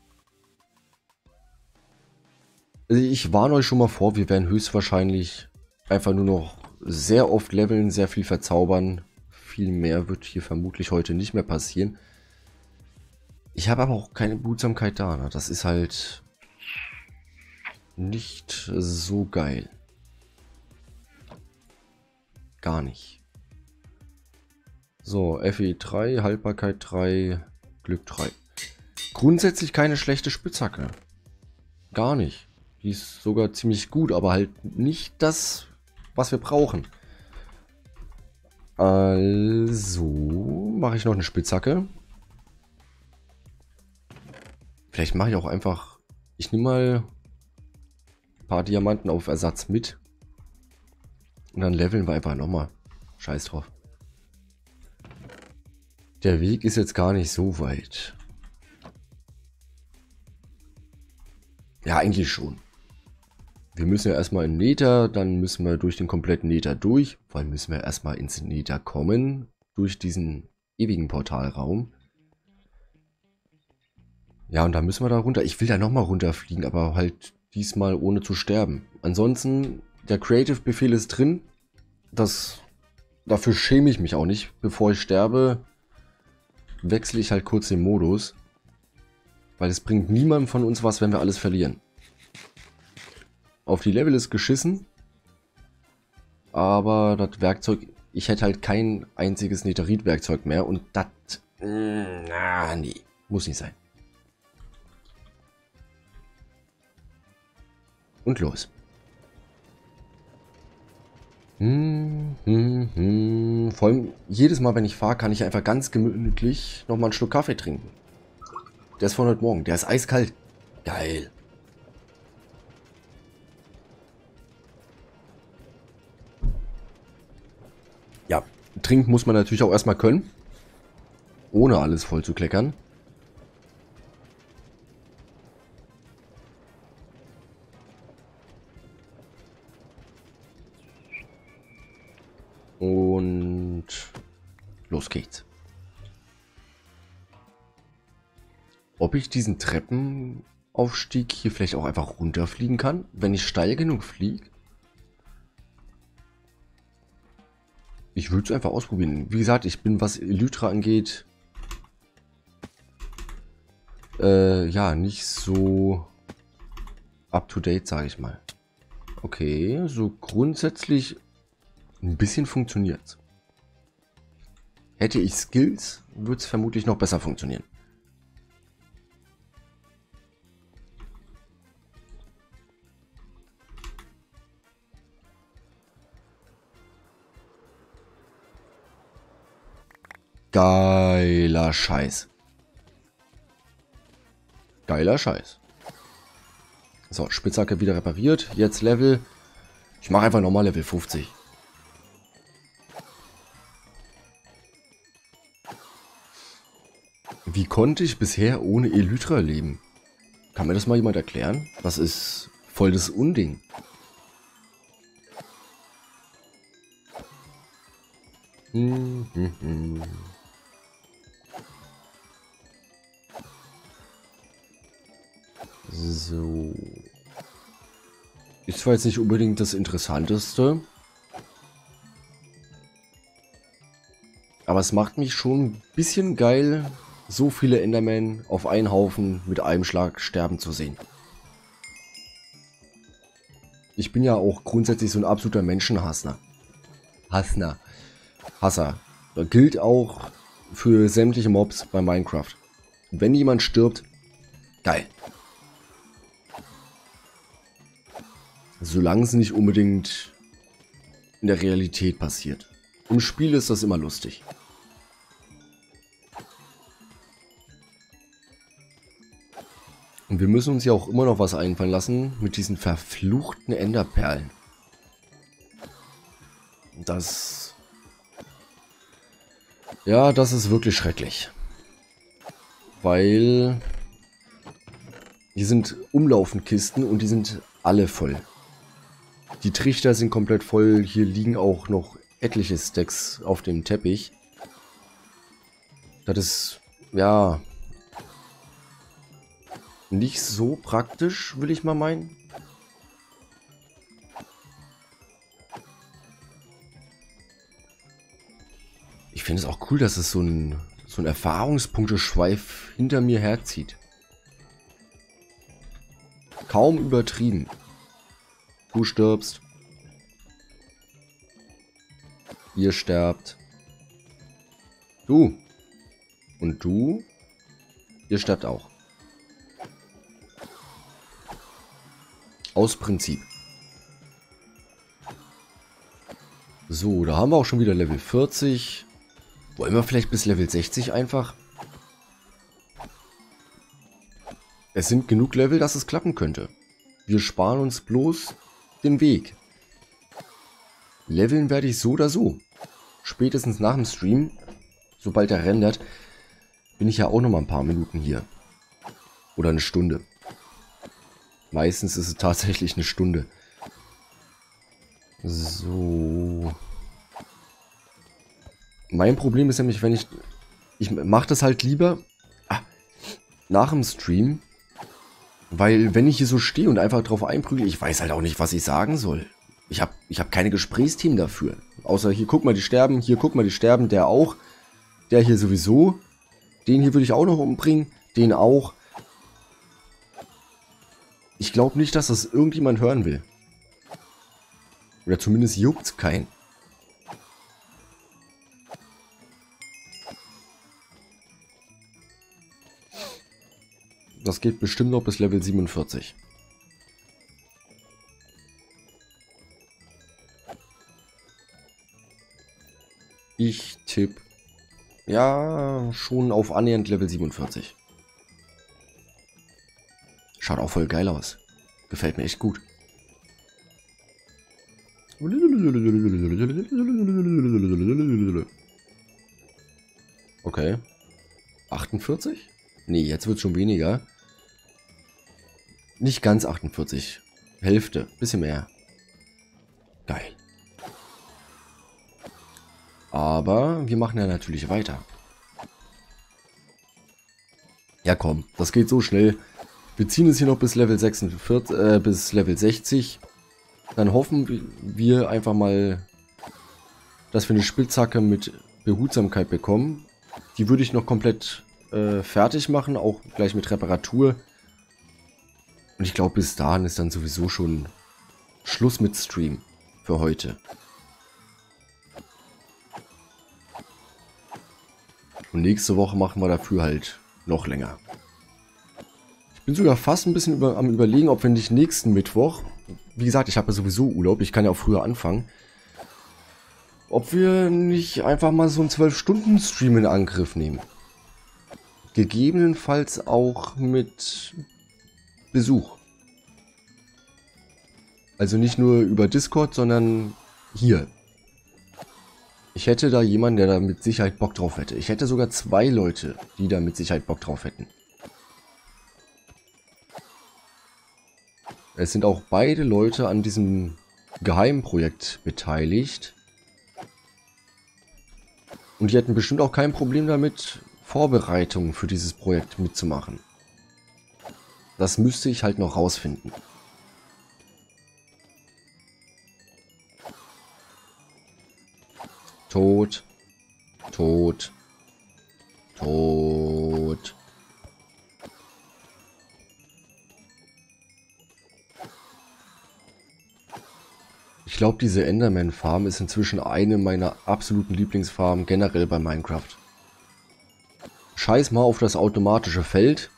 Also ich warne euch schon mal vor, wir werden höchstwahrscheinlich einfach nur noch sehr oft leveln, sehr viel verzaubern. Viel mehr wird hier vermutlich heute nicht mehr passieren. Ich habe aber auch keine Behutsamkeit da. Ne? Das ist halt nicht so geil. Gar nicht. So, FE 3, Haltbarkeit 3, Glück 3. Grundsätzlich keine schlechte Spitzhacke. Gar nicht. Die ist sogar ziemlich gut, aber halt nicht das, was wir brauchen. Also mache ich noch eine Spitzhacke. Vielleicht mache ich auch einfach... Ich nehme mal ein paar Diamanten auf Ersatz mit. Und dann leveln wir einfach nochmal. Scheiß drauf. Der Weg ist jetzt gar nicht so weit. Ja, eigentlich schon. Wir müssen ja erstmal in Nether, dann müssen wir durch den kompletten Nether durch. Vor allem müssen wir erstmal ins Nether kommen. Durch diesen ewigen Portalraum. Ja, und da müssen wir da runter. Ich will da nochmal runterfliegen, aber halt diesmal ohne zu sterben. Ansonsten, der Creative-Befehl ist drin. Das, dafür schäme ich mich auch nicht. Bevor ich sterbe, wechsle ich halt kurz den Modus. Weil es bringt niemandem von uns was, wenn wir alles verlieren. Auf die Level ist geschissen. Aber das Werkzeug, ich hätte halt kein einziges Netherite-Werkzeug mehr. Und das, mm, na, nee, muss nicht sein. Und los. Hm, hm, hm. Vor allem jedes Mal, wenn ich fahre, kann ich einfach ganz gemütlich nochmal einen Schluck Kaffee trinken. Der ist von heute Morgen. Der ist eiskalt. Geil. Ja, trinken muss man natürlich auch erstmal können. Ohne alles voll zu kleckern. Und los geht's. Ob ich diesen Treppenaufstieg hier vielleicht auch einfach runterfliegen kann, wenn ich steil genug fliege? Ich würde es einfach ausprobieren. Wie gesagt, ich bin, was Elytra angeht, äh, ja, nicht so up-to-date, sage ich mal. Okay, so grundsätzlich ein bisschen funktioniert. Hätte ich Skills, würde es vermutlich noch besser funktionieren. Geiler Scheiß. Geiler Scheiß. So, Spitzhacke wieder repariert. Jetzt Level. Ich mache einfach nochmal Level 50. konnte ich bisher ohne Elytra leben? Kann mir das mal jemand erklären? Das ist voll das Unding. Hm, hm, hm. So. Ist zwar jetzt nicht unbedingt das Interessanteste. Aber es macht mich schon ein bisschen geil, so viele Endermen auf einen Haufen mit einem Schlag sterben zu sehen. Ich bin ja auch grundsätzlich so ein absoluter Menschenhassner. Hassner. Hasser. Das gilt auch für sämtliche Mobs bei Minecraft. Wenn jemand stirbt, geil. Solange es nicht unbedingt in der Realität passiert. Im Spiel ist das immer lustig. Wir müssen uns ja auch immer noch was einfallen lassen mit diesen verfluchten Enderperlen. Das... Ja, das ist wirklich schrecklich. Weil... Hier sind umlaufend Kisten und die sind alle voll. Die Trichter sind komplett voll. Hier liegen auch noch etliche Stacks auf dem Teppich. Das ist, ja, nicht so praktisch, will ich mal meinen. Ich finde es auch cool, dass es so ein, so ein Erfahrungspunkteschweif hinter mir herzieht. Kaum übertrieben. Du stirbst. Ihr sterbt. Du. Und du. Ihr sterbt auch. Aus Prinzip. So, da haben wir auch schon wieder Level 40. Wollen wir vielleicht bis Level 60 einfach? Es sind genug Level, dass es klappen könnte. Wir sparen uns bloß den Weg. Leveln werde ich so oder so. Spätestens nach dem Stream, sobald er rendert, bin ich ja auch noch mal ein paar Minuten hier. Oder eine Stunde. Meistens ist es tatsächlich eine Stunde. So. Mein Problem ist nämlich, wenn ich... Ich mache das halt lieber ah, nach dem Stream. Weil wenn ich hier so stehe und einfach drauf einprügle, ich weiß halt auch nicht, was ich sagen soll. Ich habe ich hab keine Gesprächsteam dafür. Außer hier, guck mal, die sterben, hier, guck mal, die sterben, der auch. Der hier sowieso. Den hier würde ich auch noch umbringen. Den auch. Ich glaube nicht, dass das irgendjemand hören will. Oder zumindest juckt kein. Das geht bestimmt noch bis Level 47. Ich tippe ja schon auf annähernd Level 47. Schaut auch voll geil aus. Gefällt mir echt gut. Okay. 48? Nee, jetzt wird schon weniger. Nicht ganz 48. Hälfte. Bisschen mehr. Geil. Aber wir machen ja natürlich weiter. Ja komm, das geht so schnell. Wir ziehen es hier noch bis Level 46, äh, bis Level 60. Dann hoffen wir einfach mal, dass wir eine Spitzhacke mit Behutsamkeit bekommen. Die würde ich noch komplett äh, fertig machen, auch gleich mit Reparatur. Und ich glaube, bis dahin ist dann sowieso schon Schluss mit Stream für heute. Und nächste Woche machen wir dafür halt noch länger. Ich bin sogar fast ein bisschen über, am überlegen, ob wir nicht nächsten Mittwoch, wie gesagt, ich habe ja sowieso Urlaub, ich kann ja auch früher anfangen, ob wir nicht einfach mal so einen 12-Stunden-Stream in Angriff nehmen. Gegebenenfalls auch mit Besuch. Also nicht nur über Discord, sondern hier. Ich hätte da jemanden, der da mit Sicherheit Bock drauf hätte. Ich hätte sogar zwei Leute, die da mit Sicherheit Bock drauf hätten. Es sind auch beide Leute an diesem Geheimprojekt beteiligt. Und die hätten bestimmt auch kein Problem damit, Vorbereitungen für dieses Projekt mitzumachen. Das müsste ich halt noch rausfinden. Tot. Tot. Tot. Ich glaube, diese Enderman-Farm ist inzwischen eine meiner absoluten Lieblingsfarmen generell bei Minecraft. Scheiß mal auf das automatische Feld.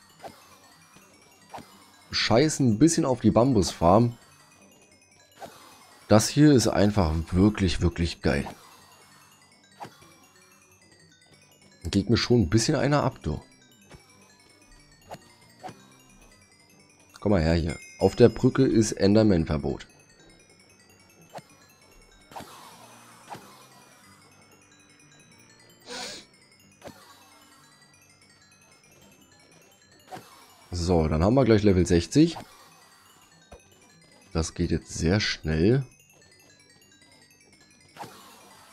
Scheiß ein bisschen auf die Bambusfarm. Das hier ist einfach wirklich, wirklich geil. Geht mir schon ein bisschen einer ab, du. Komm mal her hier. Auf der Brücke ist Enderman-Verbot. So, dann haben wir gleich Level 60. Das geht jetzt sehr schnell.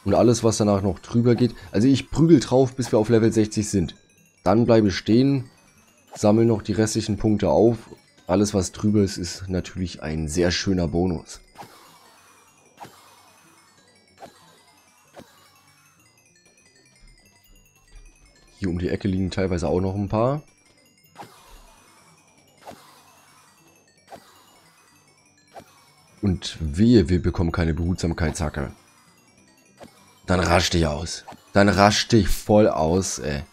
Und alles, was danach noch drüber geht. Also ich prügel drauf, bis wir auf Level 60 sind. Dann bleibe stehen, sammle noch die restlichen Punkte auf. Alles, was drüber ist, ist natürlich ein sehr schöner Bonus. Hier um die Ecke liegen teilweise auch noch ein paar. Und wehe, wir bekommen keine Behutsamkeitshacke. Dann rasch dich aus. Dann rasch dich voll aus, ey.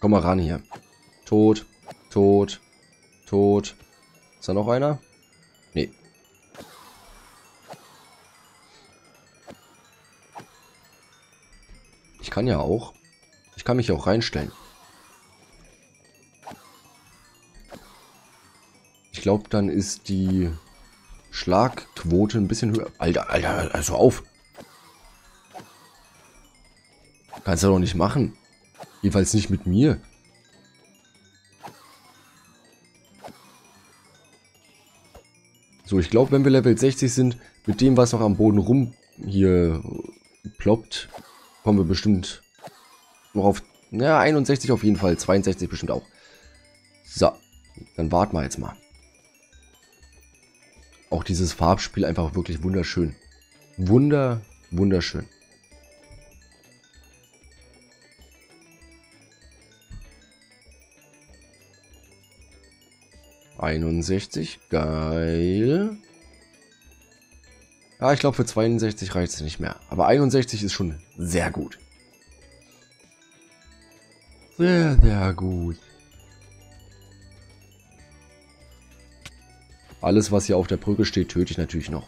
Komm mal ran hier. Tot, tot, tot. Ist da noch einer? Nee. Ich kann ja auch. Ich kann mich auch reinstellen. Ich glaube, dann ist die Schlagquote ein bisschen höher. Alter, Alter, also auf. Kannst du doch nicht machen. Jedenfalls nicht mit mir. So, ich glaube, wenn wir Level 60 sind, mit dem, was noch am Boden rum hier ploppt, kommen wir bestimmt noch auf, ja, 61 auf jeden Fall, 62 bestimmt auch. So, dann warten wir jetzt mal auch dieses Farbspiel einfach wirklich wunderschön. Wunder, wunderschön. Einundsechzig, geil. Ja, ich glaube für 62 reicht es nicht mehr. Aber 61 ist schon sehr gut. Sehr, sehr gut. Alles, was hier auf der Brücke steht, töte ich natürlich noch.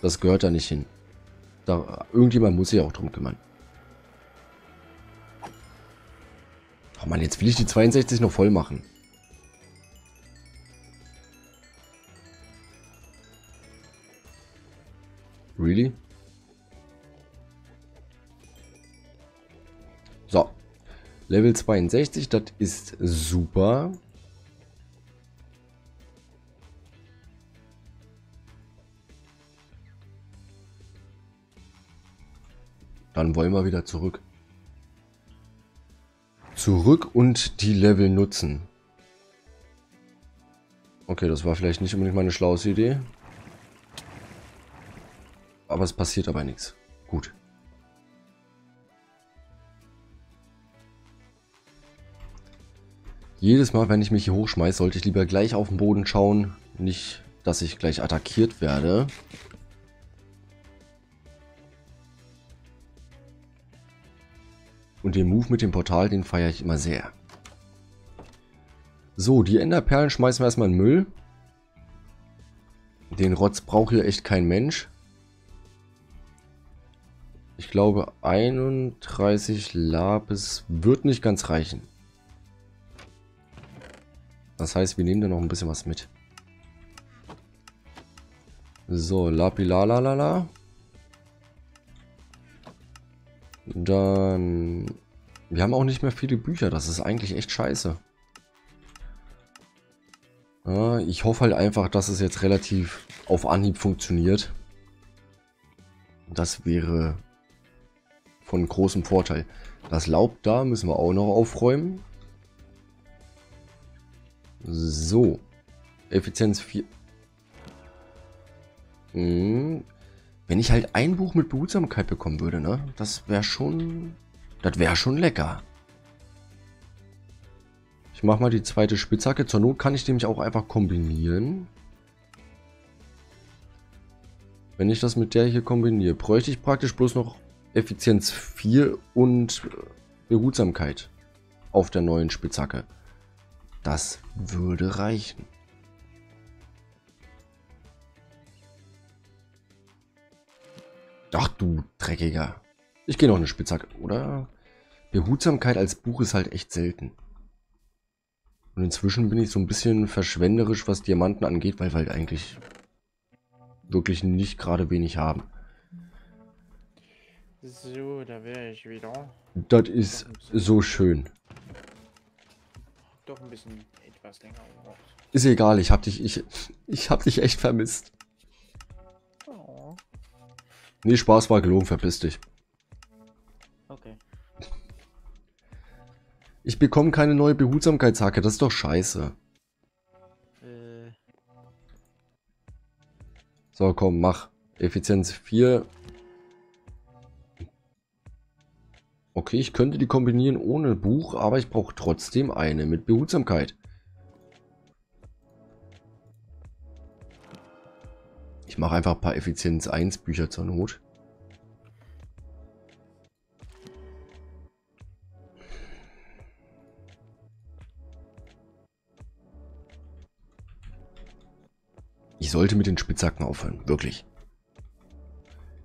Das gehört da nicht hin. Da, irgendjemand muss sich auch drum kümmern. Oh Mann, jetzt will ich die 62 noch voll machen. Really? So. Level 62, das ist super. Dann wollen wir wieder zurück. Zurück und die Level nutzen. Okay, das war vielleicht nicht unbedingt meine schlauste Idee. Aber es passiert aber nichts. Gut. Jedes Mal, wenn ich mich hier hochschmeiße, sollte ich lieber gleich auf den Boden schauen. Nicht, dass ich gleich attackiert werde. Und den Move mit dem Portal, den feiere ich immer sehr. So, die Enderperlen schmeißen wir erstmal in Müll. Den Rotz braucht hier echt kein Mensch. Ich glaube 31 Lapis wird nicht ganz reichen. Das heißt, wir nehmen da noch ein bisschen was mit. So, Lapilalalala. Dann... Wir haben auch nicht mehr viele Bücher. Das ist eigentlich echt scheiße. Ja, ich hoffe halt einfach, dass es jetzt relativ auf Anhieb funktioniert. Das wäre von großem Vorteil. Das Laub da müssen wir auch noch aufräumen. So. Effizienz 4. Hm. Wenn ich halt ein Buch mit Behutsamkeit bekommen würde, ne? Das wäre schon... Das wäre schon lecker. Ich mache mal die zweite Spitzhacke. Zur Not kann ich nämlich auch einfach kombinieren. Wenn ich das mit der hier kombiniere, bräuchte ich praktisch bloß noch Effizienz 4 und äh, Behutsamkeit auf der neuen Spitzhacke. Das würde reichen. Ach du Dreckiger. Ich gehe noch eine Spitzhacke, oder? Behutsamkeit als Buch ist halt echt selten. Und inzwischen bin ich so ein bisschen verschwenderisch, was Diamanten angeht, weil wir halt eigentlich wirklich nicht gerade wenig haben. So, da wäre ich wieder. Das ist so schön. Doch ein bisschen etwas länger. gebraucht. Ist egal, ich hab dich, ich, ich hab dich echt vermisst. Nee, Spaß war gelogen, verpiss dich. okay. Ich bekomme keine neue Behutsamkeitshacke, das ist doch scheiße. Äh, So, komm, mach. Effizienz 4. Okay, ich könnte die kombinieren ohne Buch, aber ich brauche trotzdem eine mit Behutsamkeit. Ich mache einfach ein paar Effizienz 1 Bücher zur Not. Ich sollte mit den Spitzhacken aufhören, wirklich.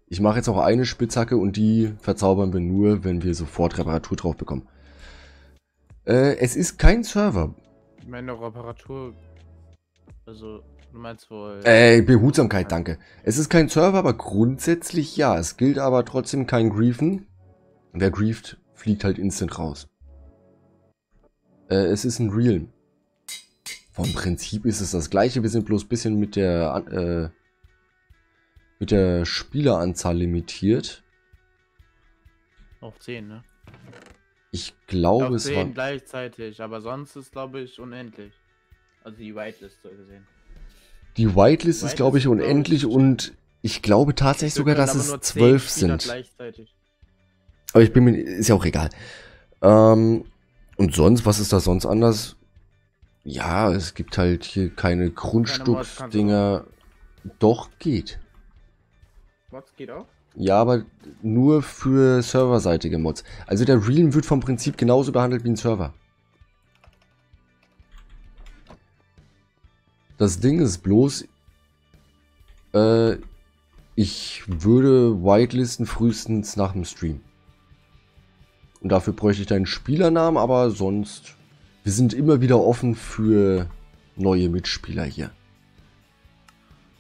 Ich mache jetzt auch eine Spitzhacke und die verzaubern wir nur, wenn wir sofort Reparatur drauf bekommen. Äh, es ist kein Server. Meine Reparatur. Also, du meinst wohl. Äh, Behutsamkeit, danke. Es ist kein Server, aber grundsätzlich ja. Es gilt aber trotzdem kein Griefen. Wer grieft, fliegt halt instant raus. Äh, es ist ein Realm. Vom Prinzip ist es das gleiche. Wir sind bloß ein bisschen mit der, äh, mit der Spieleranzahl limitiert. Auf 10, ne? Ich glaube, Auf es 10 war... gleichzeitig, aber sonst ist, glaube ich, unendlich. Also die Whitelist so gesehen. Die Whitelist ist, glaube ich, unendlich und ich glaube tatsächlich sogar, dass es zwölf sind. Gleichzeitig. Aber ich bin mir, ist ja auch egal. Ähm, und sonst, was ist da sonst anders? Ja, es gibt halt hier keine Grundstücksdinger. Doch, geht. Was geht auch? Ja, aber nur für serverseitige Mods. Also der Realm wird vom Prinzip genauso behandelt wie ein Server. Das Ding ist bloß, äh, ich würde whitelisten frühestens nach dem Stream. Und dafür bräuchte ich deinen Spielernamen, aber sonst, wir sind immer wieder offen für neue Mitspieler hier.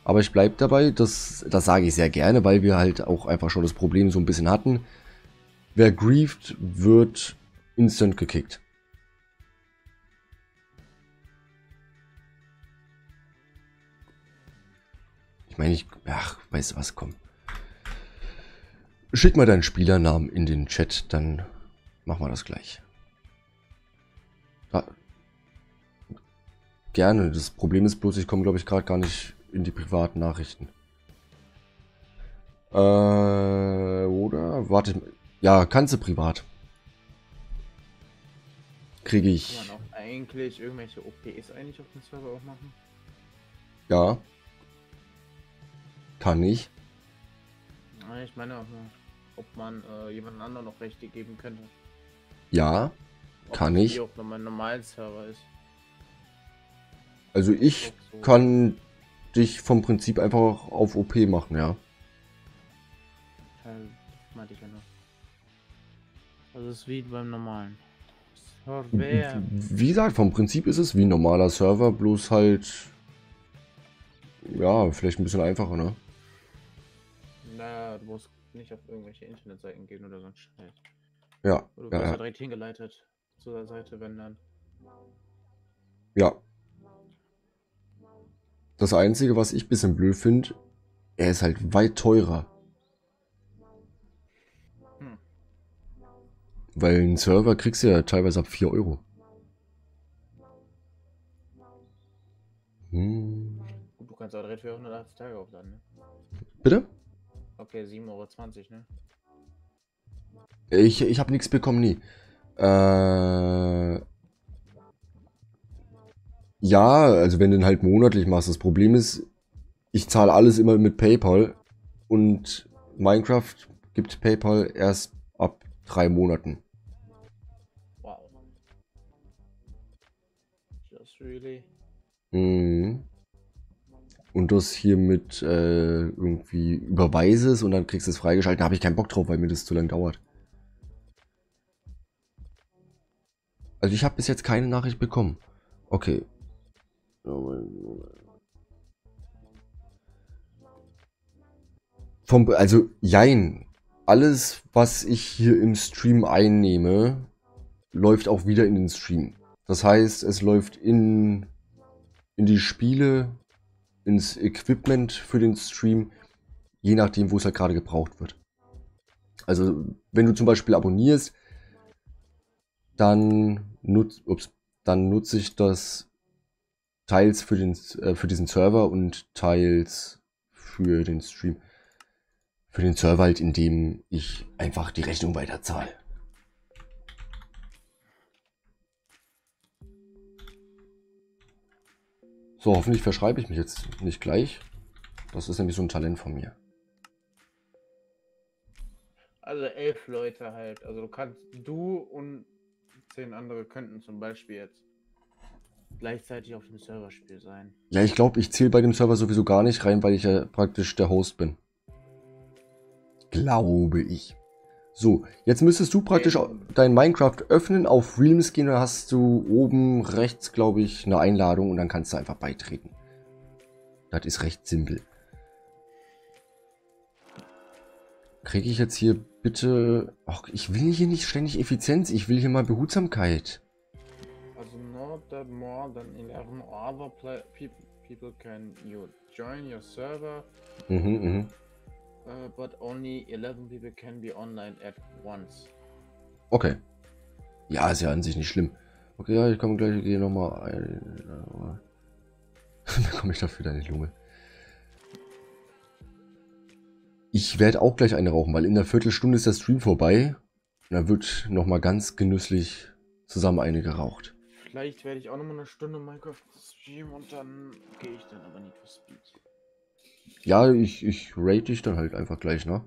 Aber ich bleibe dabei, das, das sage ich sehr gerne, weil wir halt auch einfach schon das Problem so ein bisschen hatten. Wer grieft, wird instant gekickt. Meine, ich, ach, weißt du was, komm. Schick mal deinen Spielernamen in den Chat, dann machen wir das gleich. Ja. Gerne, das Problem ist bloß, ich komme glaube ich gerade gar nicht in die privaten Nachrichten. Äh, oder? Warte, ja, kannst du privat. Kriege Kann ich, man auch eigentlich irgendwelche OPs eigentlich auf dem Server auch machen? ja. Kann ich. Ich meine auch ob man äh, jemand anderen noch Rechte geben könnte. Ja, Ob Kann ich. Wie auf einem normalen Server ist. also ich Auch so. kann dich vom Prinzip einfach auf OP machen, ja. Ja, meinte ich ja noch. Also es ist wie beim normalen. Server. Wie gesagt, vom Prinzip ist es wie ein normaler Server, bloß halt, ja, vielleicht ein bisschen einfacher, ne? Naja, du musst nicht auf irgendwelche Internetseiten gehen oder so ein Scheiß. Ja, Du wirst ja, ja direkt hingeleitet zu der Seite, wenn dann. ja. Das Einzige, was ich ein bisschen blöd finde, er ist halt weit teurer. Hm. Weil einen Server kriegst du ja teilweise ab 4 Euro. Hm. Du kannst auch direkt für 180 Tage aufladen, ne? Bitte? Okay, 7,20 Euro, ne? Ich, ich habe nichts bekommen, nie. Äh, Ja, also wenn du den halt monatlich machst. Das Problem ist, ich zahle alles immer mit PayPal und Minecraft gibt PayPal erst ab drei Monaten. Wow. Just really. Mhm. Und das hier mit äh, irgendwie überweise es und dann kriegst du es freigeschaltet. Da habe ich keinen Bock drauf, weil mir das zu lang dauert. Also ich habe bis jetzt keine Nachricht bekommen. Okay. Vom, also, jein. Alles, was ich hier im Stream einnehme, läuft auch wieder in den Stream. Das heißt, es läuft in, in die Spiele, ins Equipment für den Stream, je nachdem, wo es halt gerade gebraucht wird. Also, wenn du zum Beispiel abonnierst, dann, nutz, ups, dann nutze ich das teils für, den, äh, für diesen Server und teils für den Stream. Für den Server halt, indem ich einfach die Rechnung weiterzahle. So, hoffentlich verschreibe ich mich jetzt nicht gleich. Das ist nämlich so ein Talent von mir. Also elf Leute halt. Also du kannst, du und zehn andere könnten zum Beispiel jetzt gleichzeitig auf dem Serverspiel sein. Ja, ich glaube, ich zähle bei dem Server sowieso gar nicht rein, weil ich ja praktisch der Host bin. Glaube ich. So, jetzt müsstest du praktisch dein Minecraft öffnen, auf Realms gehen, dann hast du oben rechts, glaube ich, eine Einladung und dann kannst du einfach beitreten. Das ist recht simpel. Kriege ich jetzt hier bitte... Ach, ich will hier nicht ständig Effizienz, ich will hier mal Behutsamkeit. Also not that more than 11 other people can you join your server, Mhm, mhm. Uh, but only 11 people can be online at once. Okay. Ja, ist ja an sich nicht schlimm. Okay, ja, ich komme gleich, ich gehe nochmal ein. Bekomme ich dafür deine Lunge. Ich werde auch gleich eine rauchen, weil in der Viertelstunde ist der Stream vorbei. Und da wird nochmal ganz genüsslich zusammen eine geraucht. Vielleicht werde ich auch nochmal eine Stunde Minecraft streamen und dann gehe ich dann aber nicht für Speed. Ja, ich, ich rate dich dann halt einfach gleich, ne?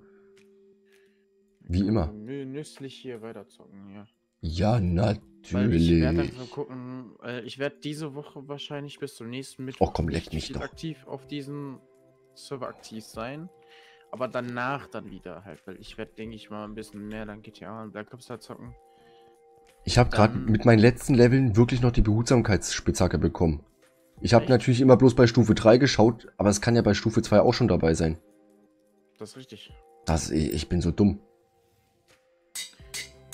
Wie immer. Nü nüsslich hier weiterzocken, ja. Ja, Weil ich werde natürlich. dann so gucken, äh, ich werde diese Woche wahrscheinlich bis zum nächsten Mittwoch Och, komm, leck nicht mich doch. aktiv auf diesem Server aktiv sein. Aber danach dann wieder halt, weil ich werde, denke ich mal, ein bisschen mehr dann GTA und Black Ops da zocken. Ich habe gerade mit meinen letzten Leveln wirklich noch die Behutsamkeitsspitzhacke bekommen. Ich habe natürlich immer bloß bei Stufe 3 geschaut, aber es kann ja bei Stufe 2 auch schon dabei sein. Das ist richtig. Das, ich ich bin so dumm.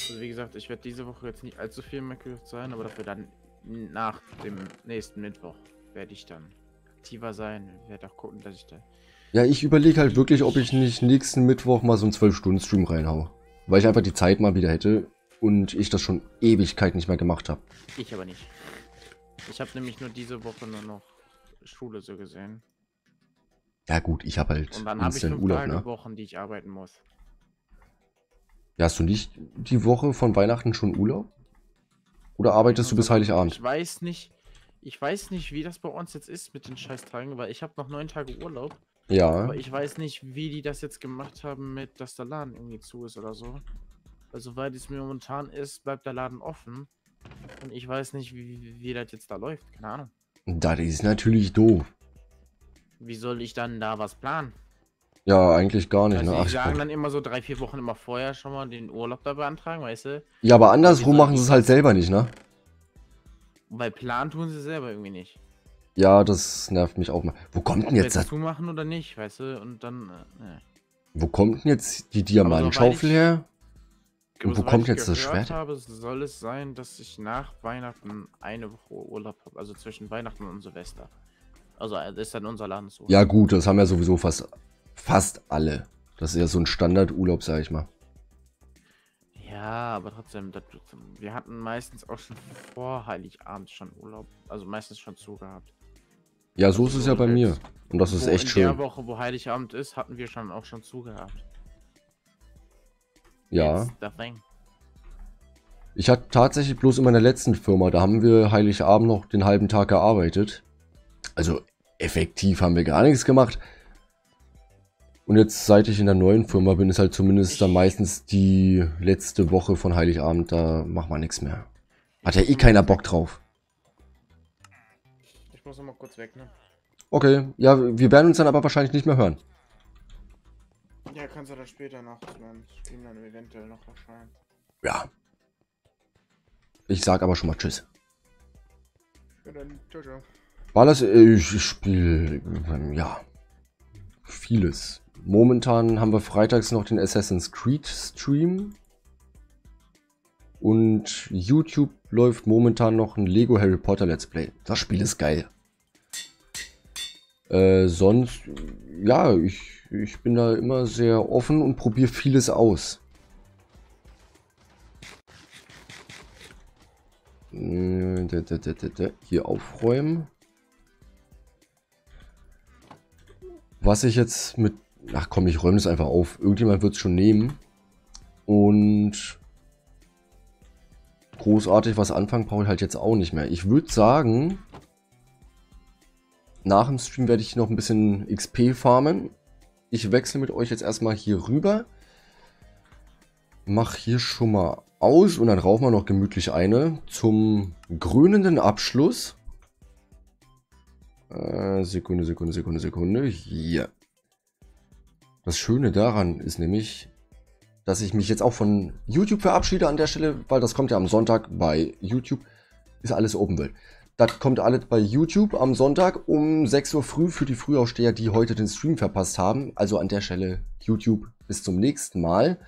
Also wie gesagt, ich werde diese Woche jetzt nicht allzu viel Minecraft sein, aber dafür dann nach dem nächsten Mittwoch werde ich dann aktiver sein. Werde auch gucken, dass ich da. Ja, ich überlege halt wirklich, ob ich nicht nächsten Mittwoch mal so einen 12-Stunden-Stream reinhau. Weil ich einfach die Zeit mal wieder hätte und ich das schon Ewigkeit nicht mehr gemacht habe. Ich aber nicht. Ich habe nämlich nur diese Woche nur noch Schule so gesehen. Ja gut, ich habe halt Und dann habe ich fünf Urlaub, Tage ne? Wochen, die ich arbeiten muss. Ja, hast du nicht die Woche von Weihnachten schon Urlaub? Oder arbeitest du bis Also, Heiligabend? Ich weiß nicht. Ich weiß nicht, wie das bei uns jetzt ist mit den Scheißtagen, weil ich habe noch neun Tage Urlaub. Ja. Aber ich weiß nicht, wie die das jetzt gemacht haben mit, dass der Laden irgendwie zu ist oder so. Also, weil es mir momentan ist, bleibt der Laden offen. Und ich weiß nicht, wie, wie, wie das jetzt da läuft. Keine Ahnung. Das ist natürlich doof. Wie soll ich dann da was planen? Ja, eigentlich gar nicht, Also, ne? die Ach, sagen dann immer so drei, vier Wochen immer vorher schon mal den Urlaub da beantragen, weißt du? ja, aber andersrum machen sie es halt selber nicht, ne? Weil planen tun sie selber irgendwie nicht. Ja, das nervt mich auch mal. Wo kommt denn jetzt, das, zumachen oder nicht, weißt du? Und dann, äh, ne. wo kommt denn jetzt die Diamantschaufel ich- her? Und wo kommt jetzt das Schwert? Habe, soll es sein, dass ich nach Weihnachten eine Woche Urlaub habe, also zwischen Weihnachten und Silvester. Also äh, das ist dann unser Laden so. Ja gut, das haben ja sowieso fast, fast alle. Das ist ja so ein Standardurlaub, sag ich mal. Ja, aber trotzdem, das, wir hatten meistens auch schon vor Heiligabend schon Urlaub, also meistens schon zugehabt. Ja, so Also ist es ja bei mir. Und das ist echt in schön. der Woche, wo Heiligabend ist, hatten wir schon auch schon zugehabt. Ja. Ich hatte tatsächlich bloß in meiner letzten Firma, da haben wir Heiligabend noch den halben Tag gearbeitet. Also effektiv haben wir gar nichts gemacht. Und jetzt, seit ich in der neuen Firma bin, ist halt zumindest dann meistens die letzte Woche von Heiligabend, da macht man nichts mehr. Hat ja eh keiner Bock drauf. Ich muss noch mal kurz weg, ne? Okay, ja, wir werden uns dann aber wahrscheinlich nicht mehr hören. Ja, kannst du dann später nach meinem Stream dann eventuell noch erscheinen. Ja. Ich sag aber schon mal Tschüss. Ja, dann, ciao, ciao. War das, äh, ich spiele, ja, vieles. Momentan haben wir freitags noch den Assassin's Creed Stream. Und YouTube läuft momentan noch ein Lego Harry Potter Let's Play. Das Spiel ist geil. Äh, sonst, ja, ich, ich bin da immer sehr offen und probiere vieles aus. Äh. Hier aufräumen. Was ich jetzt mit... Ach komm, ich räume das einfach auf. Irgendjemand wird es schon nehmen. Und... Großartig was anfangen brauche ich halt jetzt auch nicht mehr. Ich würde sagen... Nach dem Stream werde ich noch ein bisschen XP farmen. Ich wechsle mit euch jetzt erstmal hier rüber. Mach hier schon mal aus und dann rauchen wir noch gemütlich eine zum grünenden Abschluss. Äh, Sekunde, Sekunde, Sekunde, Sekunde. Hier. Das Schöne daran ist nämlich, dass ich mich jetzt auch von YouTube verabschiede an der Stelle, weil das kommt ja am Sonntag bei YouTube. Ist alles Open World. Das kommt alles bei YouTube am Sonntag um 6 Uhr früh für die Frühaufsteher, die heute den Stream verpasst haben. Also an der Stelle YouTube bis zum nächsten Mal.